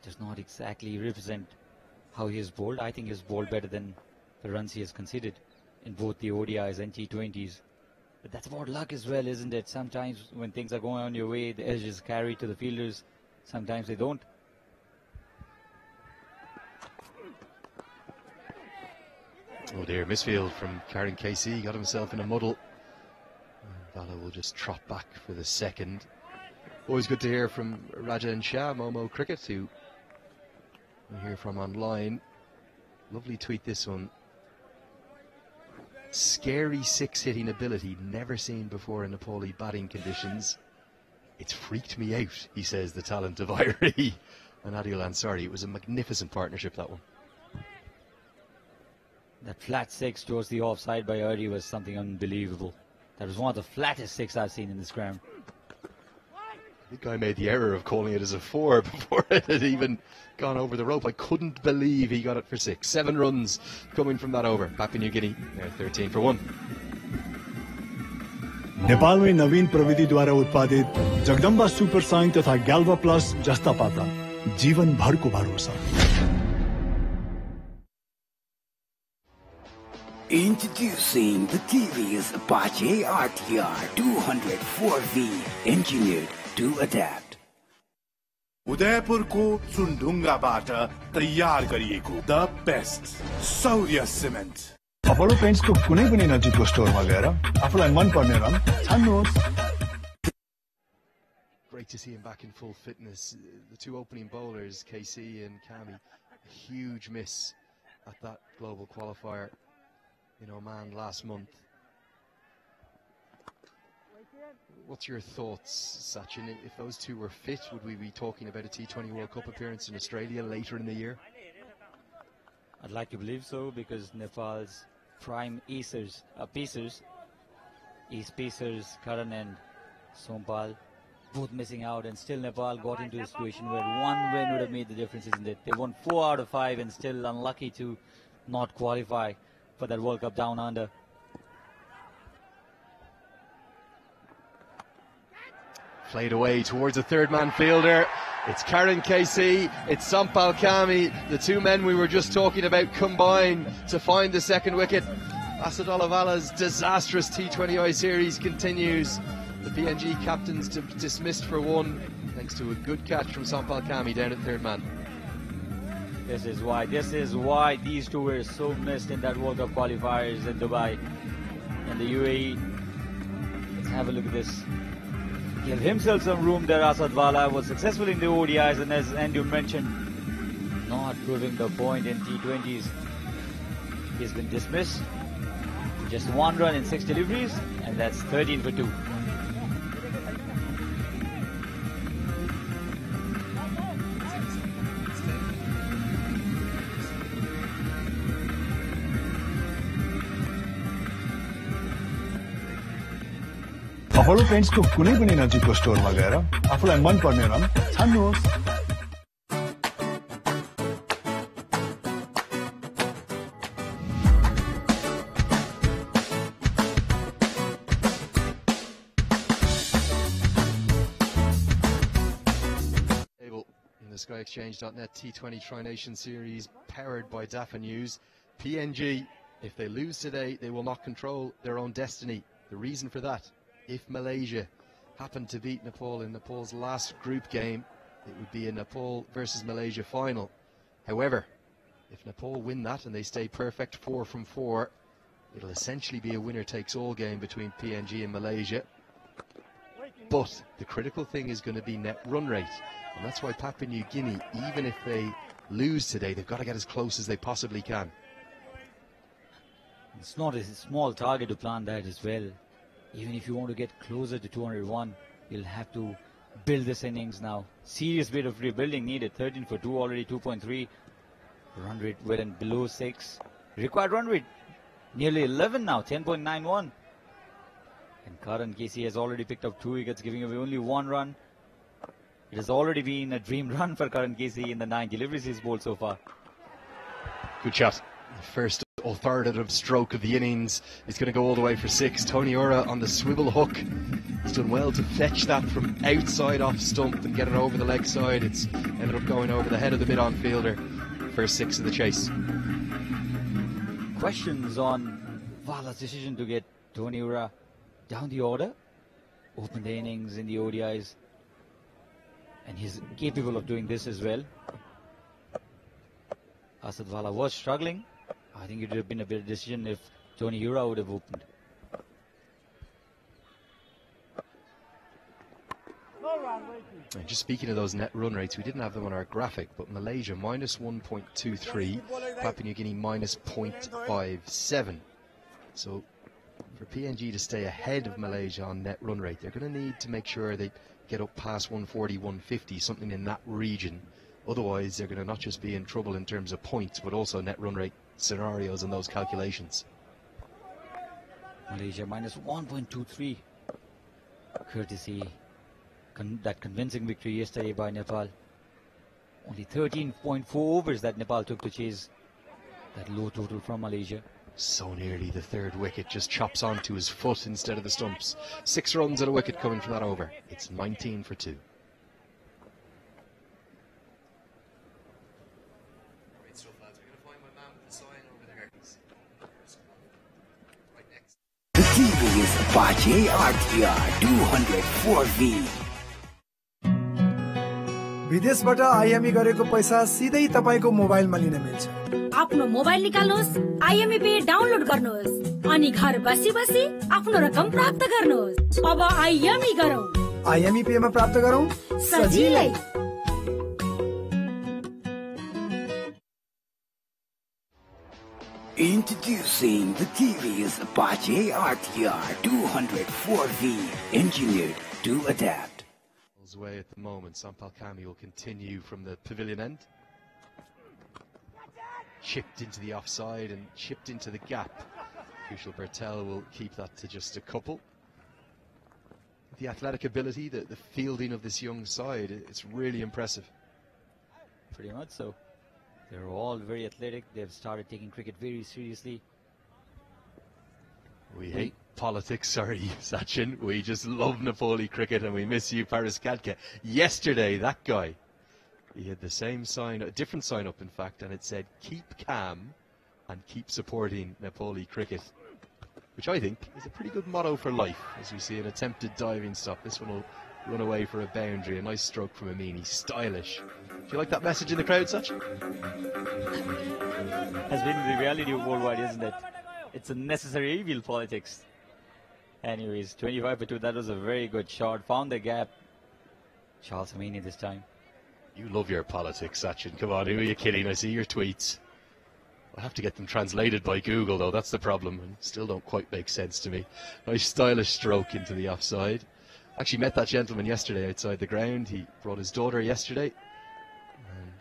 does not exactly represent how he has bowled. I think he has bowled better than the runs he has conceded in both the ODIs and T20s. But that's about luck as well, isn't it? Sometimes when things are going on your way, the edges carry to the fielders. Sometimes they don't. Oh dear, misfield from Karan KC. Got himself in a muddle. Vala will just trot back for the second. Always good to hear from Rajan Shah, Momo Cricket, who we hear from online. Lovely tweet this one. Scary six hitting ability never seen before in Nepali batting conditions. It's freaked me out, he says, the talent of (laughs) Airee and Adil Ansari. It was a magnificent partnership, that one. That flat six towards the offside by Airee was something unbelievable. That was one of the flattest six I've seen in this ground. I think I made the error of calling it as a four before (laughs) it had even gone over the rope. I couldn't believe he got it for six. Seven runs coming from that over. Papua New Guinea, uh, 13 for one. नेपालमै नवीन प्रविधिद्वारा उत्पादित Jagdamba super sign तथा ग्याल्वा plus जस्ता पाता जीवनभरको भरोसा Introducing the TVS Apache RTR 204V, engineered to adapt. उदयपुरको चुनढुङ्गाबाट तयार गरिएको the best Saurya Cement Apollo पेन्ट्सको कुनै पनि नजिकको स्टोरमा गएर आफूलाई मन पर्ने रङ छान्नुहोस् Great to see him back in full fitness. The two opening bowlers, KC and Kami, a huge miss at that global qualifier in Oman last month. What's your thoughts, Sachin? If those two were fit, would we be talking about a T20 World Cup appearance in Australia later in the year? I'd like to believe so because Nepal's prime acers, uh, pacers, ace pacers, Karan and Sompal, both missing out, and still Nepal got into a situation where one win would have made the difference, isn't it? They won four out of five and still unlucky to not qualify for that World Cup down under. Played away towards the third man fielder. It's Karan KC, it's Sompal Kami, the two men we were just talking about combine to find the second wicket. Asadullah Vala's disastrous T20I series continues. The PNG captains dismissed for one, thanks to a good catch from Sompal Kami down at third man. This is why, this is why these two were so missed in that World Cup qualifiers in Dubai and the UAE. Let's have a look at this give himself some room there. Assad Vala was successful in the ODIs and as Andrew mentioned, not proving the point in T20s. He's been dismissed. Just one run in six deliveries and that's 13 for 2. Apollo पेन्ट्सको कुनै पनि नजिकको स्टोरमा गएर आफूलाई मनपर्ने रङ छान्नुहोस् SkyExchange.net T20 Tri Nation Series powered by DAFA News. PNG, if they lose today, they will not control their own destiny. The reason for that if Malaysia happened to beat Nepal in Nepal's last group game, it would be a Nepal versus Malaysia final. However, if Nepal win that and they stay perfect four from four, it'll essentially be a winner takes all game between PNG and Malaysia. But the critical thing is going to be net run rate. And that's why Papua New Guinea, even if they lose today, they've got to get as close as they possibly can. It's not a small target to plan that as well even if you want to get closer to 201, you'll have to build this innings now. Serious bit of rebuilding needed. 13 for 2 already, 2.3. Run rate went below 6. Required run rate nearly 11 now, 10.91. And Karan KC has already picked up two wickets, giving away only one run. It has already been a dream run for Karan KC in the nine deliveries he's bowled so far. Good shot. First authoritative stroke of the innings. He's going to go all the way for six. Tony Ura on the swivel hook. He's done well to fetch that from outside off stump and get it over the leg side. It's ended up going over the head of the mid-on fielder. First six of the chase. Questions on Vala's decision to get Tony Ura down the order. Open the innings in the ODIs. And he's capable of doing this as well. Assad Vala was struggling I think it would have been a better decision if Tony Ura would have opened. And just speaking of those net run rates, we didn't have them on our graphic, but Malaysia minus 1.23, Papua New Guinea minus 0.57. So for PNG to stay ahead of Malaysia on net run rate, they're going to need to make sure they get up past 140, 150, something in that region. Otherwise, they're going to not just be in trouble in terms of points, but also net run rate scenarios and those calculations. Malaysia minus 1.23. Courtesy con that convincing victory yesterday by Nepal. Only 13.4 overs that Nepal took to chase that low total from Malaysia. So nearly the third wicket just chops onto his foot instead of the stumps. Six runs and a wicket coming from that over. It's 19 for two. Apache RTR 204V. विदेशबाट IME गरेको पैसा सिधै तपाईँको मोबाइलमा लिन मिल्छ। आफ्नो mobile निकाल्नुहोस् आइएमई पे डाउनलोड गर्नुहोस् अनि घर बसी बसी आफ्नो रकम प्राप्त गर्नुहोस्। अब आइएमई गरौँ। आइएमई पेमा प्राप्त गरौँ? सजिलै। Introducing the TVS Apache RTR 204V, engineered to adapt. Way at the moment, Sompal Kami will continue from the pavilion end. Chipped into the offside and chipped into the gap. Kushal Bhurtel will keep that to just a couple. The athletic ability, the, the fielding of this young side, it's really impressive. Pretty much so. They're all very athletic. They've started taking cricket very seriously. We hate politics, (laughs) sorry, Sachin. We just love Nepali cricket and we miss you, Paras Khadka. Yesterday, that guy, He had the same sign, a different sign up, in fact, and it said "Keep calm and keep supporting Nepali cricket," which I think is a pretty good motto for life. As we see an attempted diving stop, this one will run away for a boundary. A nice stroke from Amini, stylish. Do you like that message in the crowd, Satch? Has been the reality of worldwide, isn't it? It's a necessary evil politics. Anyways, 25 for 2, that was a very good shot. Found the gap. Charles Amini this time. You love your politics, Sachin. Come on, who are you kidding? I see your tweets. I have to get them translated by Google, though. That's the problem, and still don't quite make sense to me. Nice stylish stroke into the offside. Actually met that gentleman yesterday outside the ground. He brought his daughter yesterday and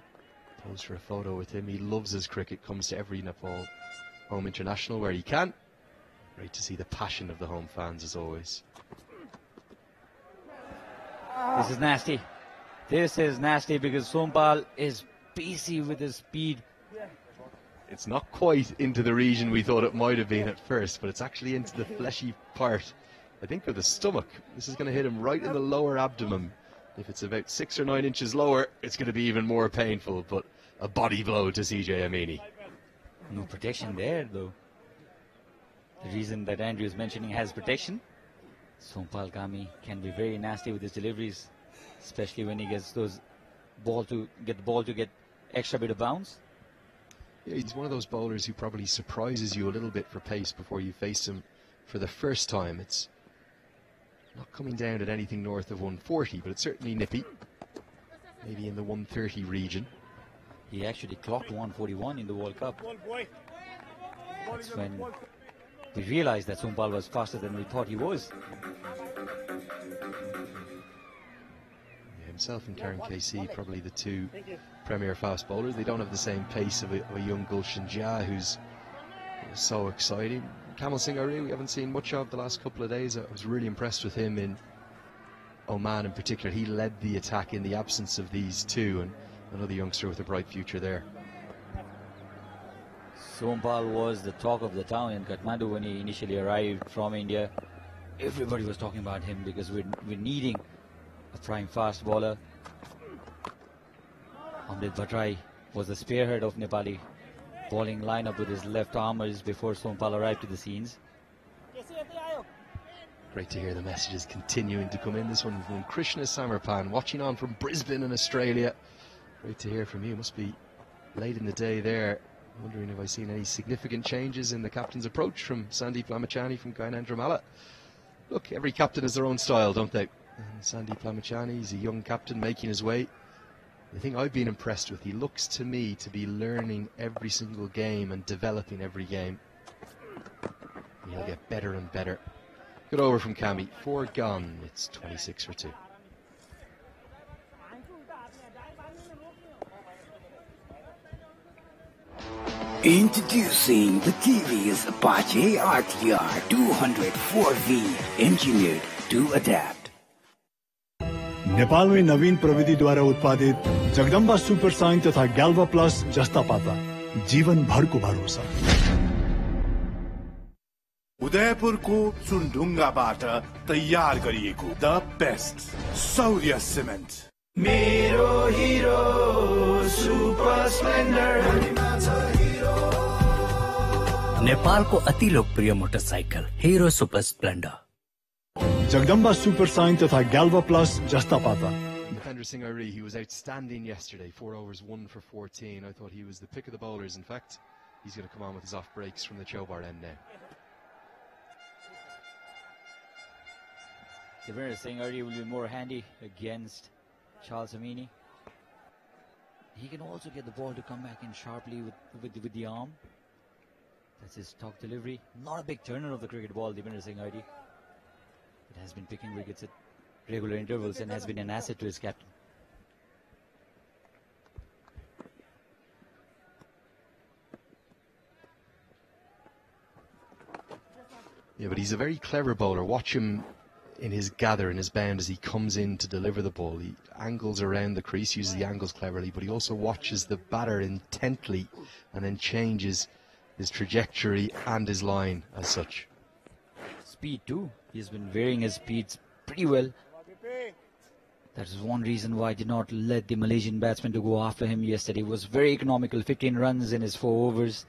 posed for a photo with him. He loves his cricket. Comes to every Nepal home international where he can. Great to see the passion of the home fans as always. This is nasty. This is nasty because Sompal is pacey with his speed. It's not quite into the region we thought it might have been at first, but it's actually into the fleshy part, I think, of the stomach. This is going to hit him right in the lower abdomen. If it's about six or nine inches lower, it's going to be even more painful, but a body blow to CJ Amini. No protection there, though. The reason that Andrew is mentioning has protection. Sompal Kami can be very nasty with his deliveries, especially when he gets those ball to get the ball to get extra bit of bounce. Yeah, he's one of those bowlers who probably surprises you a little bit for pace before you face him for the first time. It's not coming down at anything north of 140, but it's certainly nippy. Maybe in the 130 region. He actually clocked 141 in the World Cup. That's when we realized that Sompal was faster than we thought he was. Himself and Karan KC, probably the two premier fast bowlers. They don't have the same pace of a, of a young Gulshan Jha, who's so exciting. Kamal Singh we haven't seen much of the last couple of days. I was really impressed with him in Oman in particular. He led the attack in the absence of these two, and another youngster with a bright future there. Sompal was the talk of the town in Kathmandu when he initially arrived from India. Everybody was talking about him because we're, we're needing a prime fast bowler. Amrit Bhattarai was the spearhead of Nepali bowling lineup with his left armers before Sompal arrived to the scenes. Great to hear the messages continuing to come in. This one from Krishna Samarpan, watching on from Brisbane in Australia. Great to hear from you. Must be late in the day there. Wondering if I've seen any significant changes in the captain's approach from Sandeep Lamichhane from Gyanendra. Look, every captain has their own style, don't they? And Sandeep Lamichhane, he's a young captain making his way. The thing I've been impressed with, he looks to me to be learning every single game and developing every game. He'll get better and better. Good over from Kami. Four gone. It's 26 for two. Introducing the TVS Apache RTR 204V, engineered to adapt. नेपालमै नवीन प्रविधिद्वारा उत्पादित Jagdamba super sign तथा ग्याल्वा plus जस्ता पाता जीवनभरको भरोसा। उदयपुरको चुनढुङ्गाबाट तयार गरिएको द बेस्ट सौर्य सिमेन्ट। मेरो हिरो सुपर स्प्लेन्डर। नेपालको अति लोकप्रिय motorcycle Hero super Splendor. Jagdamba super sign तथा Galva Plus जस्ता पाता. Dipendra Singh Airee, he was outstanding yesterday. Four overs, one for 14. I thought he was the pick of the bowlers. In fact, he's going to come on with his off breaks from the Chobar end now. Dipendra Singh Airee will be more handy against Charles Amini. He can also get the ball to come back in sharply with, with, with the arm. That's his stock delivery. Not a big turner of the cricket ball, Dipendra Singh Airee. But has been picking wickets at regular intervals and has been an asset to his captain. Yeah, but he's a very clever bowler. Watch him in his gather, in his bound, as he comes in to deliver the ball. He angles around the crease, uses the angles cleverly, but he also watches the batter intently and then changes his trajectory and his line as such. Speed too. He's been varying his speeds pretty well. That is one reason why I did not let the Malaysian batsman to go after him yesterday. He was very economical, 15 runs in his four overs.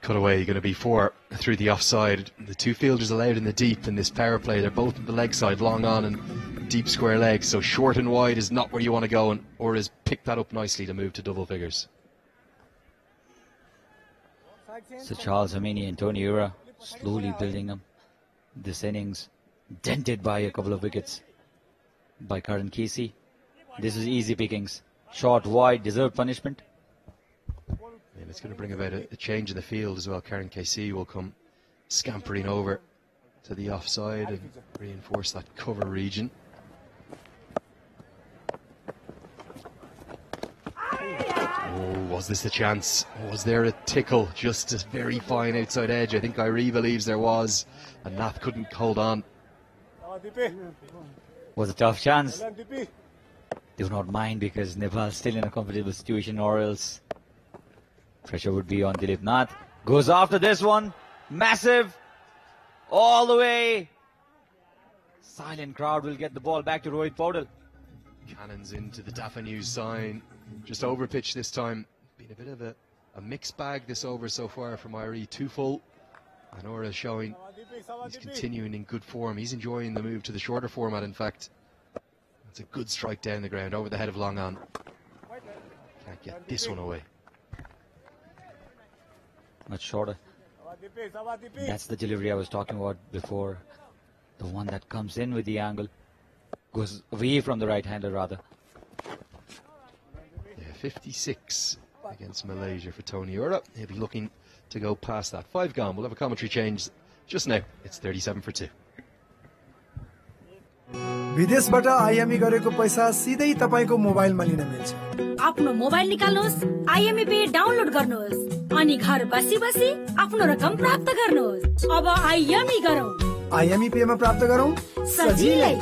Cut away, going to be four through the offside. The two fielders allowed in the deep in this power play. They're both on the leg side, long on and deep square leg. So short and wide is not where you want to go, and or has picked that up nicely to move to double figures. So Charles Amini and Tony Ura slowly building up this innings, dented by a couple of wickets by Karan KC. This is easy pickings. Short, wide, deserved punishment. And it's going to bring about a, a change in the field as well. Karan KC will come scampering over to the offside and reinforce that cover region. Oh, was this a chance? Was there a tickle? Just a very fine outside edge. I think Airee believes there was, and Nath couldn't hold on. Was a tough chance. Do not mind because Nepal still in a comfortable situation or else pressure would be on Dilip Nath. Goes after this one. Massive. All the way. Silent crowd will get the ball back to Rohit Paudel. Cannons into the News sign. Just over pitch this time. Been a bit of a, a mixed bag this over so far from Airee. Too full. Anora showing he's continuing in good form. He's enjoying the move to the shorter format, in fact. It's a good strike down the ground over the head of Long On. Can't get this one away. Much shorter. That's the delivery I was talking about before. The one that comes in with the angle. Goes away from the right hander rather. Yeah, 56 against Malaysia for Tony Ura. He'll be looking to go past that. Five gone. We'll have a commentary change just now. It's 37 for 2. विदेशबाट IME गरेको पैसा सिधै तपाईँको मोबाइलमा लिन मिल्छ आफ्नो mobile निकाल्नुहोस् आइएमई पे डाउनलोड गर्नुहोस् अनि घर बसी बसी आफ्नो रकम प्राप्त गर्नुहोस् अब आइएमई गरौँ आइएमई पेमा प्राप्त गरौँ सजिलै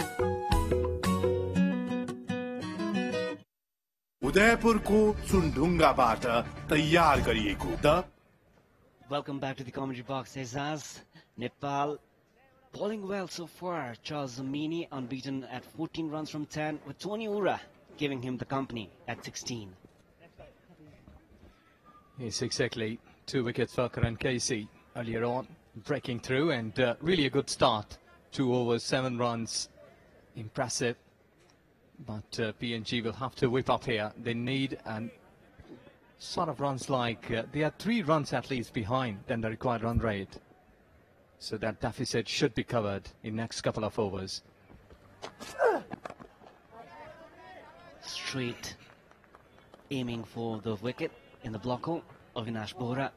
उदयपुरको सुनढुङ्गाबाट तयार गरिएको the Welcome back to the commentary box, Ejaz. Nepal bowling well so far. Charles Amini unbeaten at 14 runs from 10, with Tony Ura giving him the company at 16. Yes, exactly. Two wickets for Karan KC earlier on, breaking through and uh, really a good start. Two overs, seven runs. Impressive. But uh, PNG will have to whip up here. They need an sort of runs like uh, they are three runs at least behind than the required run rate. So that deficit should be covered in next couple of overs. Straight aiming for the wicket in the block hole of Avinash Bohra.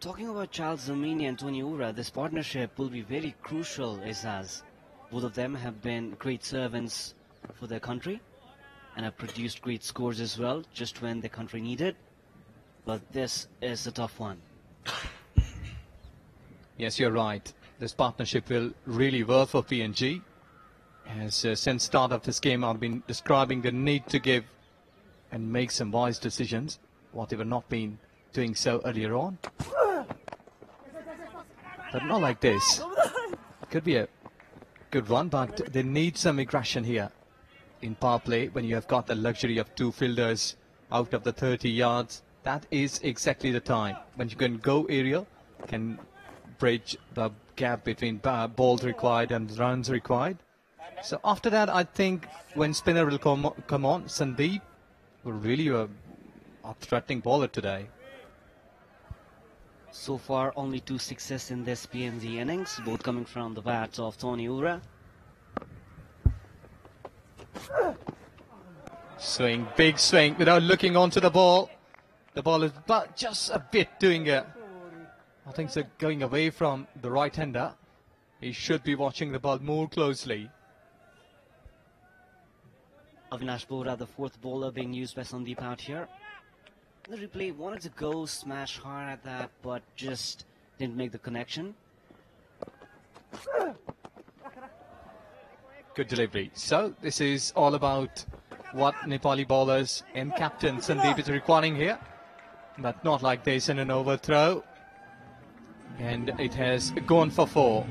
Talking about Charles Amini and Tony Ura, this partnership will be very crucial, Ejaz. Both of them have been great servants for their country and have produced great scores as well, just when the country needed. But this is a tough one. (coughs) Yes, you're right. This partnership will really work for PNG. As uh, since start of this game, I've been describing the need to give and make some wise decisions, what they were not been doing so earlier on. But not like this. Could be a good one, but they need some aggression here in power play when you have got the luxury of two fielders out of the 30 yards. That is exactly the time when you can go aerial, can bridge the gap between balls required and runs required. So after that, I think when spinner will come, come on, Sandeep will really uh, a threatening bowler today. So far, only two sixes in this PNG innings, both coming from the bats of Tony Ura. Swing, big swing without looking onto the ball. The ball is but just a bit doing it. I think so going away from the right hander. He should be watching the ball more closely. Avinash Bohra, the fourth bowler being used by Sandeep out here. The replay wanted to go smash hard at that, but just didn't make the connection. Good delivery. So this is all about what Nepali bowlers and captain Sandeep is requiring here. but not like this in an overthrow. And it has gone for four.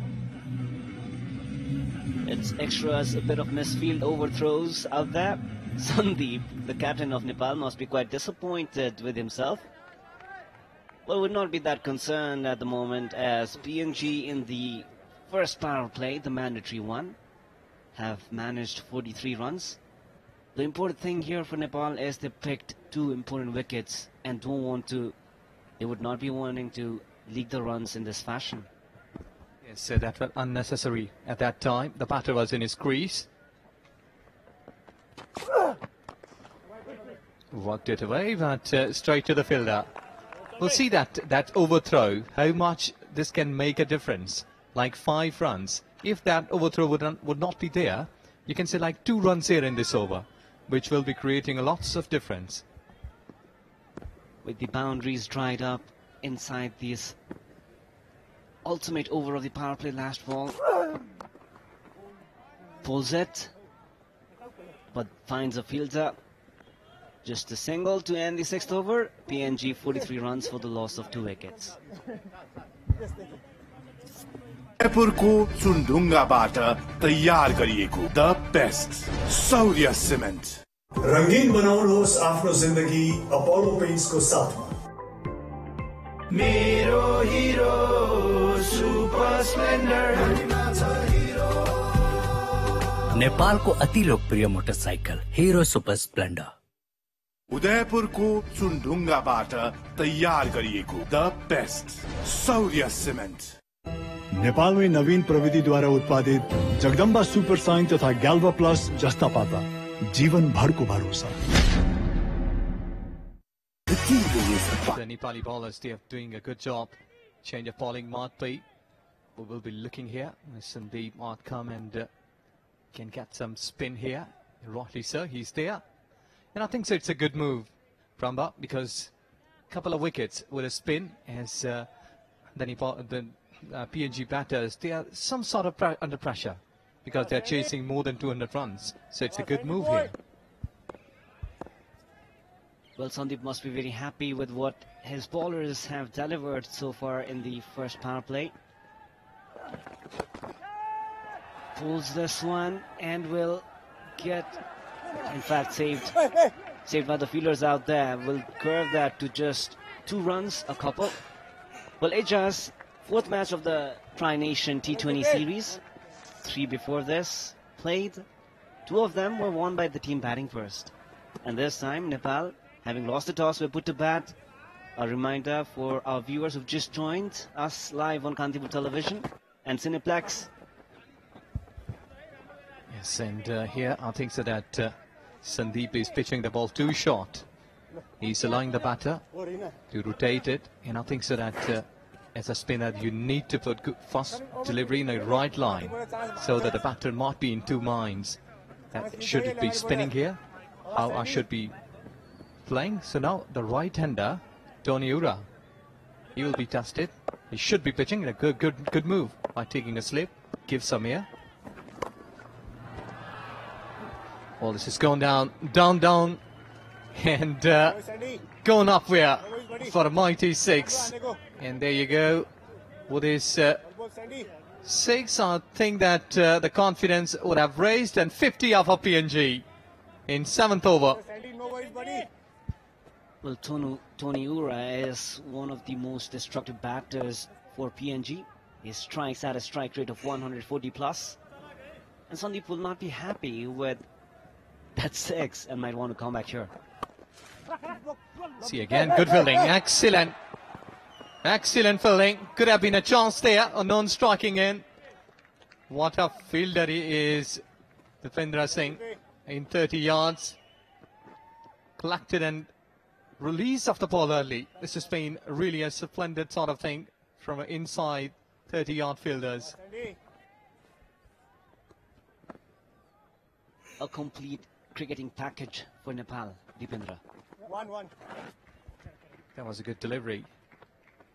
It's extras, a bit of misfield overthrows out there. Sandeep, the captain of Nepal, must be quite disappointed with himself. Well, would not be that concerned at the moment as PNG in the first power play, the mandatory one, have managed 43 runs. The important thing here for Nepal is they picked two important wickets and don't want to, they would not be wanting to leak the runs in this fashion. Yes, uh, that was unnecessary at that time. The batter was in his crease. Worked it away, but uh, straight to the fielder. We'll see that that overthrow, how much this can make a difference. Like five runs. If that overthrow would, not- would not be there, you can say like two runs here in this over, which will be creating lots of difference. With the boundaries dried up inside this ultimate over of the power play last ball. It, but finds a fielder. Just a single to end the sixth over. PNG 43 runs for the loss of two wickets. जयपुरको चुनढुङ्गाबाट तयार गरिएको the best Saurya cement रङ्गीन बनाउनुहोस् आफ्नो जिन्दगी Apollo पेन्ट्सको साथमा मेरो Hero super Splendor नेपालको अति लोकप्रिय मोटरसाइकल हिरो सुपर स्प्लेन्डर उदयपुरको चुनढुङ्गाबाट तयार गरिएको द बेस्ट सौर्य सिमेन्ट नेपालमै नवीन प्रविधिद्वारा उत्पादित जगदम्बा सुपर साइन तथा ग्याल्वा प्लस जस्ता पाता जीवनभरको भरोसा The Nepali bowlers, they are doing a good job. Change of bowling be. We will be looking here. Sandeep might come and uh, can get some spin here. Rightly so, he's there. And I think so it's a good move, Pramba, because a couple of wickets with a spin as uh, the, Nepal, the uh, PNG batters, they are some sort of under pressure because they're chasing more than 200 runs. So it's a good move here. Well, Sandeep must be very happy with what his bowlers have delivered so far in the first power play. Pulls this one and will get, in fact, saved. Saved by the feelers out there. Will curve that to just two runs, a couple. Well, Ejaz, fourth match of the Tri Nation T20 series. Three before this played. Two of them were won by the team batting first. And this time, Nepal, having lost the toss, were put to bat. A reminder for our viewers who've just joined us live on Kantipur Television and Cineplex. Yes, and uh, here I think so that uh, Sandeep is pitching the ball too short. He's allowing the batter to rotate it, and I think so that uh, as a spinner you need to put good fast delivery in a right line so that the batter might be in two minds. That should it be spinning here? How I should be playing? So now the right-hander, Tony Ura, he will be tested. He should be pitching in a good, good, good move by taking a slip, give some air. Well, this is going down, down, down, (laughs) and uh, going up where for a mighty six. And there you go. With his uh, six, I think that uh, the confidence would have raised and 50 off of PNG in seventh over. Well, Tonu, Tony Ura is one of the most destructive batters for PNG. He strikes at a strike rate of 140 plus. And Sandeep will not be happy with that six and might want to come back here. See again, good fielding, excellent. Excellent fielding. Could have been a chance there, a non-striking in. What a fielder he is, Dipendra Singh, in 30 yards. Collected and release of the ball early. This has been really a splendid sort of thing from inside 30-yard fielders. A complete cricketing package for Nepal, Dipendra. One, one. That was a good delivery.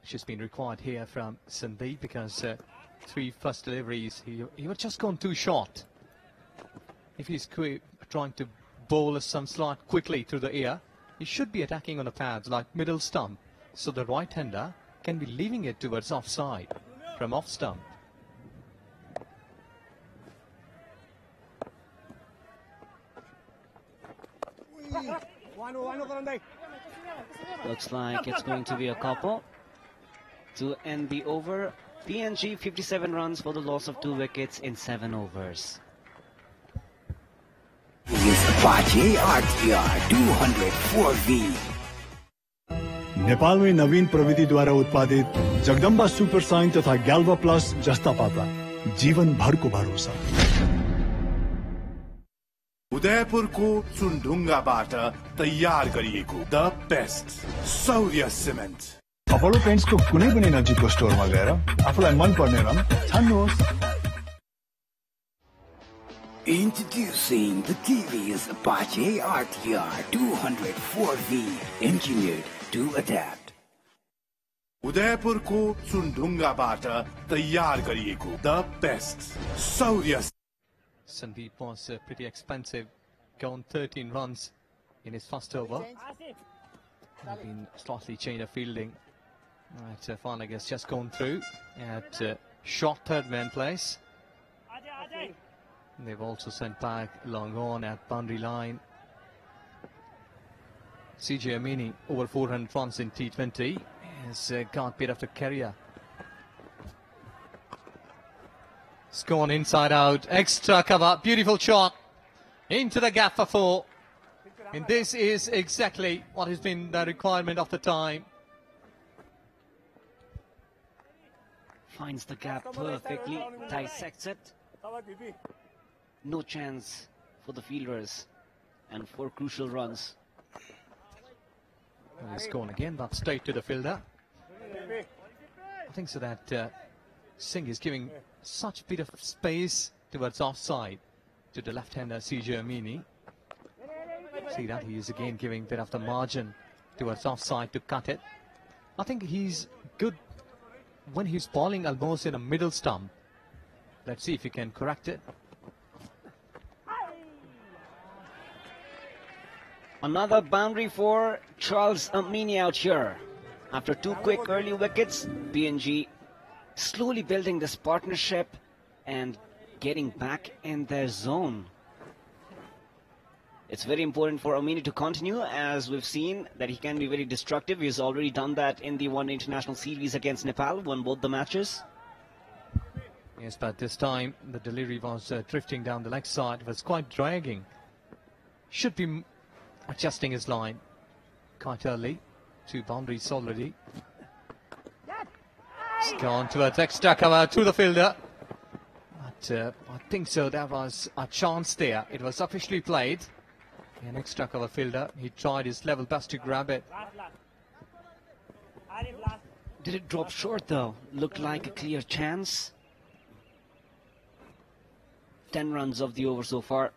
Which has been required here from Sandeep because uh, three first deliveries, he, he was just gone too short. If he's trying to bowl some slot quickly through the air, he should be attacking on the pads like middle stump. So the right-hander can be leaving it towards offside from off stump. Looks like it's going to be a couple to end the over. PNG 57 runs for the loss of two wickets in seven overs. Is Apache RTR 204V. नेपालमै नवीन प्रविधिद्वारा उत्पादित Jagdamba super sign तथा ग्याल्वा plus जस्ता पाता जीवन भरको भरोसा उदयपुरको चुनढुङ्गाबाट तयार गरिएको the best Saurya cement Apollo पेन्ट्सको कुनै पनि नजिकको स्टोरमा गएर आफूलाई मन पर्ने रङ छान्नुहोस् Introducing the TVS Apache RTR 204V, engineered to adapt. उदयपुरको चुनढुङ्गाबाट तयार गरिएको the best Saurya Sandeep was uh, pretty expensive, gone 13 runs in his first over. He's been slightly changed of fielding. Right, uh, Fan, I guess, just gone through at uh, short third man place. They've also sent back long on at boundary line. CJ Amini, over 400 runs in T20, has uh, got bit of a career. It's gone inside out, extra cover, beautiful shot into the gap for four. And this is exactly what has been the requirement of the time. Finds the gap perfectly, dissects it. No chance for the fielders. And four crucial runs. Well, he's gone again, but straight to the fielder. I think so that uh, Singh is giving such a bit of space towards offside to the left-hander CJ Amini. See that he is again giving bit of the margin towards offside to cut it. I think he's good when he's bowling almost in a middle stump. Let's see if he can correct it. Another boundary for Charles Amini out here. After two quick early wickets, PNG slowly building this partnership and getting back in their zone. It's very important for Amini to continue as we've seen that he can be very destructive. He's already done that in the one international series against Nepal, won both the matches. Yes, but this time the delivery was uh, drifting down the leg side. Was quite dragging. Should be adjusting his line quite early. Two boundaries already. It's gone towards extra cover to the fielder. But uh, I think so. There was a chance there. It was officially played. An extra cover fielder. He tried his level best to grab it. Did it drop short though? Looked like a clear chance. 10 runs of the over so far.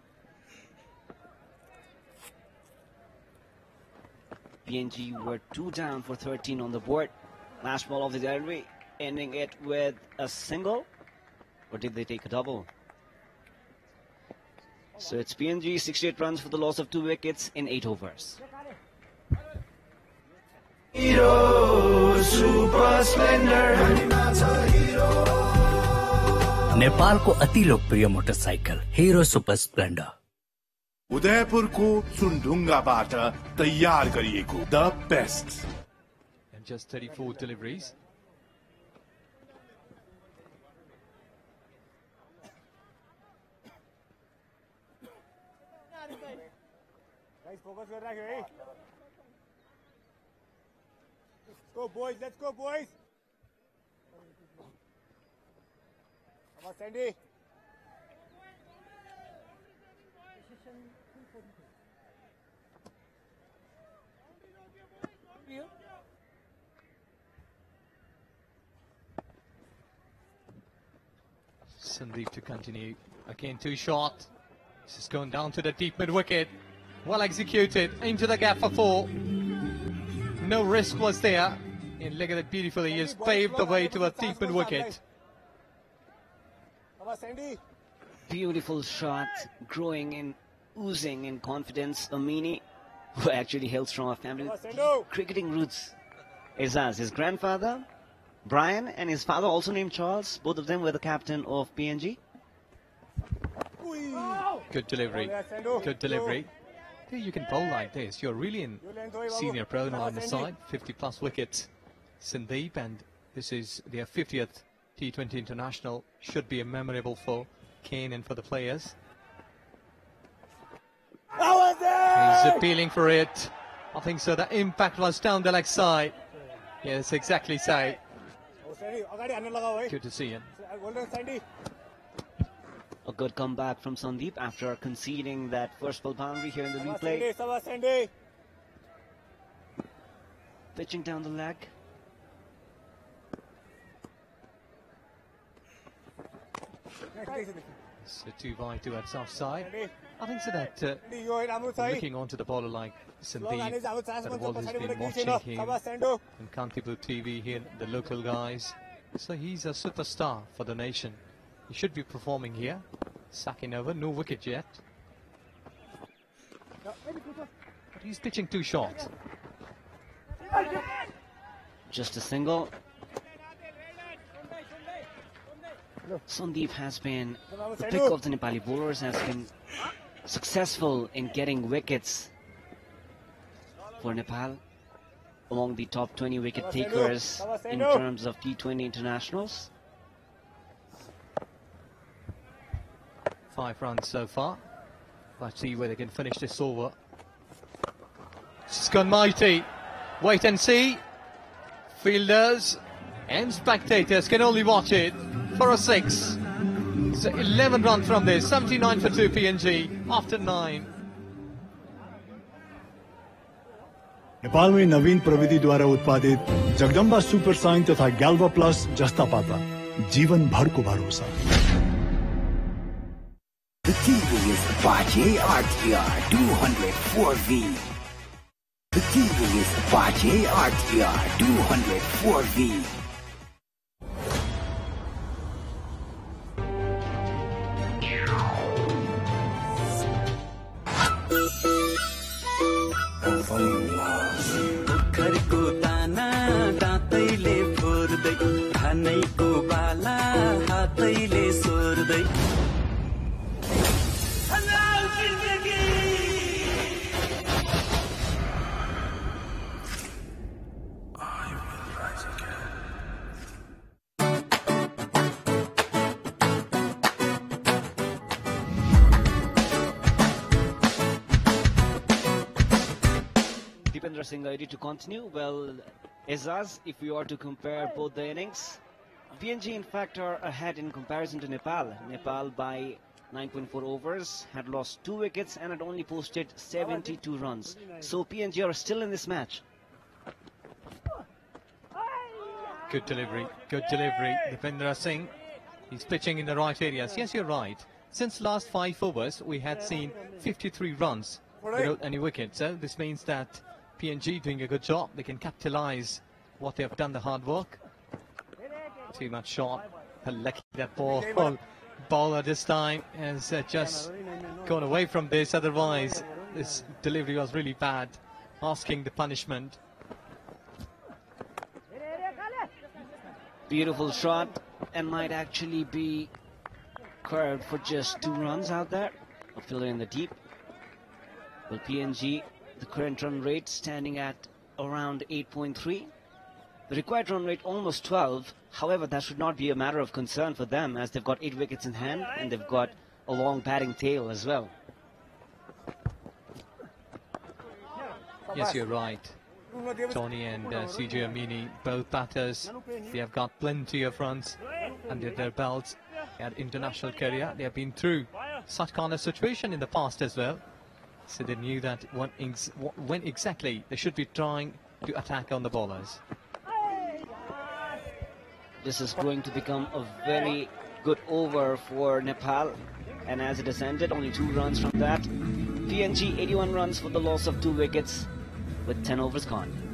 PNG were two down for 13 on the board. Last ball of the delivery, ending it with a single. Or did they take a double? So it's PNG 68 runs for the loss of two wickets in eight overs. Hero Super Splendor. नेपालको अति लोकप्रिय motorcycle Hero super Splendor उदयपुरको चुनढुङ्गाबाट तयार गरिएको the best And just 34 deliveries. Right here, eh? Let's go, boys. Let's go, boys. Come on, Sandy. Sandeep to continue. Again, too short. This is going down to the deep mid wicket. Well executed. Into the gap for four. No risk was there. And look at it beautifully. He has paved the way to a deep mid wicket. Come on, Sandy. Beautiful shot, growing and oozing in confidence. Amini, who actually hails from a family with cricketing roots, Ejaz, his grandfather, Brian, and his father, also named Charles, both of them were the captain of PNG. Good delivery. Good delivery. You can bowl like this. You're really in senior pro now on the side. 50 plus wickets. Sandeep, and this is their 50th T20 international. Should be a memorable for Kane and for the players. He's appealing for it. I think so. The impact was down the leg side. Yes, exactly so. Good to see him. A good comeback from Sandeep after conceding that first full boundary here in the replay. Pitching down the leg. So two by two at south side. I think so that uh, looking onto the bowler like Sandeep, that have always been watching him on Kantipur TV here, the local guys. So he's a superstar for the nation. He should be performing here. Sacking over, no wicket yet. But he's pitching too short. Just a single. Sandeep has been the pick of the Nepali bowlers, has been successful in getting wickets for Nepal among the top 20 wicket takers in terms of T20 internationals. Five runs so far. Let's see where they can finish this over. It's gone mighty. Wait and see. Fielders and spectators can only watch it for a six. So 11 runs from this, 79 for 2 PNG after 9. नेपालमै नवीन प्रविधिद्वारा उत्पादित Jagdamba super sign तथा ग्याल्वा plus जस्ता पाता जीवन भरको भरोसा TVS Apache RTR 204V. The TVS Apache RTR 204V. Dipendra Singh ready to continue. Well, Ejaz, if we are to compare both the innings, PNG in fact are ahead in comparison to Nepal. Nepal by 9.4 overs had lost two wickets and had only posted 72 runs. So PNG are still in this match. Good delivery, good delivery. Dipendra Singh, he's pitching in the right areas. Yes, you're right. Since last five overs, we had seen 53 runs without any wickets. So this means that PNG doing a good job. They can capitalize what they have done, the hard work. Too much shot. Lucky that ball. Oh, bowler this time has uh, just gone away from this. Otherwise, this delivery was really bad. Asking the punishment. Beautiful shot and might actually be curved for just two runs out there. A fielder in the deep. Well, PNG, the current run rate standing at around 8.3. The required run rate almost 12. However, that should not be a matter of concern for them as they've got 8 wickets in hand and they've got a long batting tail as well. Yes, you're right. Tony and uh, CJ Amini, both batters, they have got plenty of runs under their belts at international career. They have been through such kind of situation in the past as well. So they knew that ex when exactly they should be trying to attack on the bowlers. This is going to become a very good over for Nepal. And as it has ended, only two runs from that. PNG 81 runs for the loss of two wickets with 10 overs gone.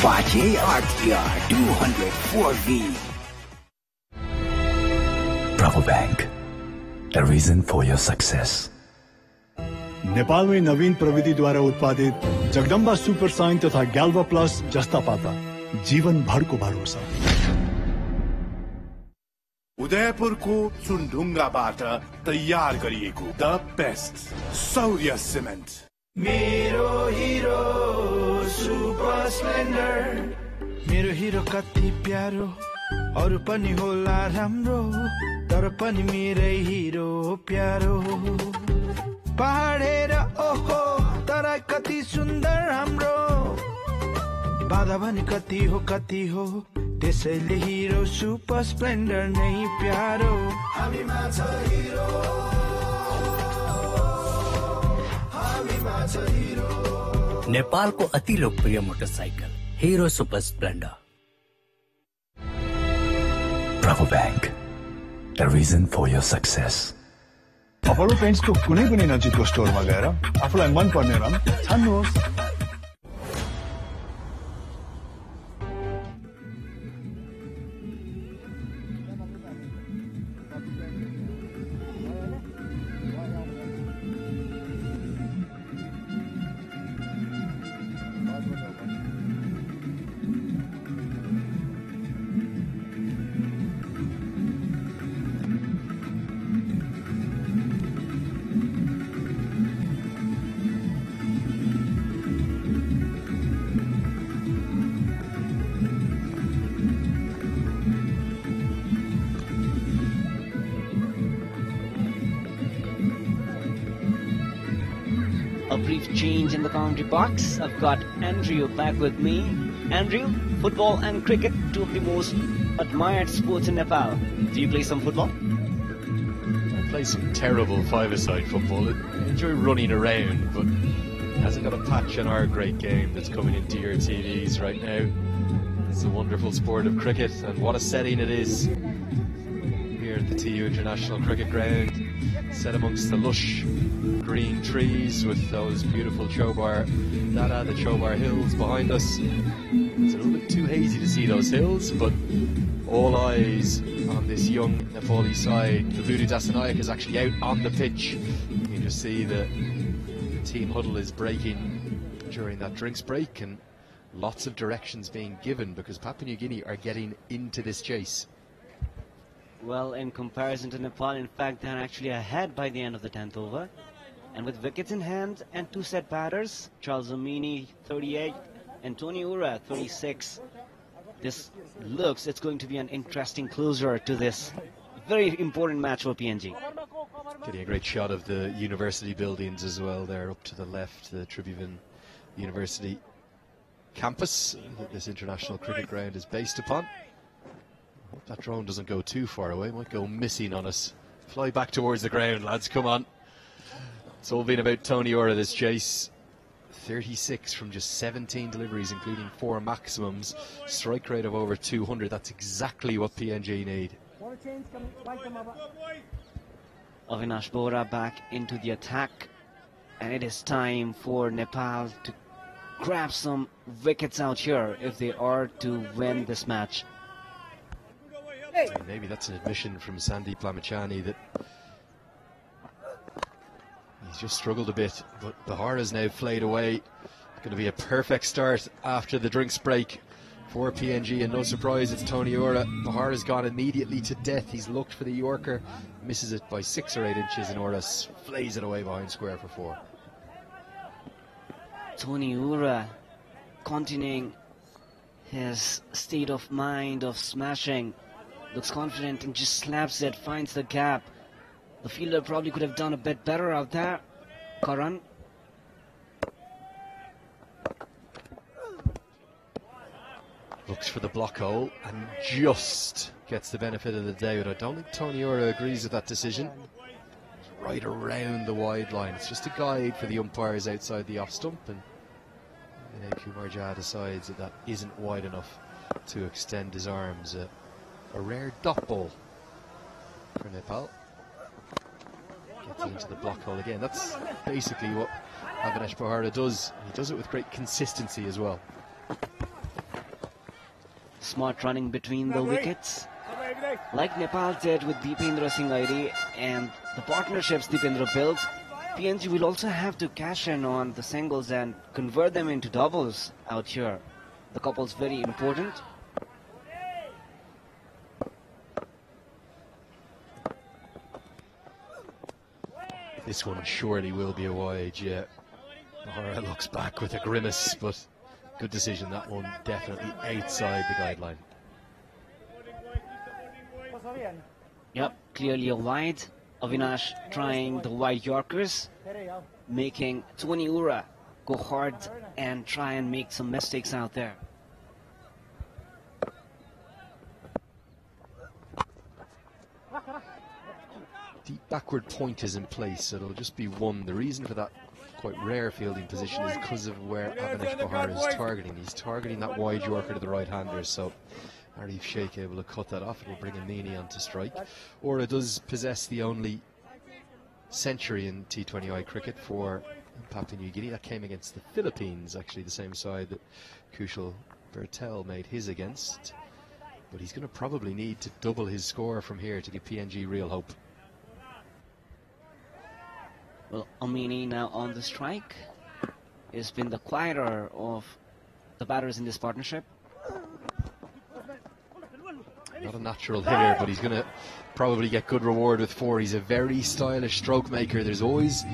Apache RTR 204V. Bravo Bank. the reason for your success. नेपालमै नवीन प्रविधिद्वारा उत्पादित Jagdamba super sign तथा ग्याल्वा plus जस्ता पाता जीवन भर को भरोसा उदयपुरको चुनढुङ्गाबाट तयार गरिएको द बेस्ट सौर्य सिमेन्ट मेरो हिरो सुपर स्प्लेन्डर। मेरो हिरो कति प्यारो अरू पनि होला राम्रो तर पनि मेरै हिरो प्यारो। पहाडेर ओहो तर कति सुन्दर हाम्रो। बाधा पनि कति हो कति हो त्यसैले हिरो सुपर स्प्लेन्डर नै प्यारो। हामीमा छ हिरो। हामीमा छ हिरो। नेपालको अति लोकप्रिय motorcycle Hero super Splendor Bravo Bank, the reason for your success. Apollo पेन्ट्सको कुनै पनि नजिकको स्टोरमा गएर आफूलाई मन पर्ने रङ छान्नुहोस् Andrew back with me. Andrew, football and cricket, two of the most admired sports in Nepal. Do you play some football? I play some terrible five-a-side football. I enjoy running around, but hasn't got a patch on our great game that's coming into your TVs right now. It's the wonderful sport of cricket, and what a setting it is here at the TU International Cricket Ground, set amongst the lush green trees with those beautiful Chobar Dada, the Chobar Hills behind us. It's a little bit too hazy to see those hills, but all eyes on this young Nepali side. The Pubudu Dassanayake is actually out on the pitch. You can just see the team huddle is breaking during that drinks break and lots of directions being given because Papua New Guinea are getting into this chase. Well, in comparison to Nepal, in fact, they're actually ahead by the end of the 10th over. And with wickets in hand and two set batters, Charles Amini 38 and Tony Ura 36. This looks it's going to be an interesting closer to this very important match for PNG. Getting a great shot of the university buildings as well there up to the left, the Tribhuvan University campus that this international cricket ground is based upon. Hope that drone doesn't go too far away, might go missing on us. Fly back towards the ground, lads, come on. It's all been about Tony Ura this chase. 36 from just 17 deliveries, including four maximums. Strike rate of over 200. That's exactly what PNG need. Avinash Bohara back into the attack. And it is time for Nepal to grab some wickets out here if they are to win this match. And maybe that's an admission from Sandeep Lamichhane that he's just struggled a bit, but Bohara has now flayed away. Going to be a perfect start after the drinks break for PNG, and no surprise, it's Tony Ura. Bohara has gone immediately to death. He's looked for the Yorker, misses it by six or eight inches, and Ura flays it away behind square for four. Tony Ura continuing his state of mind of smashing. Looks confident and just slaps it, finds the gap. The fielder probably could have done a bit better out there. Karan. Looks for the block hole and just gets the benefit of the doubt. I don't think Tony Ura agrees with that decision. Right around the wide line. It's just a guide for the umpires outside the off stump, and Vinay Kumar Jha decides that that isn't wide enough to extend his arms. A rare dot ball for Nepal. Gets into the block hole again. That's basically what Avinash Bohara does. He does it with great consistency as well. Smart running between the wickets. Like Nepal did with Dipendra Singh Airee and the partnerships Dipendra built, PNG will also have to cash in on the singles and convert them into doubles out here. The couple's very important. This one surely will be a wide, yeah. Bohara looks back with a grimace, but good decision. That one definitely outside the guideline. Yep, clearly a wide. Avinash trying the wide Yorkers, making Tony Ura go hard and try and make some mistakes out there. The backward point is in place, so it'll just be one. The reason for that quite rare fielding position is because of where Avinash Bohara is targeting. He's targeting that wide Yorker to the right-hander, so Aarif Sheikh able to cut that off. It will bring Amini onto strike. Ura does possess the only century in T20I cricket for Papua New Guinea. That came against the Philippines, actually the same side that Kushal Bhurtel made his against. But he's going to probably need to double his score from here to give PNG real hope. Well, Amini now uh, on the strike. Has been the quieter of the batters in this partnership. Not a natural hitter, but he's going to probably get good reward with four. He's a very stylish stroke maker. There's always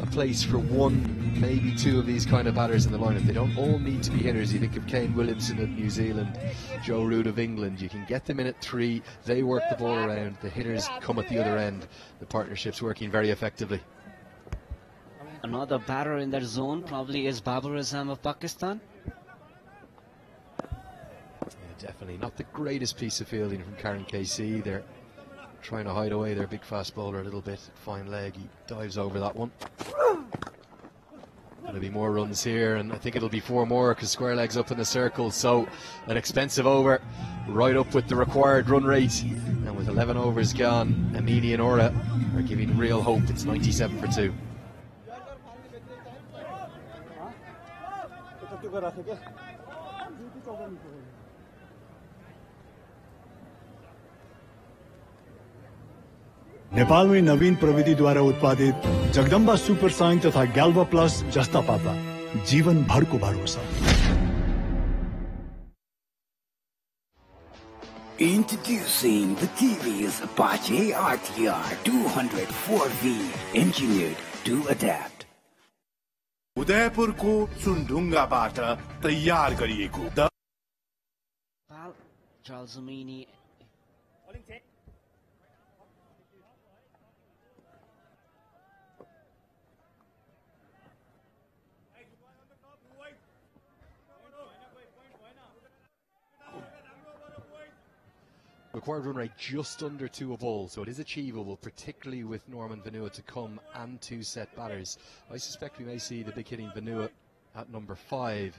a place for one, maybe two of these kind of batters in the lineup. They don't all need to be hitters. You think of Kane Williamson of New Zealand, Joe Root of England. You can get them in at three. They work the ball around. The hitters come at the other end. The partnership's working very effectively. Another batter in that zone probably is Babar Azam of Pakistan. Definitely not the greatest piece of fielding from Karan KC. They're trying to hide away their big fast bowler a little bit. Fine leg. He dives over that one. There'll be more runs here, and I think it'll be four more because square legs up in the circle. So an expensive over, right up with the required run rate. And with 11 overs gone, Amini and Ura are giving real hope. It's 97 for two. नेपालमै नवीन प्रविधिद्वारा उत्पादित Jagdamba super sign तथा ग्याल्वा plus जस्ता पाता जीवन भरको भरोसा Introducing the TVS Apache RTR 204V, engineered to adapt. Udaipur को सुनढुंगा बाट तैयार करिएको Required run rate just under two a ball, so it is achievable, particularly with Norman Vanua to come and two set batters. I suspect we may see the big hitting Vanua at number five,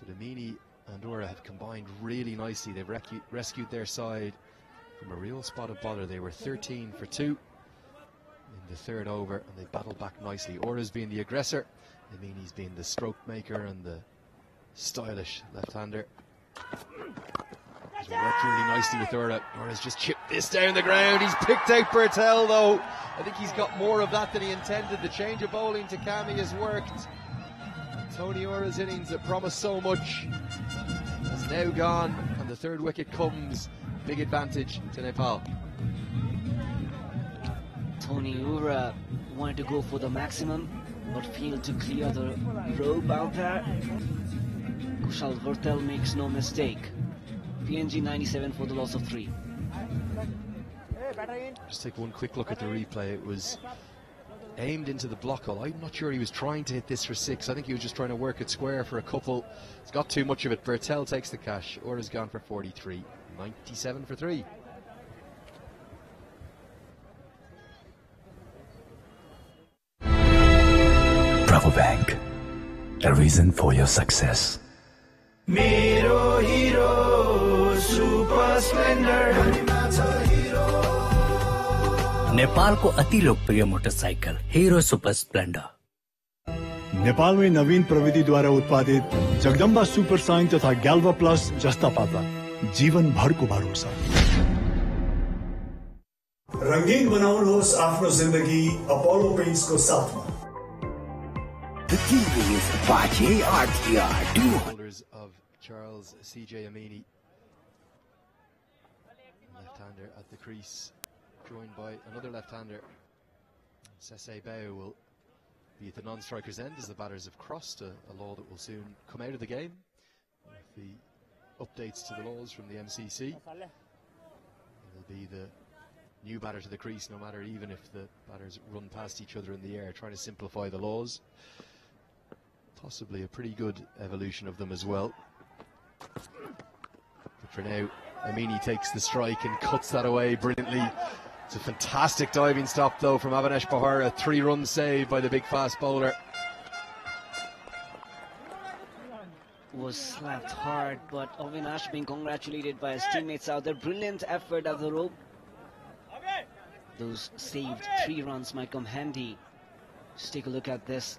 but Amini and Ura have combined really nicely. They've rescued their side from a real spot of bother. They were 13 for two in the third over, and they battled back nicely. Ura's being the aggressor, Amini's being the stroke maker and the stylish left-hander. Worked really nicely with Ura. Ura's just chipped this down the ground. He's picked out Bhurtel though. I think he's got more of that than he intended. The change of bowling to Kami has worked. Tony Ura's innings that promised so much has now gone, and the third wicket comes. Big advantage to Nepal. Tony Ura wanted to go for the maximum, but failed to clear the rope out there. Kushal Bhurtel makes no mistake. PNG 97 for the loss of three. Just take one quick look at the replay. It was aimed into the block hole. I'm not sure he was trying to hit this for six. I think he was just trying to work it square for a couple. It's got too much of it. Bhurtel takes the cash. Or has gone for 43. 97 for three. Prabhu Bank, a reason for your success. Super Splendor नेपालको अति लोकप्रिय motorcycle Hero super Splendor नेपालमै नवीन प्रविधिद्वारा उत्पादित Jagdamba super sign तथा ग्याल्वा plus जस्ता पाता जीवन भरको भरोसा रङ्गीन बनाउनुहोस् आफ्नो जिन्दगी अपोलो पेन्ट्सको साथमा The TV's Apache RTR 200. Of Charles C.J. Amini. Left-hander at the crease, joined by another left-hander. Sese Bau will be at the non-striker's end as the batters have crossed a, a law that will soon come out of the game. With the updates to the laws from the MCC. It'll be the new batter to the crease, no matter even if the batters run past each other in the air, trying to simplify the laws. Possibly a pretty good evolution of them as well. But for now, Amini takes the strike and cuts that away brilliantly. It's a fantastic diving stop though from Avinash Bohara, a three-run save by the big fast bowler. was slapped hard, but Avinash being congratulated by his teammates out there. Brilliant effort at the rope. Those saved three runs might come handy. Just take a look at this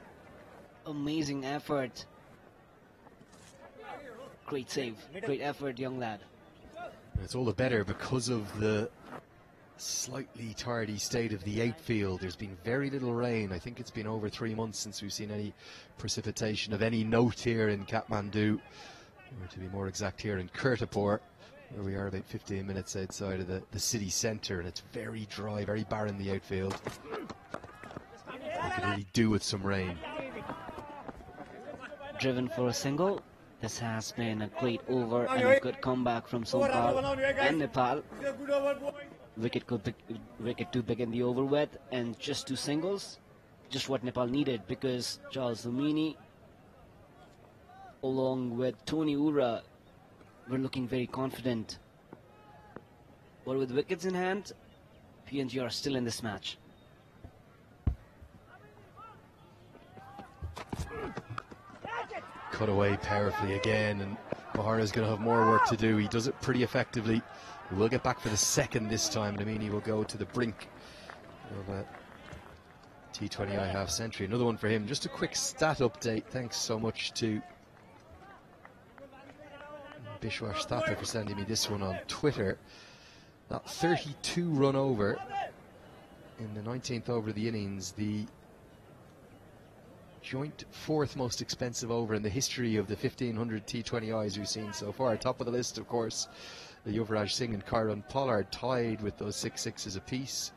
amazing effort. Great save, great effort, young lad. It's all the better because of the slightly tardy state of the outfield. There's been very little rain. I think it's been over three months since we've seen any precipitation of any note here in Kathmandu, or to be more exact, here in Kirtipur, where we are about 15 minutes outside of the, the city centre, and it's very dry, very barren the outfield. We could really do with some rain. Driven for a single. This has been a great over and a good comeback from Sompal and Nepal. Wicket could be, wicket to begin the over with, and just two singles, just what Nepal needed because Charles Amini, along with Tony Ura, were looking very confident. But with wickets in hand, PNG are still in this match. Cut away powerfully again, and Bohara's going to have more work to do. He does it pretty effectively. He will get back for the second this time. Amini will go to the brink of a T20I half century. Another one for him. Just a quick stat update. Thanks so much to Bishwash Thapa for sending me this one on Twitter. That 32 run over in the 19th over of the innings, the joint fourth most expensive over in the history of the 1500 T20Is we've seen so far. Top of the list, of course, the Yuvraj Singh and Kieron Pollard tied with those six sixes apiece.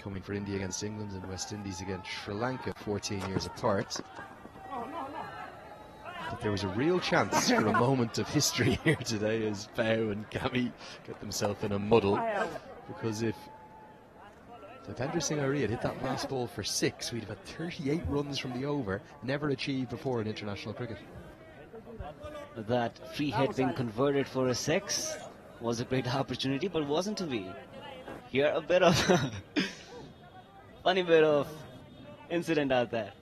Coming for India against England and West Indies against Sri Lanka, 14 years apart. But there was a real chance for a moment of history (laughs) here today as Bau and Gami get themselves in a muddle. Because if Dipendra Singh Airee had hit that last ball for six, we'd have had 38 runs from the over, never achieved before in international cricket. That free hit being converted for a six was a great opportunity, but wasn't to be. Here, a bit of (laughs) funny bit of incident out there.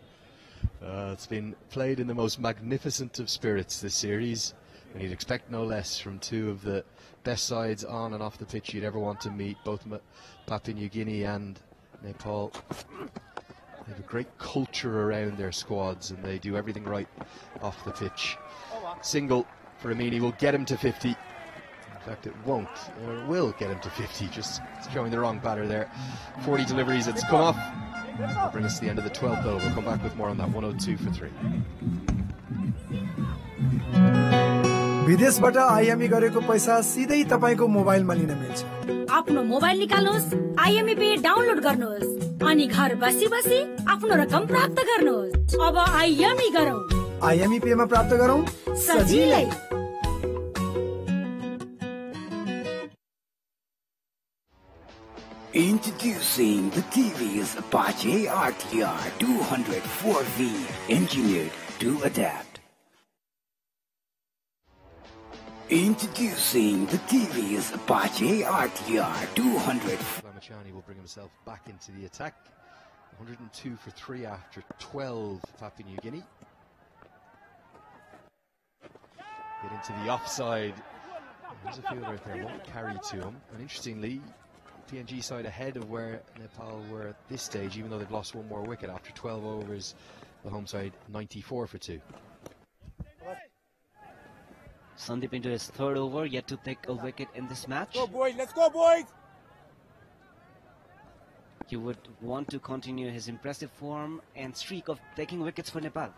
Uh, it's been played in the most magnificent of spirits this series, and you'd expect no less from two of the best sides on and off the pitch you'd ever want to meet, both Papua New Guinea and Nepal. They have a great culture around their squads, and they do everything right off the pitch. Single for Amini will get him to 50. In fact, it won't, or it will get him to 50, just showing the wrong batter there. 40 deliveries, it's come off. Bring us to the end of the 12th over. We'll come back with more on that 102 for 3. विदेशबाट IME गरेको पैसा सिधै तपाईँको मोबाइलमा लिन मिल्छ। आफ्नो mobile निकाल्नुहोस् आइएमई पे डाउनलोड गर्नुहोस् अनि घर बसी बसी आफ्नो रकम प्राप्त गर्नुहोस्। अब आइएमई गरौँ। आइएमई पेमा प्राप्त गरौँ। सजिलै। Introducing the TV's Apache RTR 204V, engineered to adapt. Introducing the TVS Apache RTR 200. Lamichhane will bring himself back into the attack. 102 for 3 after 12 Papua New Guinea. Get into the offside. There's a fielder out there, won't carry to him. And interestingly, PNG side ahead of where Nepal were at this stage, even though they've lost one more wicket after 12 overs. The home side 94 for 2. Sandeep into his third over, yet to pick a wicket in this match. Go boys, let's go boys. he would want to continue his impressive form and streak of taking wickets for Nepal.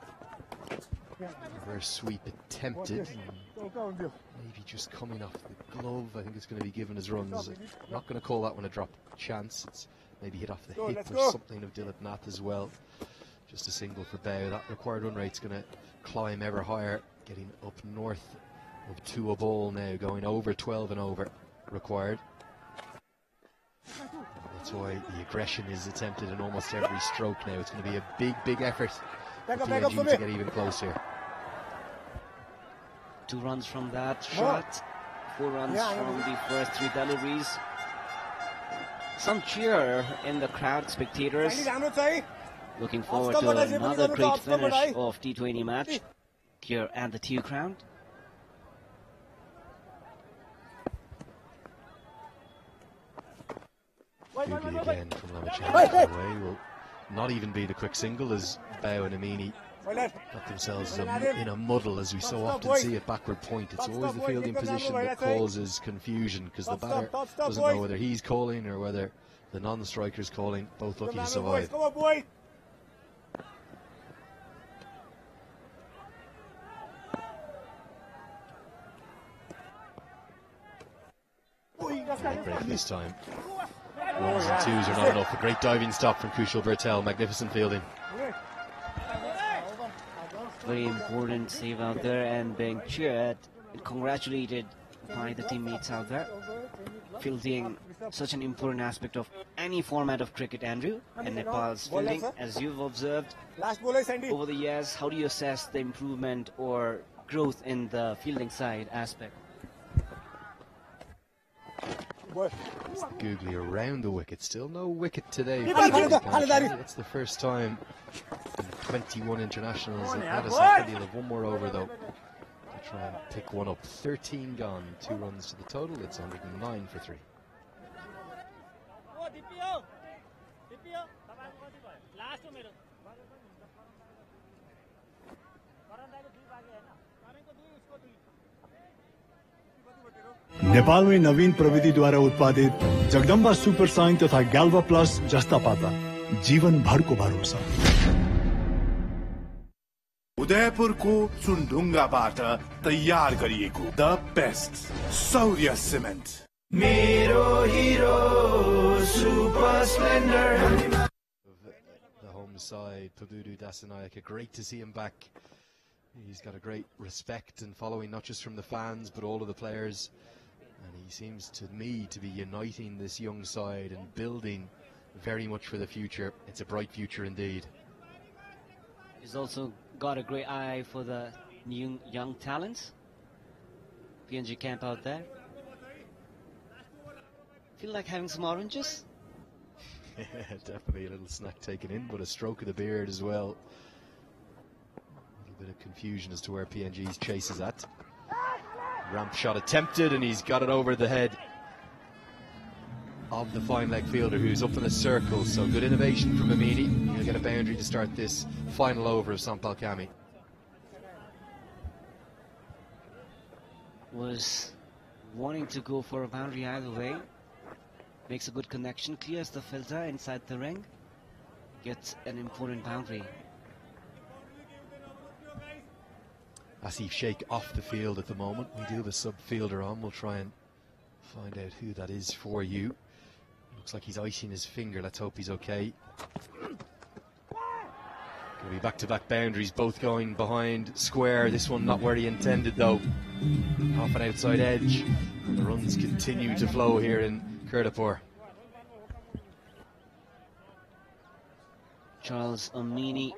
Reverse sweep attempted. Maybe just coming off the glove. I think it's going to be given as runs. I'm not going to call that one a drop chance. It's maybe hit off the Go, hip or go. something of Dilip Nath as well. Just a single for Bau. That required run rate's going to climb ever higher, getting up north two a ball now going over 12 and over required. That's why the aggression is attempted in almost every stroke now. It's going to be a big, big effort for to get even closer. Two runs from that shot, four runs from the first three deliveries. Some cheer in the crowd, spectators. Looking forward to another great finish of T20 match here at the TU ground. Again from wait. away will not even be the quick single as Bau and Amini got themselves a- in a muddle as we so often see at backward point. It's always the fielding position that boys, that's right. causes confusion because the batter doesn't know whether he's calling or whether the non-striker's calling. Both lucky to Come on, boys. survive. Come on, boys. Oi, that's Great right. break this time. Ones and twos are not enough. A great diving stop from Kushal Bhurtel. Magnificent fielding. Very important save out there and being cheered and congratulated by the teammates out there. Fielding such an important aspect of any format of cricket, Andrew. And Nepal's fielding, as you've observed Last ball है Sandy. over the years, how do you assess the improvement or growth in the fielding side aspect? Googly around the wicket. Still no wicket today. Keep for on, Sri keep on, Lanka. Daddy. That's the first time in 21 internationals. That yeah, had a boy. second. He'll have one more over though. To try and pick one up. 13 gone. Two runs to the total. It's 109 for three. नेपालमै नवीन प्रविधिद्वारा उत्पादित Jagdamba super sign तथा ग्याल्वा plus जस्ता पाता जीवनभरको भरोसा उदयपुरको चुनढुङ्गाबाट तयार गरिएको द बेस्ट सौर्य सिमेन्ट मेरो Hero super The home side, Pubudu Dassanayake, great to see him back. He's got a great respect and following, not just from the fans, but all of the players. He seems to me to be uniting this young side and building very much for the future. It's a bright future indeed. He's also got a great eye for the new young talents. PNG camp out there. Feel like having some oranges? yeah, (laughs) Definitely a little snack taken in, but a stroke of the beard as well. A little bit of confusion as to where PNG's chase is at. Ramp shot attempted, and he's got it over the head of the fine leg fielder who's up in the circle. So good innovation from Amini. He'll get a boundary to start this final over of Sompal Kami. Was wanting to go for a boundary either way. Makes a good connection, clears the filter inside the ring. Gets an important boundary. Asif Sheikh off the field at the moment. We do have a sub fielder on. We'll try and find out who that is for you. Looks like he's icing his finger. Let's hope he's okay. Gonna be back-to-back boundaries, both going behind square. This one not where he intended though. Off an outside edge. And the runs continue to flow here in Kirtipur. Charles Amini.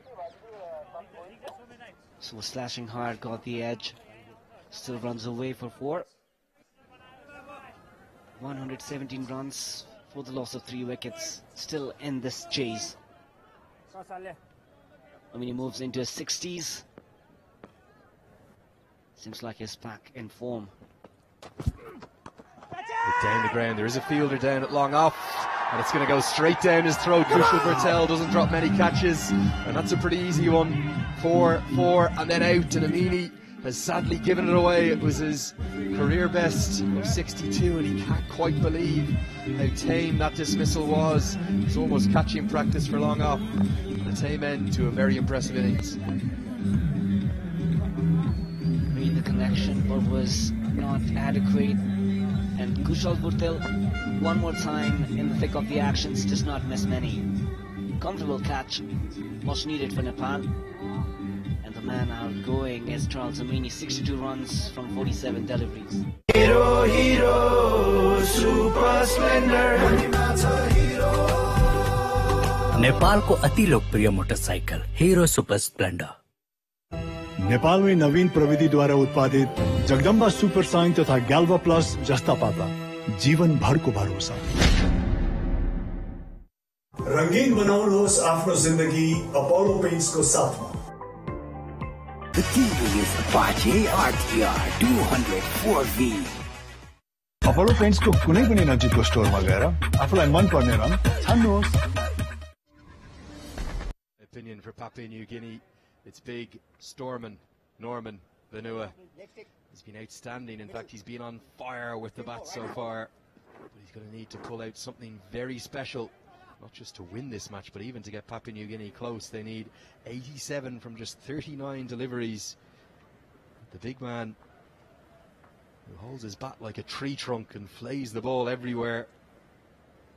So slashing hard, got the edge. Still runs away for four. 117 runs for the loss of three wickets. Still in this chase. I mean, he moves into his 60s. Seems like he's back in form. Down the ground. There is a fielder down at long off. And it's going to go straight down his throat. Kushal Bhurtel doesn't drop many catches. And that's a pretty easy one. Four, four, and then out. And Amini has sadly given it away. It was his career best of 62, and he can't quite believe how tame that dismissal was. It was almost catching practice for long off. A tame end to a very impressive innings. Made the connection, but was not adequate. And Kushal Bhurtel, one more time in the thick of the actions, does not miss many. Comfortable catch, much needed for Nepal. And the man outgoing is Charles Amini, 62 runs from 47 deliveries. Hero, hero, super splendor. नेपालको अति लोकप्रिय motorcycle Hero super Splendor नेपालमै नवीन प्रविधिद्वारा उत्पादित Jagdamba super sign तथा ग्याल्वा plus जस्ता पाता जीवन भरको भरोसा रङ्गीन बनाउनुहोस् आफ्नो जिन्दगी अपोलो पेन्ट्सको साथमा The TV is Apache RTR 204V. Apollo पेन्ट्सको कुनै पनि नजिकको स्टोरमा गएर आफूलाई मन पर्ने रङ छान्नुहोस् Opinion for Papua New Guinea. It's big. Storman, Norman, Vanua. He's been outstanding. In fact, he's been on fire with the bat so far. But he's going to need to pull out something very special. Not just to win this match, but even to get Papua New Guinea close. They need 87 from just 39 deliveries. The big man who holds his bat like a tree trunk and flays the ball everywhere.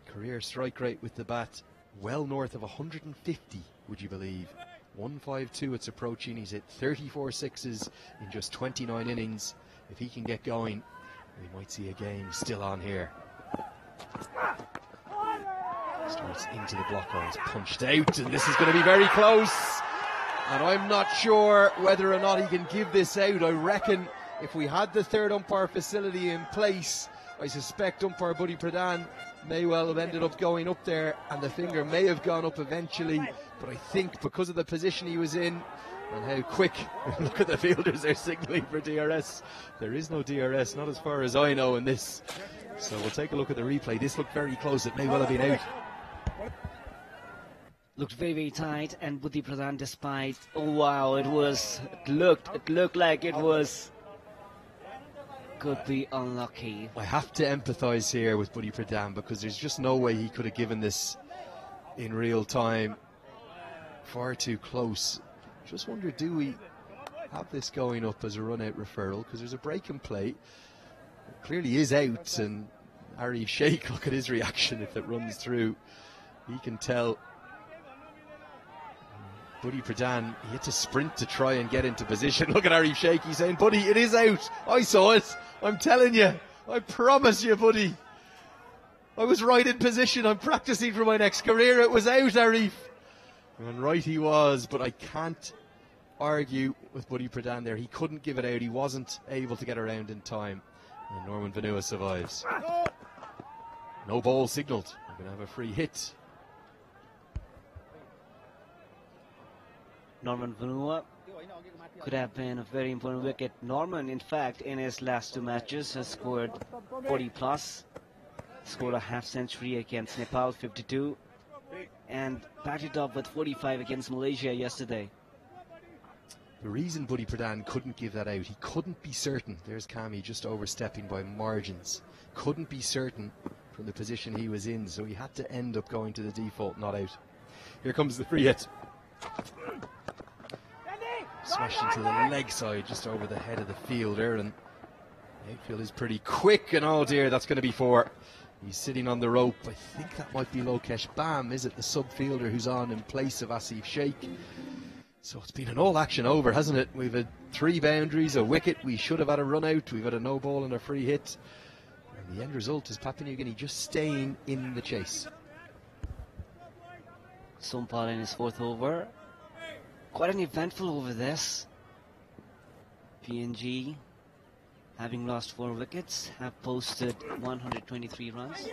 Career strike rate with the bat well north of 150, would you believe? 152 it's approaching. He's hit 34 sixes in just 29 innings. If he can get going, we might see a game still on here. Starts into the blocker, oh, he's punched out, and this is going to be very close. And I'm not sure whether or not he can give this out. I reckon if we had the third umpire facility in place, I suspect umpire Buddhi Pradhan may well have ended up going up there, and the finger may have gone up eventually. But I think because of the position he was in and how quick, (laughs) look at the fielders, they're signalling for DRS. There is no DRS, not as far as I know in this. So we'll take a look at the replay. This looked very close, it may well have been out. Looked very, very tight, and Buddhi Pradhan, despite, oh wow, it was, it looked, it looked like it was, could be unlucky. I have to empathise here with Buddhi Pradhan because there's just no way he could have given this in real time. Far too close. Just wonder, do we have this going up as a run-out referral? Because there's a break in play. It clearly is out, and Aarif Sheikh, (laughs) look at his reaction if it runs through. He can tell Buddhi Pradhan, he had to sprint to try and get into position. (laughs) Look at Aarif Sheikh, he's saying, Buddy, it is out. I saw it. I'm telling you. I promise you, Buddy. I was right in position. I'm practicing for my next career. It was out, Arif. And right he was, but I can't argue with Buddhi Pradhan there. He couldn't give it out. He wasn't able to get around in time. And Norman Vanua survives. No ball signalled. We're going to have a free hit. Norman Vanua could have been a very important wicket. Norman, in fact, in his last two matches has scored 40 plus, scored a half century against Nepal, 52, and backed it up with 45 against Malaysia yesterday. The reason Buddhi Pradhan couldn't give that out, he couldn't be certain. There's Kami just overstepping by margins. Couldn't be certain from the position he was in, so he had to end up going to the default, not out. Here comes the free hit. Smashed into the leg side, just over the head of the fielder, and the outfield is pretty quick. And oh dear, that's going to be four. He's sitting on the rope. I think that might be Lokesh Bam, is it? The sub fielder who's on in place of Asif Sheikh. So it's been an all action over, hasn't it? We've had three boundaries, a wicket. We should have had a run out. We've had a no ball and a free hit. And the end result is Papua New Guinea just staying in the chase. Sompal in his fourth over. Quite an eventful over this. PNG, having lost four wickets, have posted 123 runs.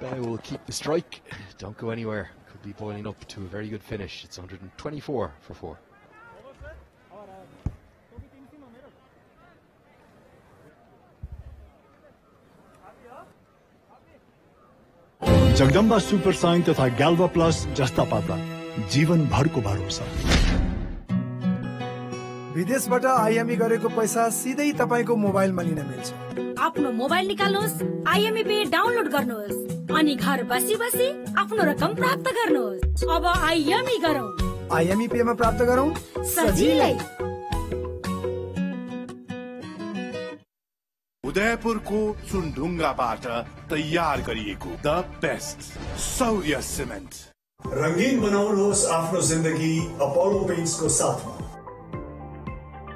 Bow will keep the strike. Don't go anywhere. Could be boiling up to a very good finish. It's 124 for four. Jagdamba super sign तथा ग्याल्वा plus जस्ता पाता जीवन भरको भरोसा विदेशबाट IME गरेको पैसा सिधै तपाईँको मोबाइलमा लिन मिल्छ। आफ्नो मोबाइल निकाल्नुहोस् आइएमई पे डाउनलोड गर्नुहोस् अनि घर बसी बसी आफ्नो रकम प्राप्त गर्नुहोस्। अब आइएमई गरौँ। आइएमई पेमा प्राप्त गरौँ। सजिलै। उदयपुरको चुनढुङ्गाबाट तयार गरिएको द बेस्ट सौर्य सिमेन्ट। रङ्गीन बनाउनुहोस् आफ्नो जिन्दगी अपोलो पेन्ट्सको साथमा।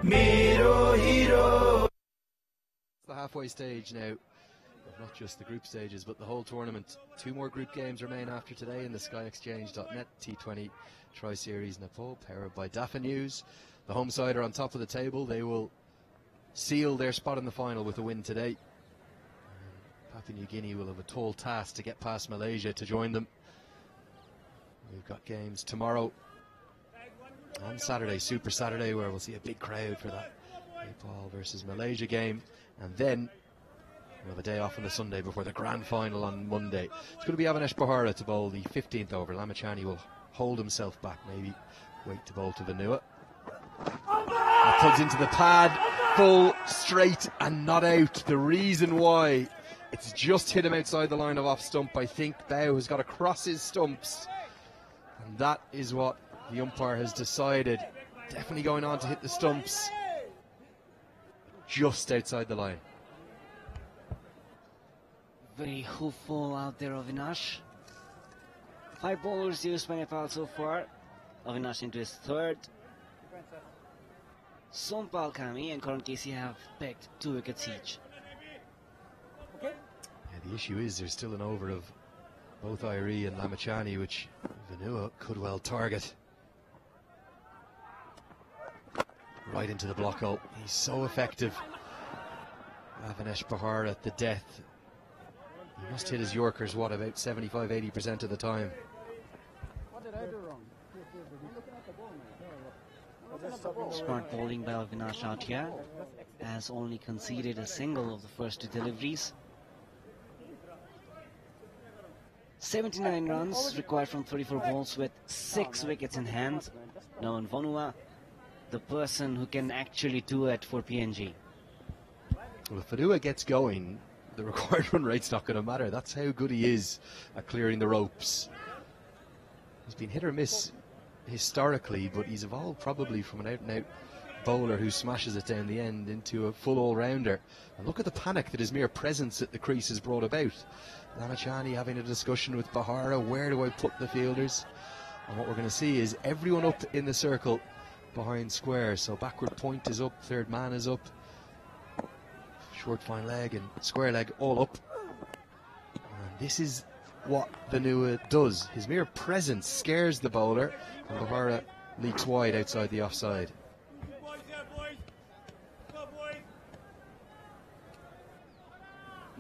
Miro Hero. It's the halfway stage now not just the group stages but the whole tournament. Two more group games remain after today in the skyexchange.net T20 Tri-Series Nepal powered by Daffin News. The home side are on top of the table. They will seal their spot in the final with a win today. Papua New Guinea will have a tall task to get past Malaysia to join them. We've got games tomorrow on Saturday, Super Saturday, where we'll see a big crowd for that Nepal versus Malaysia game, and then we'll have a day off on the Sunday before the grand final on Monday. It's going to be Avinash Bohara to bowl the 15th over. Lamichhane will hold himself back, maybe wait to bowl to Vanua. That plugs into the pad, full, straight, and not out. The reason why it's just hit him outside the line of off stump. I think Bau has got to cross his stumps, and that is what the umpire has decided. Definitely going on to hit the stumps just outside the line. Very hopeful out there, Avinash. Five bowlers used by Nepal so far. Avinash into his third. Sompal Kami and Karan KC have picked two wickets each. Yeah, the issue is there's still an over of both Airee and Lamichhane, which Vanua could well target. Right into the block hole. He's so effective. Avinash Bohara at the death. He must hit his Yorkers, what, about 75 80% of the time. Smart bowling by Avinash out has only conceded a single of the first two deliveries. 79 runs required from 34 balls with 6 wickets in hand. Now in Vanua, the person who can actually do it for PNG. Well, if Vanua gets going, the (laughs) required run rate's not going to matter. That's how good he is at clearing the ropes. He's been hit or miss historically, but he's evolved probably from an out and out bowler who smashes it down the end into a full all rounder. And look at the panic that his mere presence at the crease has brought about. Lamichhane having a discussion with Bohara where do I put the fielders? And what we're going to see is everyone up in the circle behind square. So backward point is up, third man is up, short fine leg and square leg all up. And this is what Vanua does. His mere presence scares the bowler, and Bohara leaks wide outside the offside.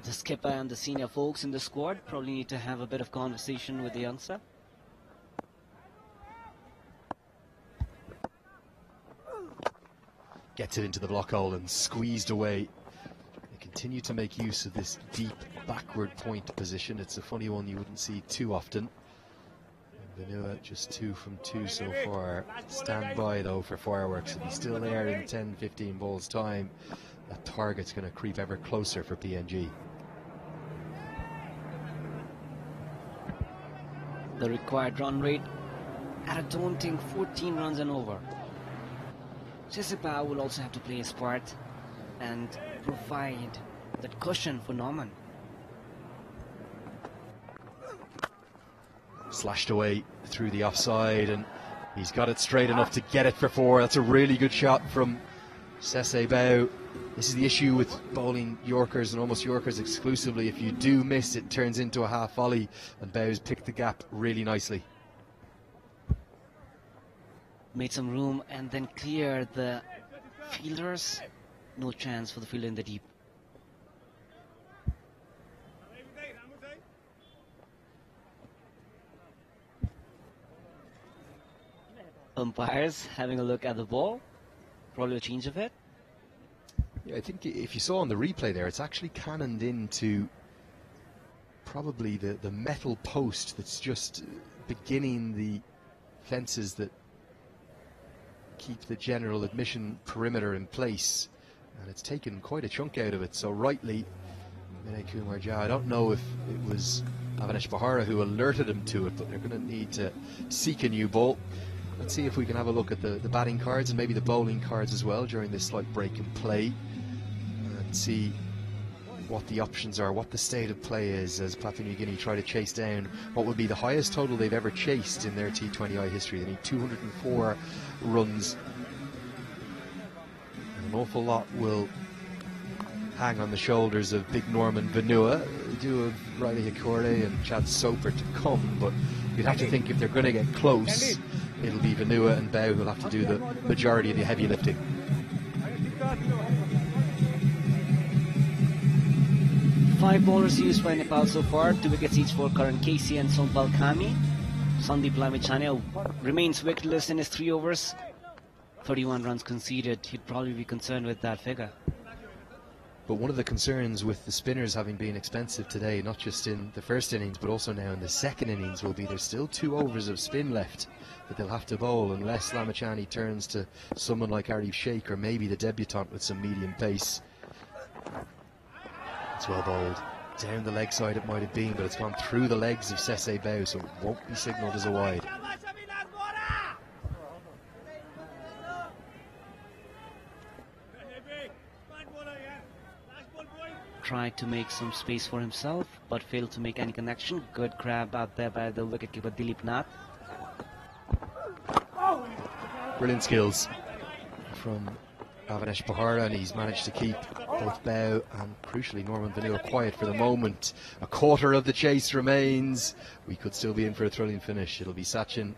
The skipper and the senior folks in the squad probably need to have a bit of conversation with the youngster. Gets it into the block hole and squeezed away. They continue to make use of this deep backward point position. It's a funny one you wouldn't see too often. Vanua just two from two so far. Stand by though for fireworks. If he's still there in 10 15 balls' time, that target's going to creep ever closer for PNG. The required run rate at a daunting 14 runs and over. Chesipa will also have to play his part and provide that cushion for Norman. Slashed away through the offside, and he's got it straight enough to get it for four. That's a really good shot from Sese Bau. This is the issue with bowling Yorkers and almost Yorkers exclusively. If you do miss, it turns into a half volley, and Bau's picked the gap really nicely. Made some room and then cleared the fielders. No chance for the fielder in the deep. Umpires having a look at the ball. Probably a change of it. Yeah, I think if you saw on the replay there, it's actually cannoned into probably the, the metal post that's just beginning the fences that keep the general admission perimeter in place. And it's taken quite a chunk out of it. So rightly, Vinay Kumar Jha, I don't know if it was Avinash Bohara who alerted him to it, but they're going to need to seek a new ball. Let's see if we can have a look at the, the batting cards and maybe the bowling cards as well during this slight break in play and see what the options are, what the state of play is as Papua New Guinea try to chase down what would be the highest total they've ever chased in their T20I history. They need 204 runs. And an awful lot will hang on the shoulders of big Norman Vanua. Do have Riley Hekure and Chad Soper to come, but you'd have to think if they're going to get close, it'll be Vanua and Bau who'll have to do the majority of the heavy lifting. Five bowlers used by Nepal so far, two wickets each for Karan KC and Sompal Kami. Sandeep Lamichhane remains wicketless in his three overs. 31 runs conceded. He'd probably be concerned with that figure. But one of the concerns with the spinners having been expensive today, not just in the first innings, but also now in the second innings, will be there's still two overs of spin left that they'll have to bowl unless Lamichhane turns to someone like Aarif Sheikh or maybe the debutant with some medium pace. It's well bowled. Down the leg side it might have been, but it's gone through the legs of Sese Bau, so it won't be signalled as a wide. Tried to make some space for himself, but failed to make any connection. Good grab out there by the wicketkeeper Dilip Nath. Brilliant skills from Ravinesh Bahara, and he's managed to keep both Bau and crucially Norman Vanua quiet for the moment. A quarter of the chase remains. We could still be in for a thrilling finish. It'll be Sachin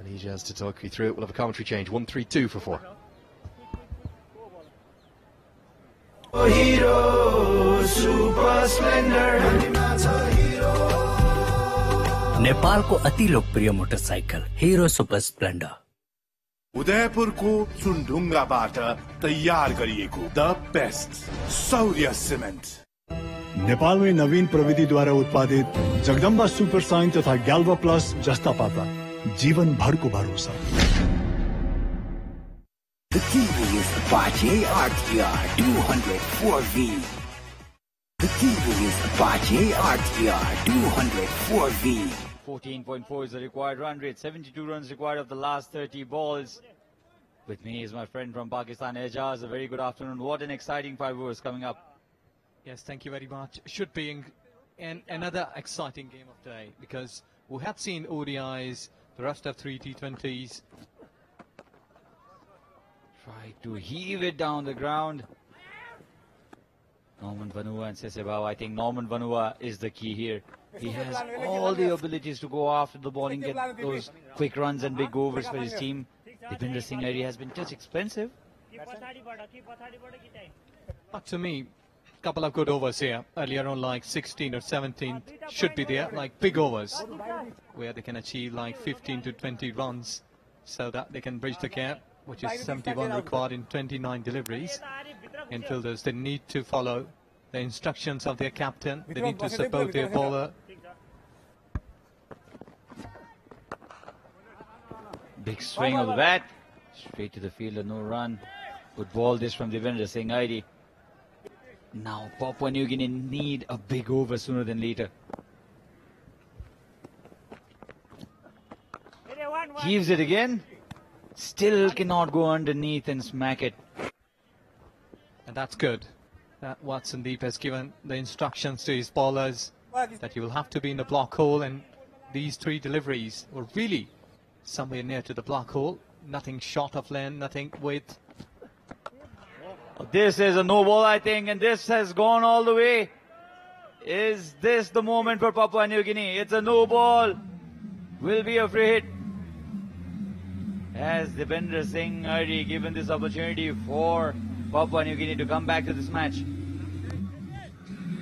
and he has to talk you through it. We'll have a commentary change. One, three, two for four. नेपालको अति लोकप्रिय motorcycle Hero super Splendor उदयपुरको चुनढुङ्गाबाट तयार गरिएको the best Saurya cement नेपालमै नवीन प्रविधिद्वारा उत्पादित जगदम्बा सुपर साइन तथा ग्याल्वा प्लस जस्ता पाता जीवनभरको भरोसा The Kiwi is Apache RTR 204V. The Kiwi is Apache RTR 204V. 14.4 is the required run rate. 72 runs required of the last 30 balls. With me is my friend from Pakistan, Ejaz. A very good afternoon. What an exciting five overs coming up. Yes, thank you very much. Should be in, in another exciting game of today because we have seen ODIs, the rest of three T20s. Try to heave it down the ground. Norman Vanua and Sese Bau. I think Norman Vanua is the key here. He has all the abilities to go after the ball and get those quick runs and big overs for his team. Dipendra Singh Airee has been just expensive. But to me, a couple of good overs here. Earlier on, like 16 or 17 should be there, like big overs, where they can achieve like 15 to 20 runs, so that they can bridge the gap, which is 71 required in 29 deliveries. Infielders, they need to follow the instructions of their captain. They need to support their bowler. Big swing of the bat. Straight to the fielder, no run. Good ball this from Dipendra Singh Airee. Now Papua New Guinea need a big over sooner than later. Heaves it again. Still cannot go underneath and smack it. And that's good. That Watson Deep has given the instructions to his bowlers that you will have to be in the block hole and these three deliveries were really somewhere near to the block hole. Nothing short of land, nothing with. This is a no ball, I think, and this has gone all the way. Is this the moment for Papua New Guinea? It's a no ball. Will be a free hit. Has Dipendra Singh already given this opportunity for Papua New Guinea to come back to this match?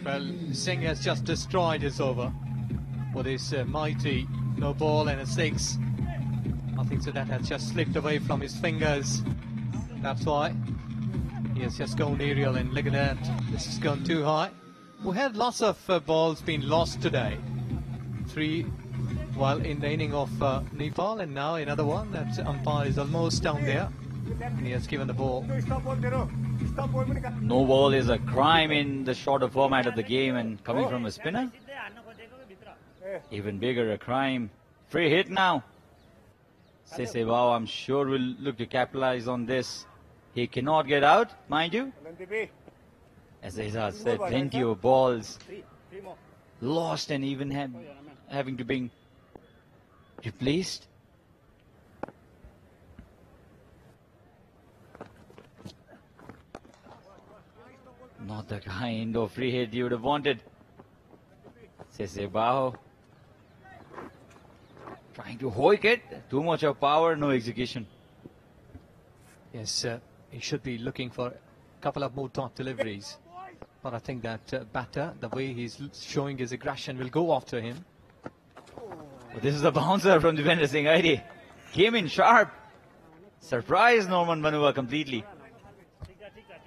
Well, Singh has just destroyed his over with his uh, mighty no ball and a six. I think so that has just slipped away from his fingers. That's why he has just gone aerial and that. This has gone too high. We had lots of uh, balls being lost today. Three Well, in the inning of uh, Nepal, and now another one. That umpire is almost down there, and he has given the ball. No ball is a crime in the shorter format of the game, and coming from a spinner, even bigger a crime. Free hit now. Sese Bau, I'm sure will look to capitalize on this. He cannot get out, mind you. As Ejaz said, plenty of balls lost and even have, having to be replaced. Not the kind of free hit you would have wanted. Sese Bau trying to hoik it. Too much of power, no execution. Yes, uh, he should be looking for a couple of more top deliveries. But I think that uh, batter, the way he's showing his aggression, will go after him. But this is a bouncer from Dipendra Singh Airee. Came in sharp. Surprised Norman Vanua completely.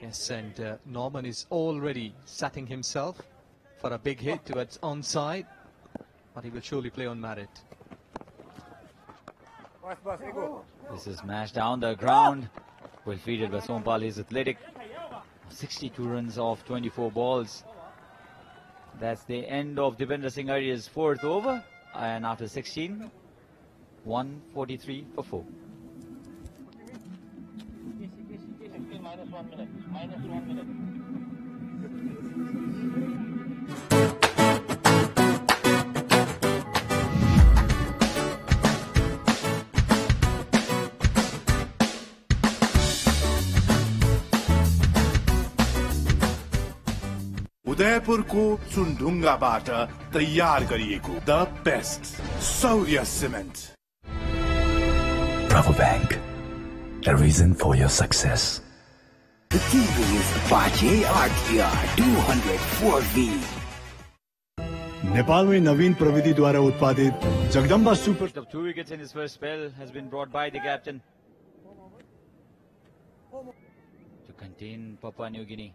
Yes, and uh, Norman is already setting himself for a big hit towards onside, but he will surely play on merit. This is smashed down the ground. Well fielded by Sompal. Athletic. 62 runs off 24 balls. That's the end of Dipendra Singh Airee's fourth over. And after 16, 143 for 4. उदयपुरको चुनढुङ्गाबाट तयार गरिएको the best Saurya cement. Rabobank, a reason for your success. The TV is Apache RTR 204V. नेपालमै नवीन प्रविधिद्वारा उत्पादित Jagdamba super Of two wickets in his first spell has been brought by the captain to contain Papua New Guinea.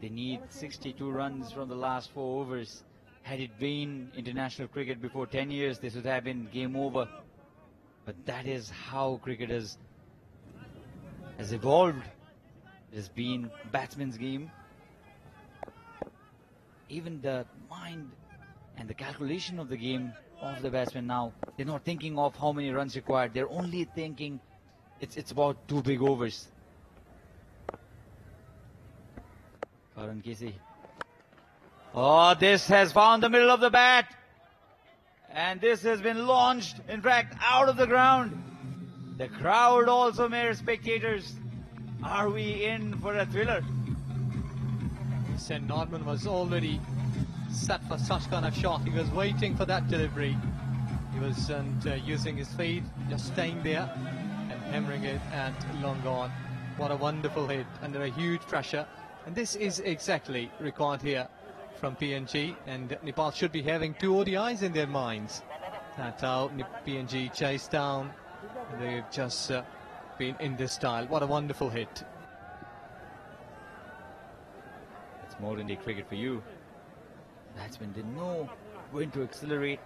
They need 62 runs from the last four overs. Had it been international cricket before 10 years, this would have been game over. But that is how cricket has, has evolved. it has been batsman's game. Even the mind and the calculation of the game of the batsman now, they're not thinking of how many runs required. They're only thinking it's, it's about two big overs. Karan KC. Oh, this has found the middle of the bat. And this has been launched, in fact, out of the ground. The crowd also, mere spectators. Are we in for a thriller? St. Norman was already set for such kind of shot. He was waiting for that delivery. He wasn't uh, using his feet, just staying there and hammering it and long gone. What a wonderful hit under a huge pressure. And this is exactly required here from PNG. And Nepal should be having two ODIs in their minds. That's how PNG chased down. They've just uh, been in this style. What a wonderful hit. It's more than the cricket for you. Batsmen they know when to accelerate.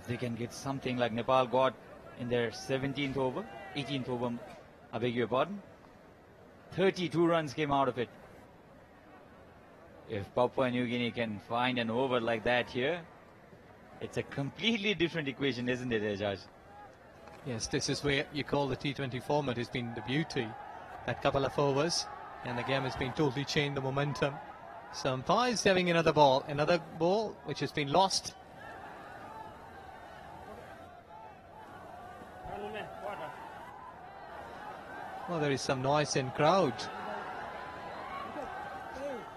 If they can get something like Nepal got in their 17th over, 18th over, I beg your pardon. 32 runs came out of it. If Papua New Guinea can find an over like that here, it's a completely different equation, isn't it, Ejaz? Yes, this is where you call the T20 format has been the beauty. That couple of overs, and the game has been totally changed the momentum. So umpire is having another ball, another ball which has been lost. Well, there is some noise in crowd.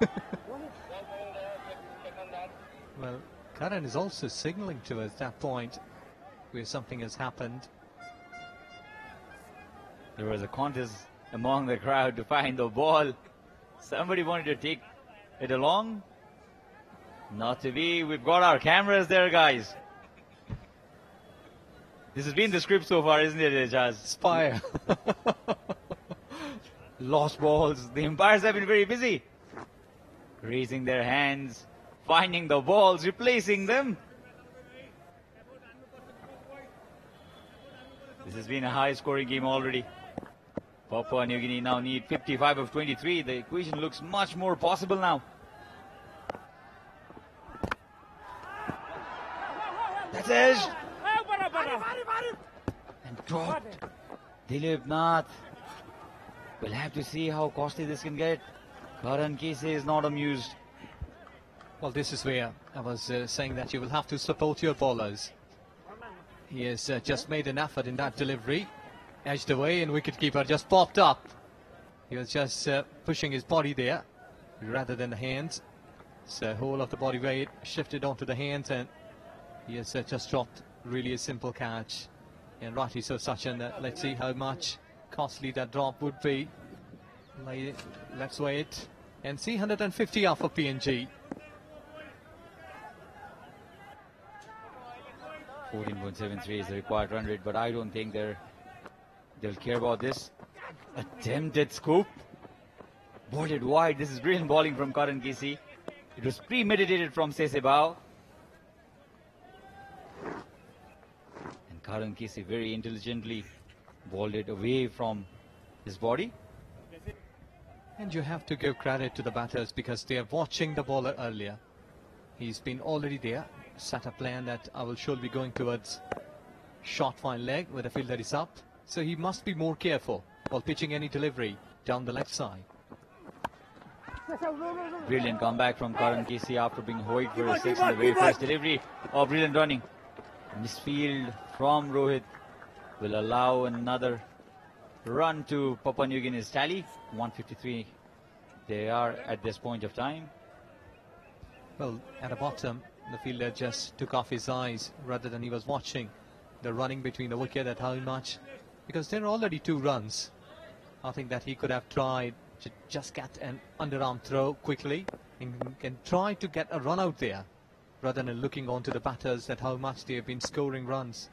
(laughs) well, Karan is also signaling to us that point where something has happened. There was a contest among the crowd to find the ball. Somebody wanted to take it along. Not to be. We've got our cameras there, guys. This has been the script so far, isn't it, Ejaz? Spire. (laughs) Lost balls. The umpires have been very busy. Raising their hands, finding the balls, replacing them. This has been a high scoring game already. Papua New Guinea now need 55 of 23. The equation looks much more possible now. That's. And dropped. Dilip Nath. We'll have to see how costly this can get. Karan KC is not amused. Well, this is where I was uh, saying that you will have to support your bowlers. He has uh, just made an effort in that delivery. Edged away and wicketkeeper just popped up. He was just uh, pushing his body there rather than the hands. So whole of the body weight shifted onto the hands and he has uh, just dropped really a simple catch. And rightly so, Sachin. Uh, let's see how much costly that drop would be. Let's wait and see 150 off of PNG. 14.73 is the required run rate, but I don't think they're they'll care about this. Attempted scoop. It wide. This is brilliant bowling from Karan KC. It was premeditated from Sese Bau. And Karan KC very intelligently bowled it away from his body. And you have to give credit to the batters because they are watching the bowler earlier. He's been already there, set a plan that I will surely be going towards short fine leg where the fielder is up. So he must be more careful while pitching any delivery down the left side. Brilliant comeback from Karan KC after being hoiked for a six in the very first delivery. Oh, brilliant running. Misfield from Rohit will allow another run to Papua New Guinea's tally. 153 they are at this point of time. Well, at the bottom, the fielder just took off his eyes rather than he was watching the running between the wicket at how much. Because there are already two runs. I think that he could have tried to just get an underarm throw quickly and can try to get a run out there rather than looking onto the batters at how much they have been scoring runs.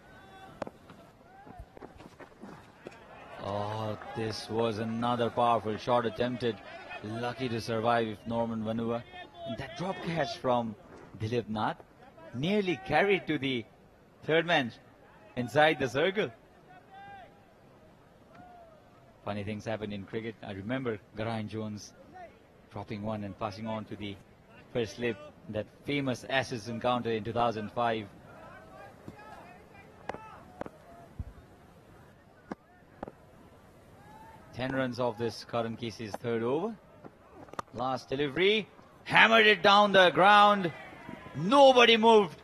Oh, this was another powerful shot attempted. Lucky to survive if Norman Vanua. And that drop catch from Dilip Nath nearly carried to the third man inside the circle. Funny things happen in cricket. I remember Geraint Jones dropping one and passing on to the first slip. That famous Ashes encounter in 2005. Ten runs off this Karan KC's third over. Last delivery. Hammered it down the ground. Nobody moved.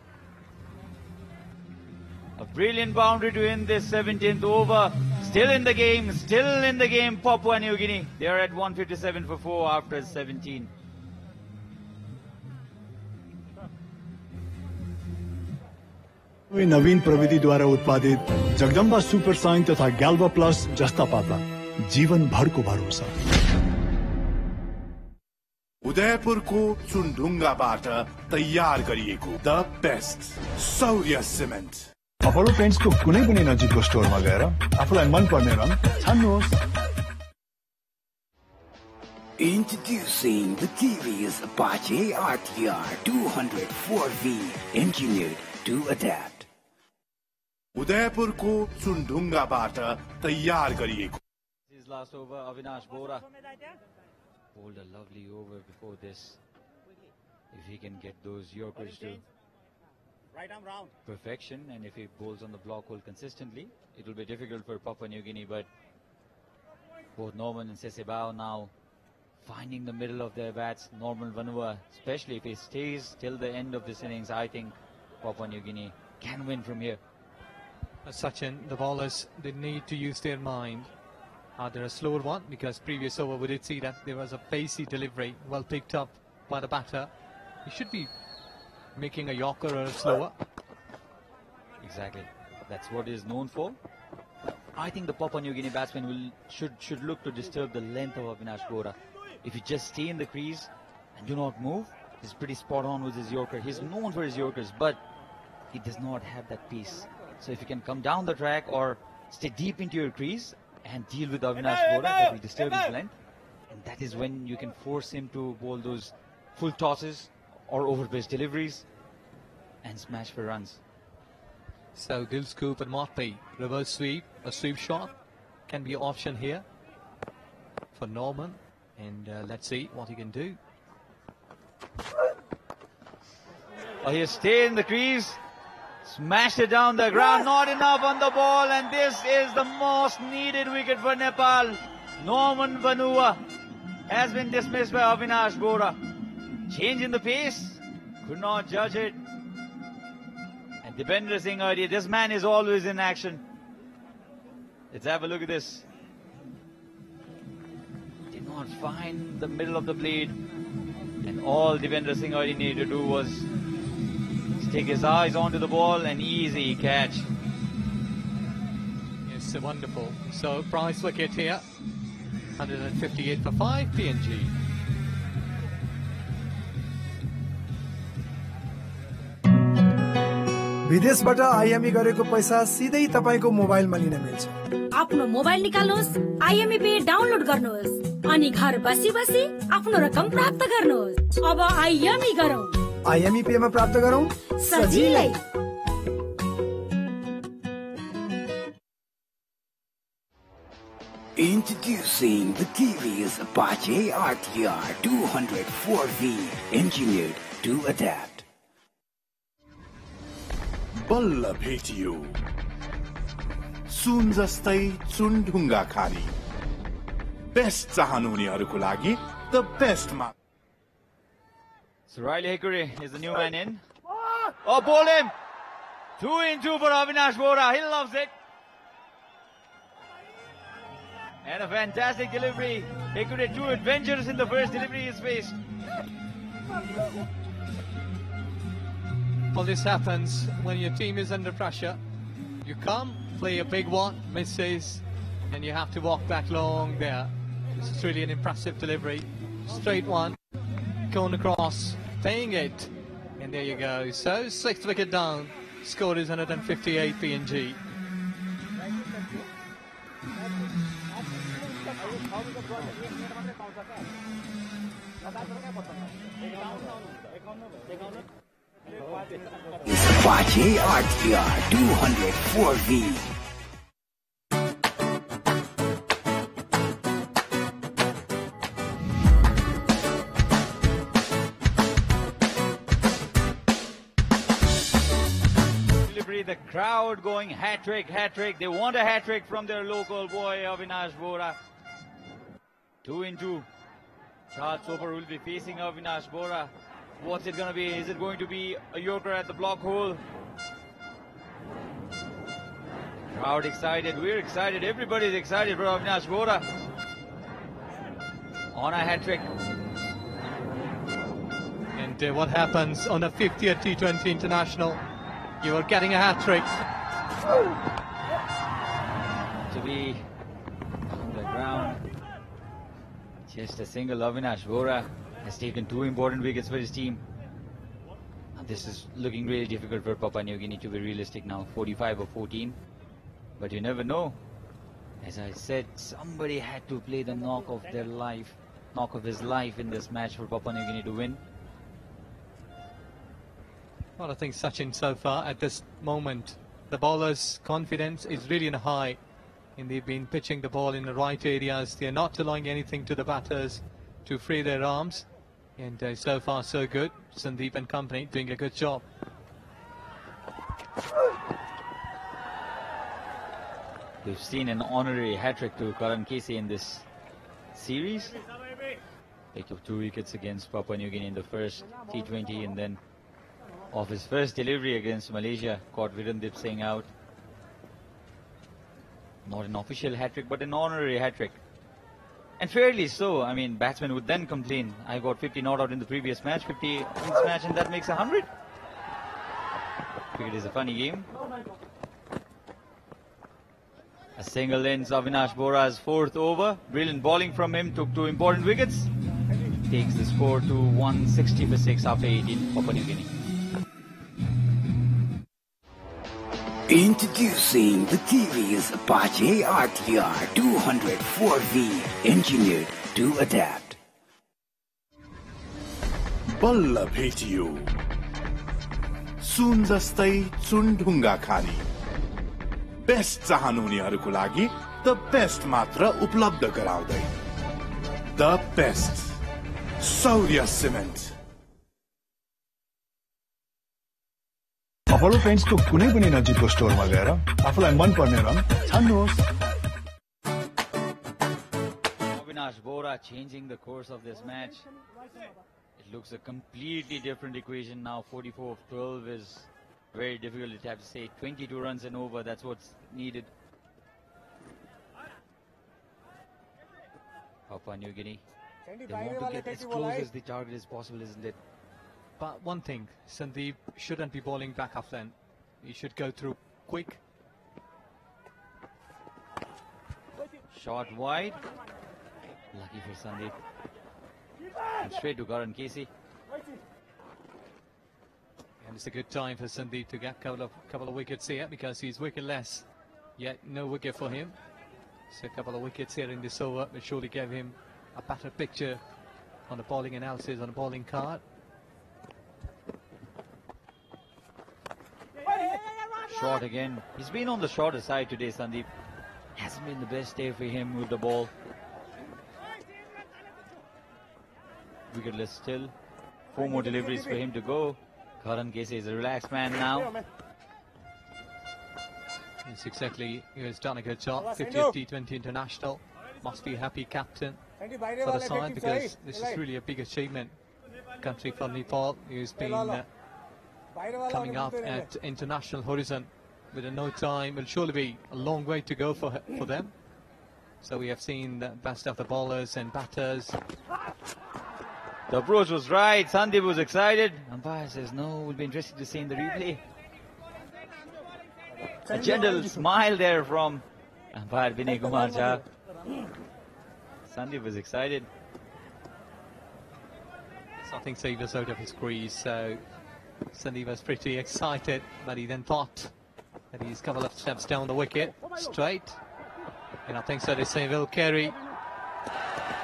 A brilliant boundary to end this 17th over. Still in the game, still in the game, Papua New Guinea. They are at 157 for 4 after 17. कोही नवीन प्रविधिद्वारा उत्पादित Jagdamba super sign तथा ग्याल्वा plus जस्ता पाता जीवन भर को भरोसा उदयपुरको चुनढुङ्गाबाट तयार गरिएको the best Saurya cement Apollo पेन्ट्सको कुनै पनि नजिकको स्टोरमा गएर आफूलाई मन पर्ने रङ छान्नुहोस् Introducing the TVS Apache RTR 204V, engineered to adapt. उदयपुरको चुनढुङ्गाबाट तयार गरिएको His last over, Avinash Bora. Bowled a lovely over before this. If he can get those Yorkers to Right arm round. perfection and if he bowls on the block hole consistently, it will be difficult for Papua New Guinea. But both Norman and Sese Bau now finding the middle of their bats. Norman Vanua, especially if he stays till the end of this innings, I think Papua New Guinea can win from here. Uh, Sachin, the bowlers, they need to use their mind. Are there a slower one? Because previous over we did see that there was a pacey delivery, well picked up by the batter. He should be making a Yorker or a slower. Exactly. That's what he is known for. I think the Papua New Guinea batsman will should should look to disturb the length of Avinash Bora. If you just stay in the crease and do not move, he's pretty spot on with his Yorker. He's known for his Yorkers, but he does not have that pace. So if you can come down the track or stay deep into your crease and deal with Avinash Bora, that will disturb his length. And that is when you can force him to bowl those full tosses or over pitch deliveries and smash for runs. So Gill scoop and Motley. Reverse sweep, a sweep shot can be option here for Norman. And uh, let's see what he can do. Oh, he stayed in the crease, smashed it down the ground, not enough on the ball, and this is the most needed wicket for Nepal. Norman Vanua has been dismissed by Avinash Bora. Change in the pace, could not judge it. And Dipendra Singh Airee, this man is always in action. Let's have a look at this. Did not find the middle of the blade. And all Dipendra Singh Airee needed to do was take his eyes onto the ball and easy catch. Yes, wonderful. So prize wicket here. 158 for 5 PNG. विदेशबाट IME गरेको पैसा सिधै तपाईँको मोबाइलमा लिन मिल्छ। आफ्नो mobile निकाल्नुहोस् आइएमई पे डाउनलोड गर्नुहोस् अनि घर बसी बसी आफ्नो रकम प्राप्त गर्नुहोस्। अब आइएमई गरौँ। आइएमई पेमा प्राप्त गरौँ। सजिलै। Introducing the TVS Apache RTR 204V, engineered to adapt. बल्ल भेटियो सुन जस्तै चुनढुङ्गा खानी बेस्ट चाहनुहुनेहरूको लागि द बेस्टमा So Riley Hekure is the new man in. Ah! Oh, ball in! Two in two for Avinash Bora. He loves it. And a fantastic delivery. Hickory two adventures in the first delivery he faced. (laughs) Well, this happens when your team is under pressure. You come, play a big one, misses, and you have to walk back long there. This is really an impressive delivery. Straight one, going across, playing it, and there you go. So, sixth wicket down. Score is 158 PNG. Apache RTR 204V. Delivery, the crowd going hat trick, hat trick. They want a hat trick from their local boy Avinash Bora. Two in two. Chad Soper will be facing Avinash Bora. What's it going to be? Is it going to be a Yorker at the block hole? Crowd excited. We're excited. Everybody's excited for Avinash Bora. On a hat trick. And uh, what happens on a 50th T20 international? You are getting a hat trick. To be on the ground. Just a single Avinash Bora has taken two important wickets for his team. This is looking really difficult for Papua New Guinea to be realistic now, 45 or 14. But you never know. As I said, somebody had to play the knock of their life, knock of his life in this match for Papua New Guinea to win. Well, I think Sachin so far at this moment, the bowler's confidence is really in a high. And they've been pitching the ball in the right areas. They're not allowing anything to the batters to free their arms. And uh, so far, so good. Sandeep and company doing a good job. We've seen an honorary hat-trick to Karan KC in this series. Picked up two wickets against Papua New Guinea in the first T20 and then off his first delivery against Malaysia, caught Virandeep Singh out. Not an official hat-trick, but an honorary hat-trick. And fairly so. I mean, batsmen would then complain, I got 50 not out in the previous match, 50 in this match, and that makes 100. Cricket is a funny game. A single ends Avinash Bora's fourth over. Brilliant bowling from him, took two important wickets. Takes the score to 160 for 6 after 18 Papua New Guinea. Introducing the TVS Apache RTR 204V, engineered to adapt. बल्ल भेटियो सुन जस्तै चुनढुङ्गा खानी best चाहनुहुनेहरूको लागि the best मात्र उपलब्ध गराउँदै the best Saurya cement Apollo पेन्ट्सको कुनै पनि नजिकको स्टोरमा गएर आफूलाई मन पर्ने रङ छान्नुहोस् Avinash Bora changing the course of this match. It looks a completely different equation now. 44 of 12 is very difficult to have to say. 22 runs and over, that's what's needed. Papua New Guinea. They want to get as close as the target as possible, isn't it? But one thing, Sandeep shouldn't be bowling back off then. He should go through quick. Shot wide. Lucky for Sandeep. And straight to Karan KC. And it's a good time for Sandeep to get a couple of, couple of wickets here because he's wicketless. Yet no wicket for him. So a couple of wickets here in this over will surely give him a better picture on the bowling analysis, on the bowling card. Short again. He's been on the shorter side today, Sandeep. Hasn't been the best day for him with the ball. Wicketless still. Four more deliveries for him to go. Karan KC is a relaxed man now. Yes, exactly. He has done a good job. 50th T20 international. Must be a happy captain for the side because this is really a big achievement. Country for Nepal who's been uh, coming up at international horizon with a no time it will surely be a long way to go for for them. So we have seen the best of the bowlers and batters. The approach was right. Sandeep was excited. Umpire says no. We'll be interested to see in the replay. A gentle smile there from umpire Vinay Kumar Jha. Sandeep was excited. Something saved us out of his crease. So Sandeep was pretty excited, but he then thought that he's a couple of steps down the wicket, straight. And I think so they say Will Carey.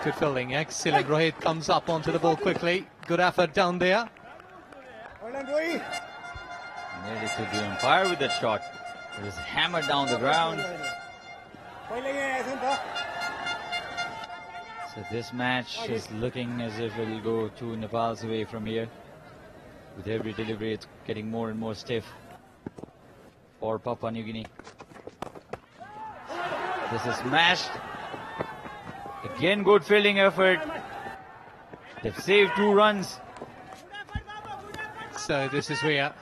Good fielding, excellent. Rohit comes up onto the ball quickly. Good effort down there. It to the umpire with that shot. It was hammered down the ground. So this match is looking as if it'll go two Nepal's away from here. With every delivery, it's getting more and more stiff for Papua New Guinea. This is smashed. Again, good fielding effort. They've saved two runs. So this is where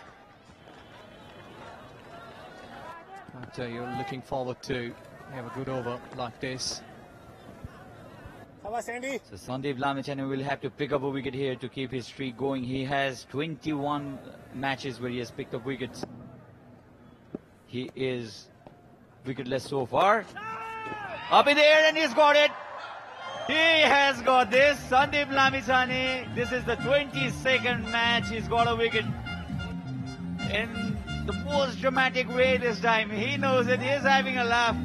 but, uh, you're looking forward to have a good over like this. So Sandeep Lamichhane will have to pick up a wicket here to keep his streak going. He has 21 matches where he has picked up wickets. He is wicketless so far. Up in the air and he's got it. He has got this. Sandeep Lamichhane. This is the 22nd match. He's got a wicket. In the most dramatic way this time. He knows it. He is having a laugh.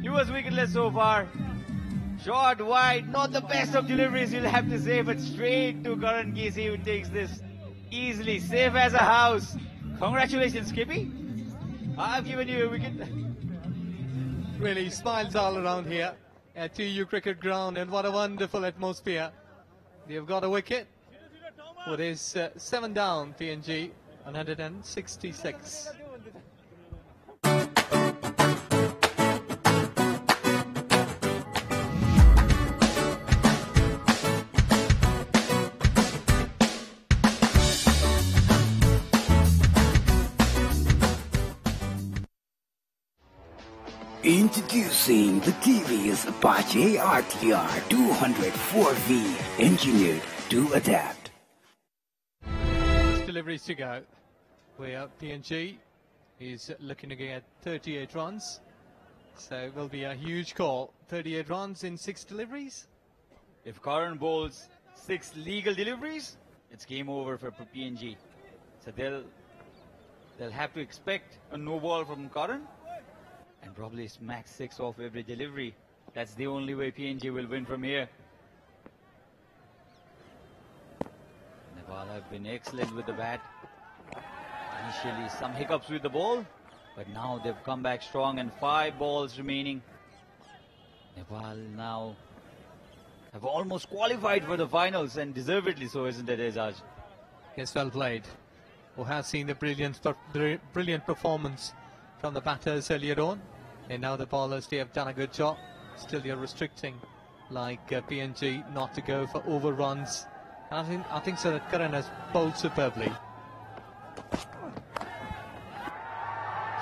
He was wicketless so far. Short, wide, not the best of deliveries, you'll have to say, but straight to Karan KC who takes this easily, safe as a house. Congratulations, Skippy. I've given you a wicket. (laughs) Really smiles all around here at TU Cricket Ground, and what a wonderful atmosphere. They've got a wicket. What is uh, seven down, PNG, 166. Introducing the TVS Apache RTR 204V, engineered to adapt. Deliveries to go. Where PNG is looking to get 38 runs. So it will be a huge call. 38 runs in six deliveries. If Karan bowls six legal deliveries, it's game over for PNG. So they'll they'll have to expect a no ball from Karan and probably smack six off every delivery. That's the only way PNG will win from here. Nepal have been excellent with the bat. Initially, some hiccups with the ball, but now they've come back strong and five balls remaining. Nepal now have almost qualified for the finals and deservedly so, isn't it, Ejaz? Yes, well played. Who has seen the brilliant, brilliant performance from the batters earlier on, and now the bowlers they have done a good job. Still, they are restricting, like uh, PNG, not to go for overruns. I think I think so that Karan has bowled superbly.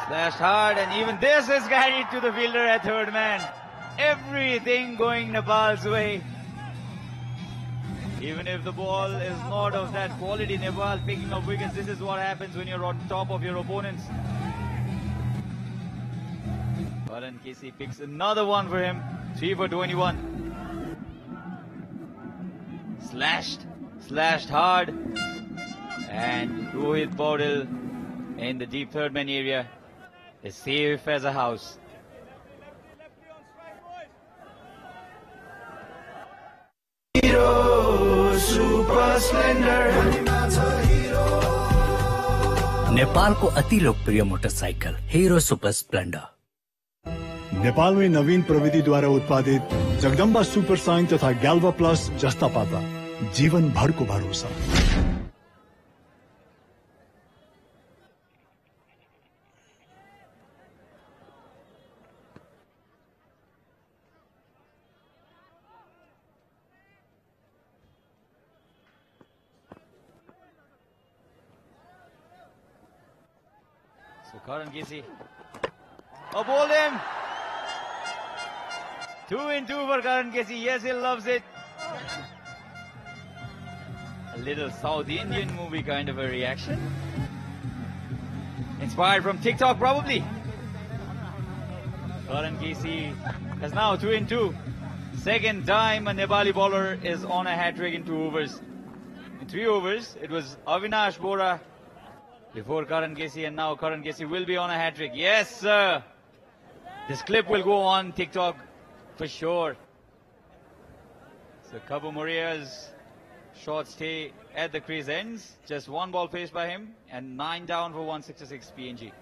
Slashed hard, and even this is carried to the fielder at third man. Everything going Nepal's way. Even if the ball is not of that quality, Nepal picking up wickets. This is what happens when you're on top of your opponents and KC picks another one for him. 3 for 21. Slashed. Slashed hard. And Rohit Paudel in the deep third man area is safe as a house. Hero, super splendor. नेपालको अति लोकप्रिय motorcycle Hero super Splendor Nepal में नवीन प्रविधि द्वारा उत्पादित Jagdamba super sign तथा Galva Plus जस्ता पाता जीवन भर को भरोसा Sokaran ball in. Two in two for Karan KC. Yes, he loves it. A little South Indian movie kind of a reaction. Inspired from TikTok, probably. Karan KC has now two in two. Second time a Nepali bowler is on a hat trick in two overs. In three overs, it was Avinash Bora before Karan KC and now Karan KC will be on a hat trick. Yes, sir. This clip will go on TikTok for sure. So Kabua Morea's short stay at the crease ends. Just one ball faced by him and nine down for 166 PNG.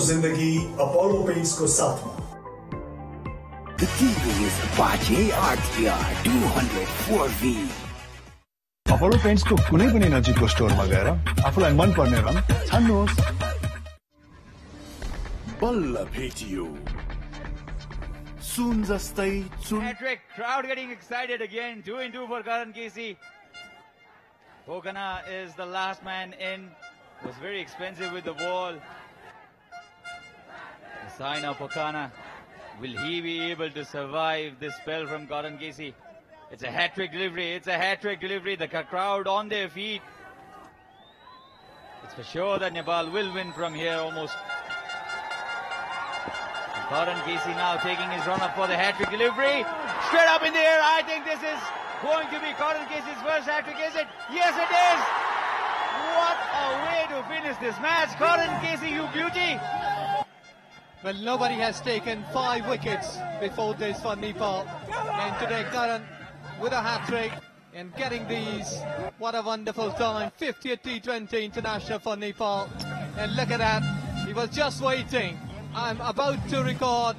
Zindagi Apollo Paints ko The key is Apache RTR 204V. Apollo Paints ko kune bune na jiko store magera. Apollo and man parne ram. Balla soon the Stai soon. Patrick, crowd getting excited again. 2 and 2 for Karan KC. Pokana is the last man in. Was very expensive with the ball. The sign of Okana. Will he be able to survive this spell from Karan KC? It's a hat trick delivery. It's a hat trick delivery. The crowd on their feet. It's for sure that Nepal will win from here almost Karan KC now taking his run up for the hat trick delivery. Straight up in the air. I think this is going to be Karan KC's first hat trick, is it? Yes, it is. What a way to finish this match. Karan KC, you beauty. Well, nobody has taken five wickets before this for Nepal. And today, Karan with a hat trick and getting these. What a wonderful time. 50th T20 international for Nepal. And look at that. He was just waiting. I'm about to record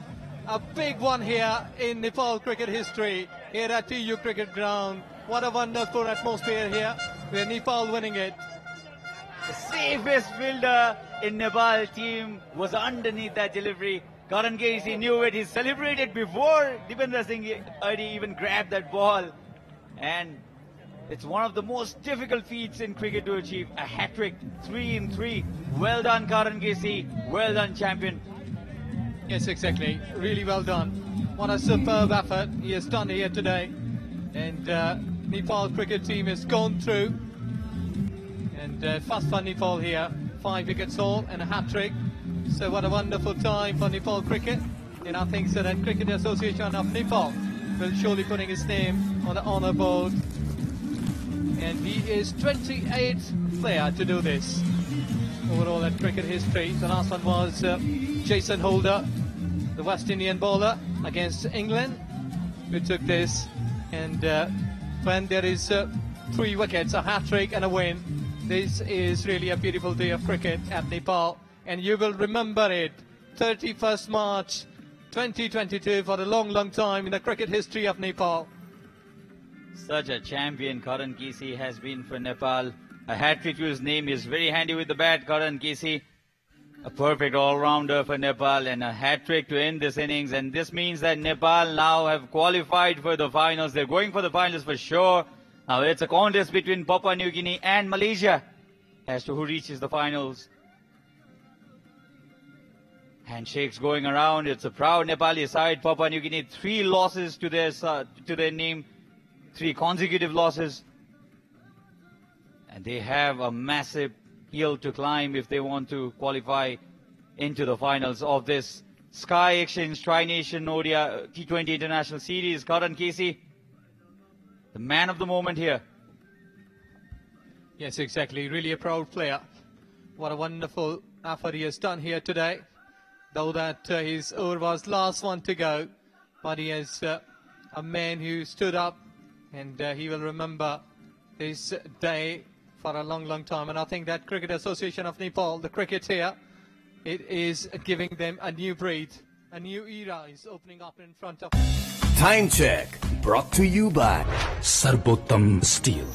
a big one here in Nepal cricket history here at TU Cricket Ground. What a wonderful atmosphere here. With Nepal winning it. The safest fielder in Nepal team was underneath that delivery. Karan KC knew it. He celebrated before Dipendra Singh Airee even grabbed that ball. And it's one of the most difficult feats in cricket to achieve. A hat trick, three in three. Well done, Karan KC. Well done, champion. Yes, exactly. Really well done. What a superb effort he has done here today. And uh, Nepal cricket team has gone through. And uh, fast for Nepal here. Five wickets all and a hat trick. So what a wonderful time for Nepal cricket. And I think so that Cricket Association of Nepal will surely putting his name on the honour board. And he is 28th player to do this. Overall at cricket history. The last one was uh, Jason Holder, the West Indian bowler against England, who took this. And uh, when there is uh, three wickets, a hat trick and a win, This is really a beautiful day of cricket at Nepal, and you will remember it. 31st March 2022 for a long, long time in the cricket history of Nepal. Such a champion Karan KC has been for Nepal. A hat-trick to his name is very handy with the bat, Karan KC. A perfect all-rounder for Nepal and a hat-trick to end this innings. And this means that Nepal now have qualified for the finals. They're going for the finals for sure. Now it's a contest between Papua New Guinea and Malaysia as to who reaches the finals. Handshakes going around. It's a proud Nepali side. Papua New Guinea three losses to their uh, to their name, three consecutive losses, and they have a massive hill to climb if they want to qualify into the finals of this Sky Exchange Tri-Nation ODI T20 International Series. Karan KC, the man of the moment here. Yes, exactly. Really a proud player. What a wonderful effort he has done here today. Though that uh, his last one to go, but he is uh, a man who stood up, and uh, he will remember this day for a long, long time. And I think that Cricket Association of Nepal, the cricket here, it is giving them a new breed, a new era is opening up in front of. Time check brought to you by Sarbottam Steel.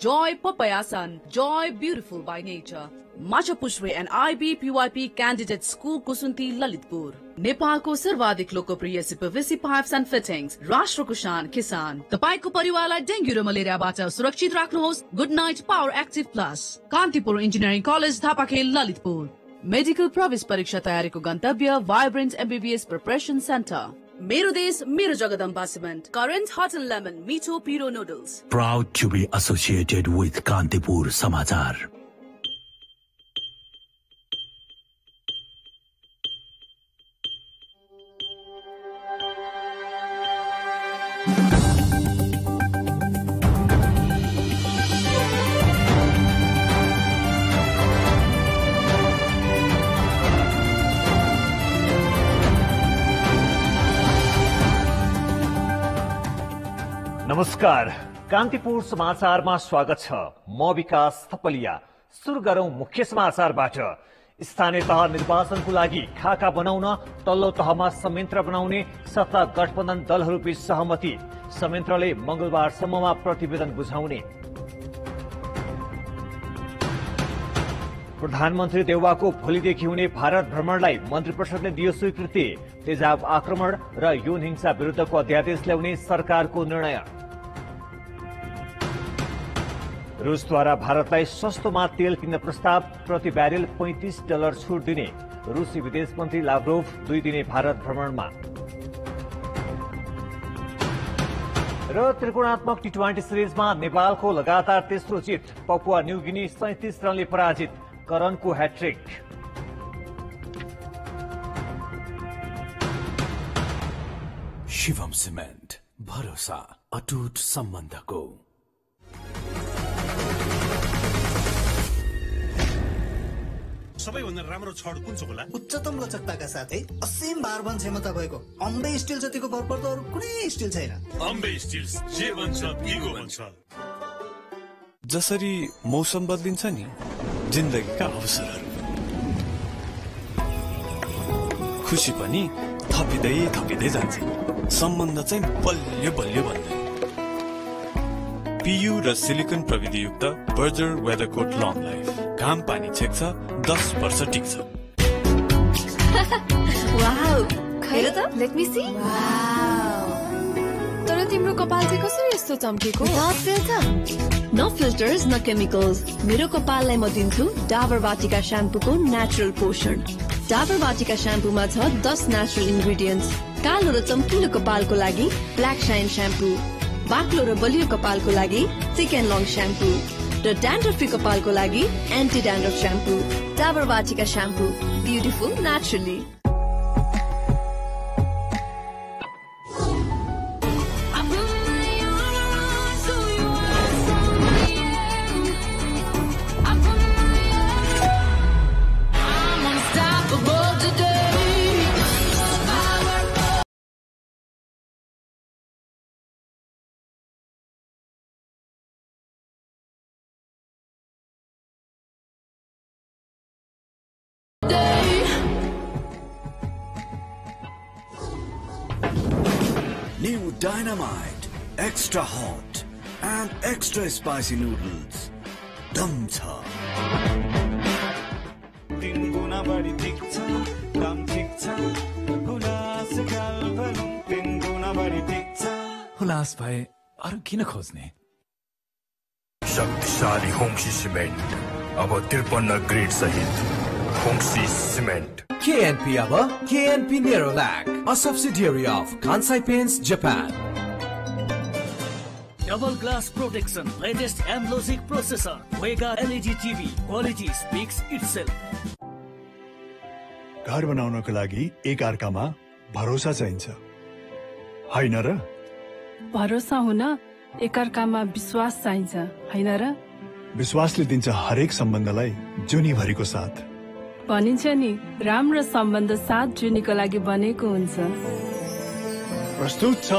Joy Papayasan, Joy Beautiful by Nature. Macha Pushwe and IBPYP candidate school Kusunti Lalitpur. नेपालको सर्वाधिक लोकप्रिय सिपविसी Pipes and fittings राष्ट्रको शान किसान तपाईँको परिवारलाई dengue र मलेरियाबाट सुरक्षित राख्नुहोस् Good Knight power active plus Kantipur engineering college Dhapakhel Lalitpur medical प्रवेश परीक्षा तयारीको गन्तव्य भाइब्रेन्ट एमबिबिएस प्रिपरेसन सेन्टर मेरो देश मेरो जगदम बासिम हट एन्ड लेमन मिठो पिरो noodles proud to be associated with Kantipur समाचार नमस्कार। कान्तिपुर समाचारमा स्वागत छ। म विकास थपलिया। सुरु गरौं मुख्य समाचारबाट। स्थानीय तह निर्वाचनको लागि खाका बनाउन तल्लो तहमा संयन्त्र बनाउने सत्ता गठबन्धन दलहरूबीच सहमति। संयन्त्रले मंगलबारसम्ममा प्रतिवेदन बुझाउने। प्रधानमन्त्री देउवाको भोलिदेखि हुने भारत भ्रमणलाई मन्त्री परिषदले दियो स्वीकृति। तेजाब आक्रमण र यौन हिंसा विरुद्धको अध्यादेश ल्याउने सरकारको निर्णय। रुसद्वारा भारतलाई सस्तोमा तेल किन्न प्रस्ताव प्रति ब्यारेल पैंतिस डलर छुट दिने। रुसी विदेश मन्त्री लाभ्रोभ दुई दिने भारत भ्रमणमा। र त्रिकोणात्मक टी ट्वेन्टी सिरिजमा नेपालको लगातार तेस्रो जित पपुवा न्यू गिनी सैतिस रनले पराजित करणको ह्याट्रिक। शिवम सिमेन्ट भरोसा अटुट सम्बन्धको। सबैभन्दा राम्रो छड कुन चाहिँ होला? उच्चतम लचकताका साथै असीम भारवन क्षमता भएको अम्बे स्टिल जतिको भरपर्दो अरू कुनै स्टिल छैन। अम्बे स्टिल्स जे भन्छ दिगो भन्छ। जसरी मौसम बदलिन्छ नि जिन्दगीका अवसरहरू। खुसी पनि थपिँदै थपिँदै जान्छ। सम्बन्ध चाहिँ बलियो बलियो भन्दै। पियु र सिलिकन प्रविधियुक्त बर्जर वेदरकोट लङ लाइफ घाम पानी छेक्छ दस वर्ष टिक्छ। (laughs) वाउ। हेर त लेट मी सी तर तिम्रो कपाल चाहिँ कसरी यस्तो चम्केको? न फिल्टर। न फिल्टर्स न केमिकल्स मेरो कपाललाई म दिन्छु डाबर वाटिका स्याम्पूको नेचुरल पोषण। डाबर वाटिका स्याम्पूमा छ दस नेचुरल इन्ग्रेडियन्ट्स कालो र चम्किलो कपालको लागि ब्ल्याक साइन स्याम्पू बाक्लो र बलियो कपालको लागि एन्ड लङ स्याम्पू र ड्यान्ड्रफी कपालको लागि anti dandruff shampoo Dabur Vatika shampoo beautiful naturally new dynamite, extra hot, and extra spicy noodles. Dum cha. Din guna bari tikcha, dam tikcha, hulas gal. Din guna bhai, kina khojne? शक्तिशाली home cement अब तिरपन्न grade सहित फुङ्सी KNP KNP KNP KNP Nerolac a subsidiary of Kansai paints glass protection latest Amlogic processor Vega LED TV. Quality speaks itself घर बनाउनको लागि एक अर्कामा भरोसा चाहिन्छ होइन र भरोसा हुन एक अर्कामा विश्वास चाहिन्छ होइन र विश्वासले दिन्छ हरेक सम्बन्धलाई जुनीभरिको साथ भनिन्छ नि राम्रो सम्बन्ध साथ जुनीको लागि बनेको हुन्छ। प्रस्तुत छ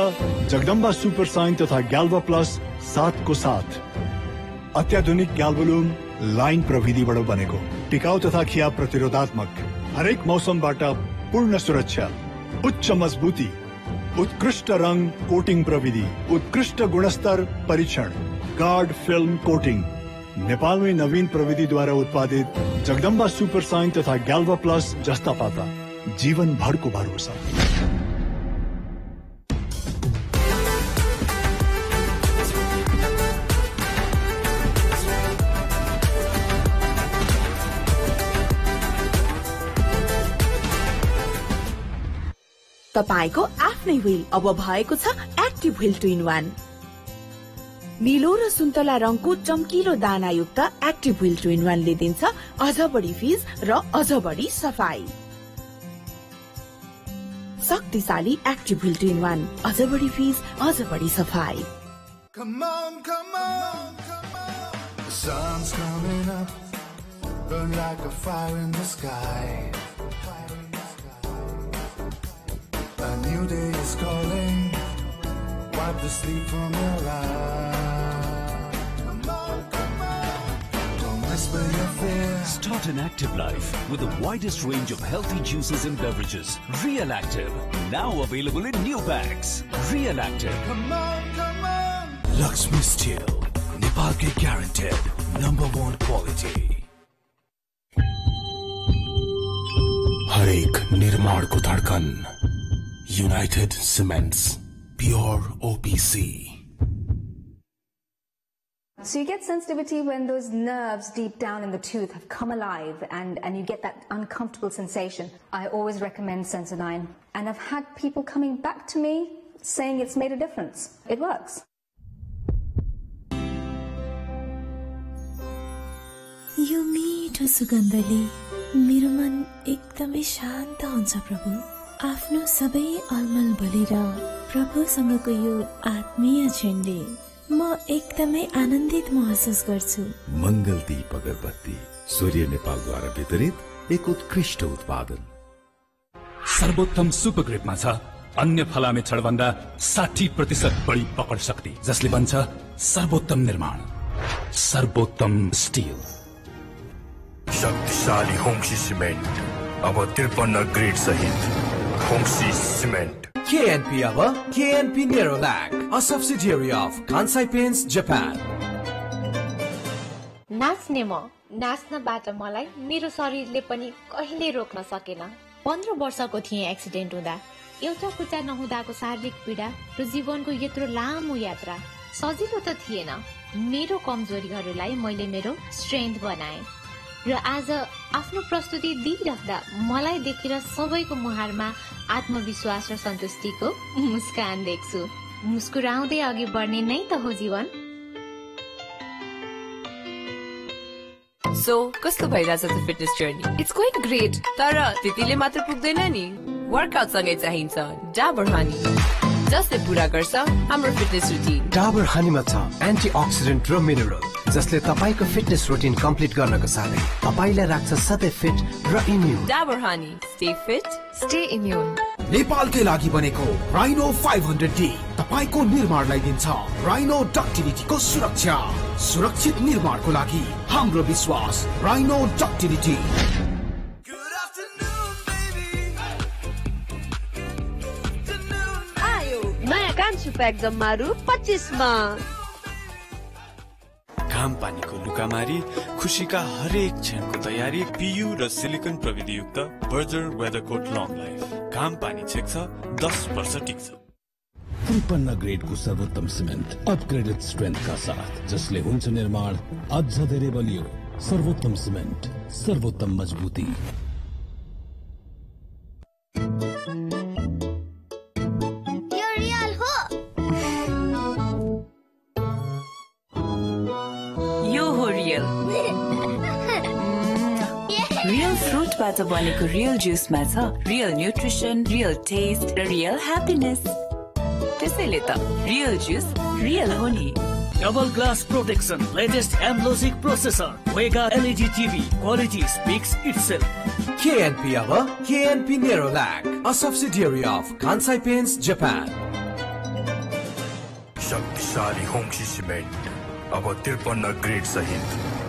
जगदम्बा सुपर साइन तथा ग्याल्वा प्लस सातको साथ। अत्याधुनिक ग्याल्वोलुम लाइन प्रविधिबाट बनेको टिकाउ तथा खिया प्रतिरोधात्मक हरेक मौसमबाट पूर्ण सुरक्षा उच्च मजबुती उत्कृष्ट रङ कोटिङ प्रविधि उत्कृष्ट गुणस्तर परीक्षण गार्ड फिल्म कोटिङ। नेपालमै नवीन प्रविधिद्वारा उत्पादित जगदम्बा सुपर साइन तथा ग्याल्वा प्लस जस्ता पाता जीवनभरको भरोसा। तपाईँको आफ्नै व्हील अब भएको छ active Wheel two in one निलो र सुन्तला रङको चम्किलो दानायुक्त एक्टिभ व्हील टु इन वानले दिन्छ अझ बढी फिज र अझ बढी सफाई शक्तिशाली active Wheel two in one अझ बढी फिज अझ बढी सफाई Come on, come on, come on. The sun's coming up, burn like a fire in the sky. A new day is calling, wipe the sleep from your eyes. Come on, come on, don't whisper your fears. Start an active life with the widest range of healthy juices and beverages. Real Active, now available in new bags. Real Active. Come on, come on. Lakshmi Steel, Nepal के guaranteed number one quality. हरेक निर्माणको धड्कन United cements pure OPC So you get sensitivity when those nerves deep down in the tooth have come alive and, and you get that uncomfortable sensation. I always recommend Sensodyne. And I've had people coming back to me saying it's made a difference. It works. यो मिठो सुगन्धले मेरो मन एकदमै शान्त हुन्छ प्रभु आफ्नो सबै अलमल बलेर प्रभुसँगको यो आत्मीय क्षणले म एकदमै आनन्दित महसुस गर्छु। मङ्गल दीप अगरबत्ती सूर्य नेपालद्वारा वितरित एक उत्कृष्ट उत्पादन। सर्वोत्तम सुपर ग्रेडमा छ अन्य फलामे छडभन्दा साठी प्रतिशत बढी पकड शक्ति जसले बन्छ सर्वोत्तम निर्माण। सर्वोत्तम स्टिल। शक्तिशाली होम्सी सिमेन्ट अब त्रिपन्न ग्रेड सहित। होम्सी सिमेन्ट KNP अब KNP Nerolac, a subsidiary of Kansai Paints Japan. नाच्ने म नाच्नबाट मलाई मेरो शरीरले पनि कहिले रोक्न सकेन। पन्ध्र वर्षको थिएँ एक्सिडेन्ट हुँदा। एउटा खुट्टा नहुँदाको शारीरिक पीडा र जीवनको यत्रो लामो यात्रा। सजिलो त थिएन। मेरो कमजोरीहरूलाई मैले मेरो स्ट्रेन्थ बनाए। र आज आफ्नो प्रस्तुति दिइराख्दा मलाई देखेर सबैको मुहारमा आत्मविश्वास र सन्तुष्टिको मुस्कान देख्छु। मुस्कुराउँदै अघि बढ्ने नै त हो जीवन। सो कस्तो भइरहेछ त fitness journey it's quite great तर त्यतिले मात्र पुग्दैन नि। वर्कआउट सँगै चाहिन्छ। डाबर हनी जसले पुरा गर्छ हाम्रो फिटनेस रुटिन डाबर हानीमा छ एन्टिअक्सिडेन्ट र मिनरल जसले तपाईँको फिटनेस रुटिन कम्प्लिट गर्नको साथै तपाईँलाई राख्छ सधैँ फिट र immune Dabur honey stay fit stay immune नेपालकै लागि बनेको राइनो 500 डी तपाईँको निर्माणलाई दिन्छ। राइनो डक्टिलिटीको सुरक्षा। सुरक्षित निर्माणको लागि हाम्रो विश्वास राइनो डक्टिलिटी पचास रुपियाँ जम्मा रु पच्चिसमा। घाम पानीको लुकामारी खुसीका हरेक क्षणको तयारी पियु र silicon प्रविधियुक्त Berger weather coat long life घाम पानी छेक्छ दस वर्ष टिक्छ त्रिपन्न ग्रेडको सर्वोत्तम सिमेन्ट अपग्रेडेड स्ट्रेन्थका साथ जसले हुन्छ निर्माण अझ धेरै बलियो। सर्वोत्तम सिमेन्ट सर्वोत्तम मजबुती। जुसबाट बनेको रियल जुसमा छ रियल न्युट्रिसन रियल टेस्ट र रियल ह्याप्पिनेस त्यसैले त रियल जुस रियल हो नि। Double glass protection latest Amlogic processor Vega LED TV quality speaks itself KNP अब KNP Nerolac a subsidiary of Kansai paints Japan शक्तिशाली होम्सी cement अब त्रिपन्न grade सहित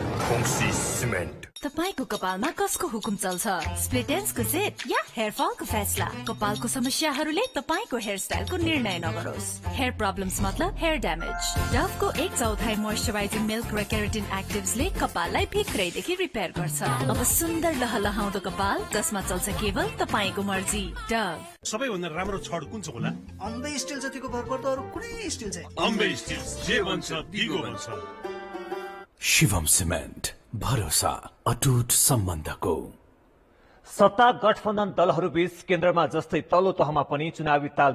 तपाईँको कपालमा कसको हुकुम चल्छ? स्प्लिटेन्सको सेट या हेयर फलको फैसला कपालको समस्याहरूले तपाईँको हेयर स्टाइलको निर्णय नगरोस्। हेयर प्रब्लम्स मतलब हेयर ड्यामेज डभको एक चौथाइ मोइस्चराइजिङ मिल्क र केराटिन एक्टिभ्सले कपाललाई भित्रैदेखि रिपेयर गर्छ। अब सुन्दर लहलहाउँदो कपाल जसमा चल्छ केवल तपाईँको मर्जी। डभ सबैभन्दा राम्रो छड कुन चाहिँ होला? अम्बे स्टिल जतिको भरपर्दो अरू कुनै स्टिल चाहिँ। अम्बे स्टिल जे भन्छ दिगो भन्छ। शिवम सिमेन्ट भरोसा अटुट सम्बन्धको। सत्ता गठबन्धन दलहरूबीच केन्द्रमा जस्तै तल्लो तहमा पनि चुनावी ताल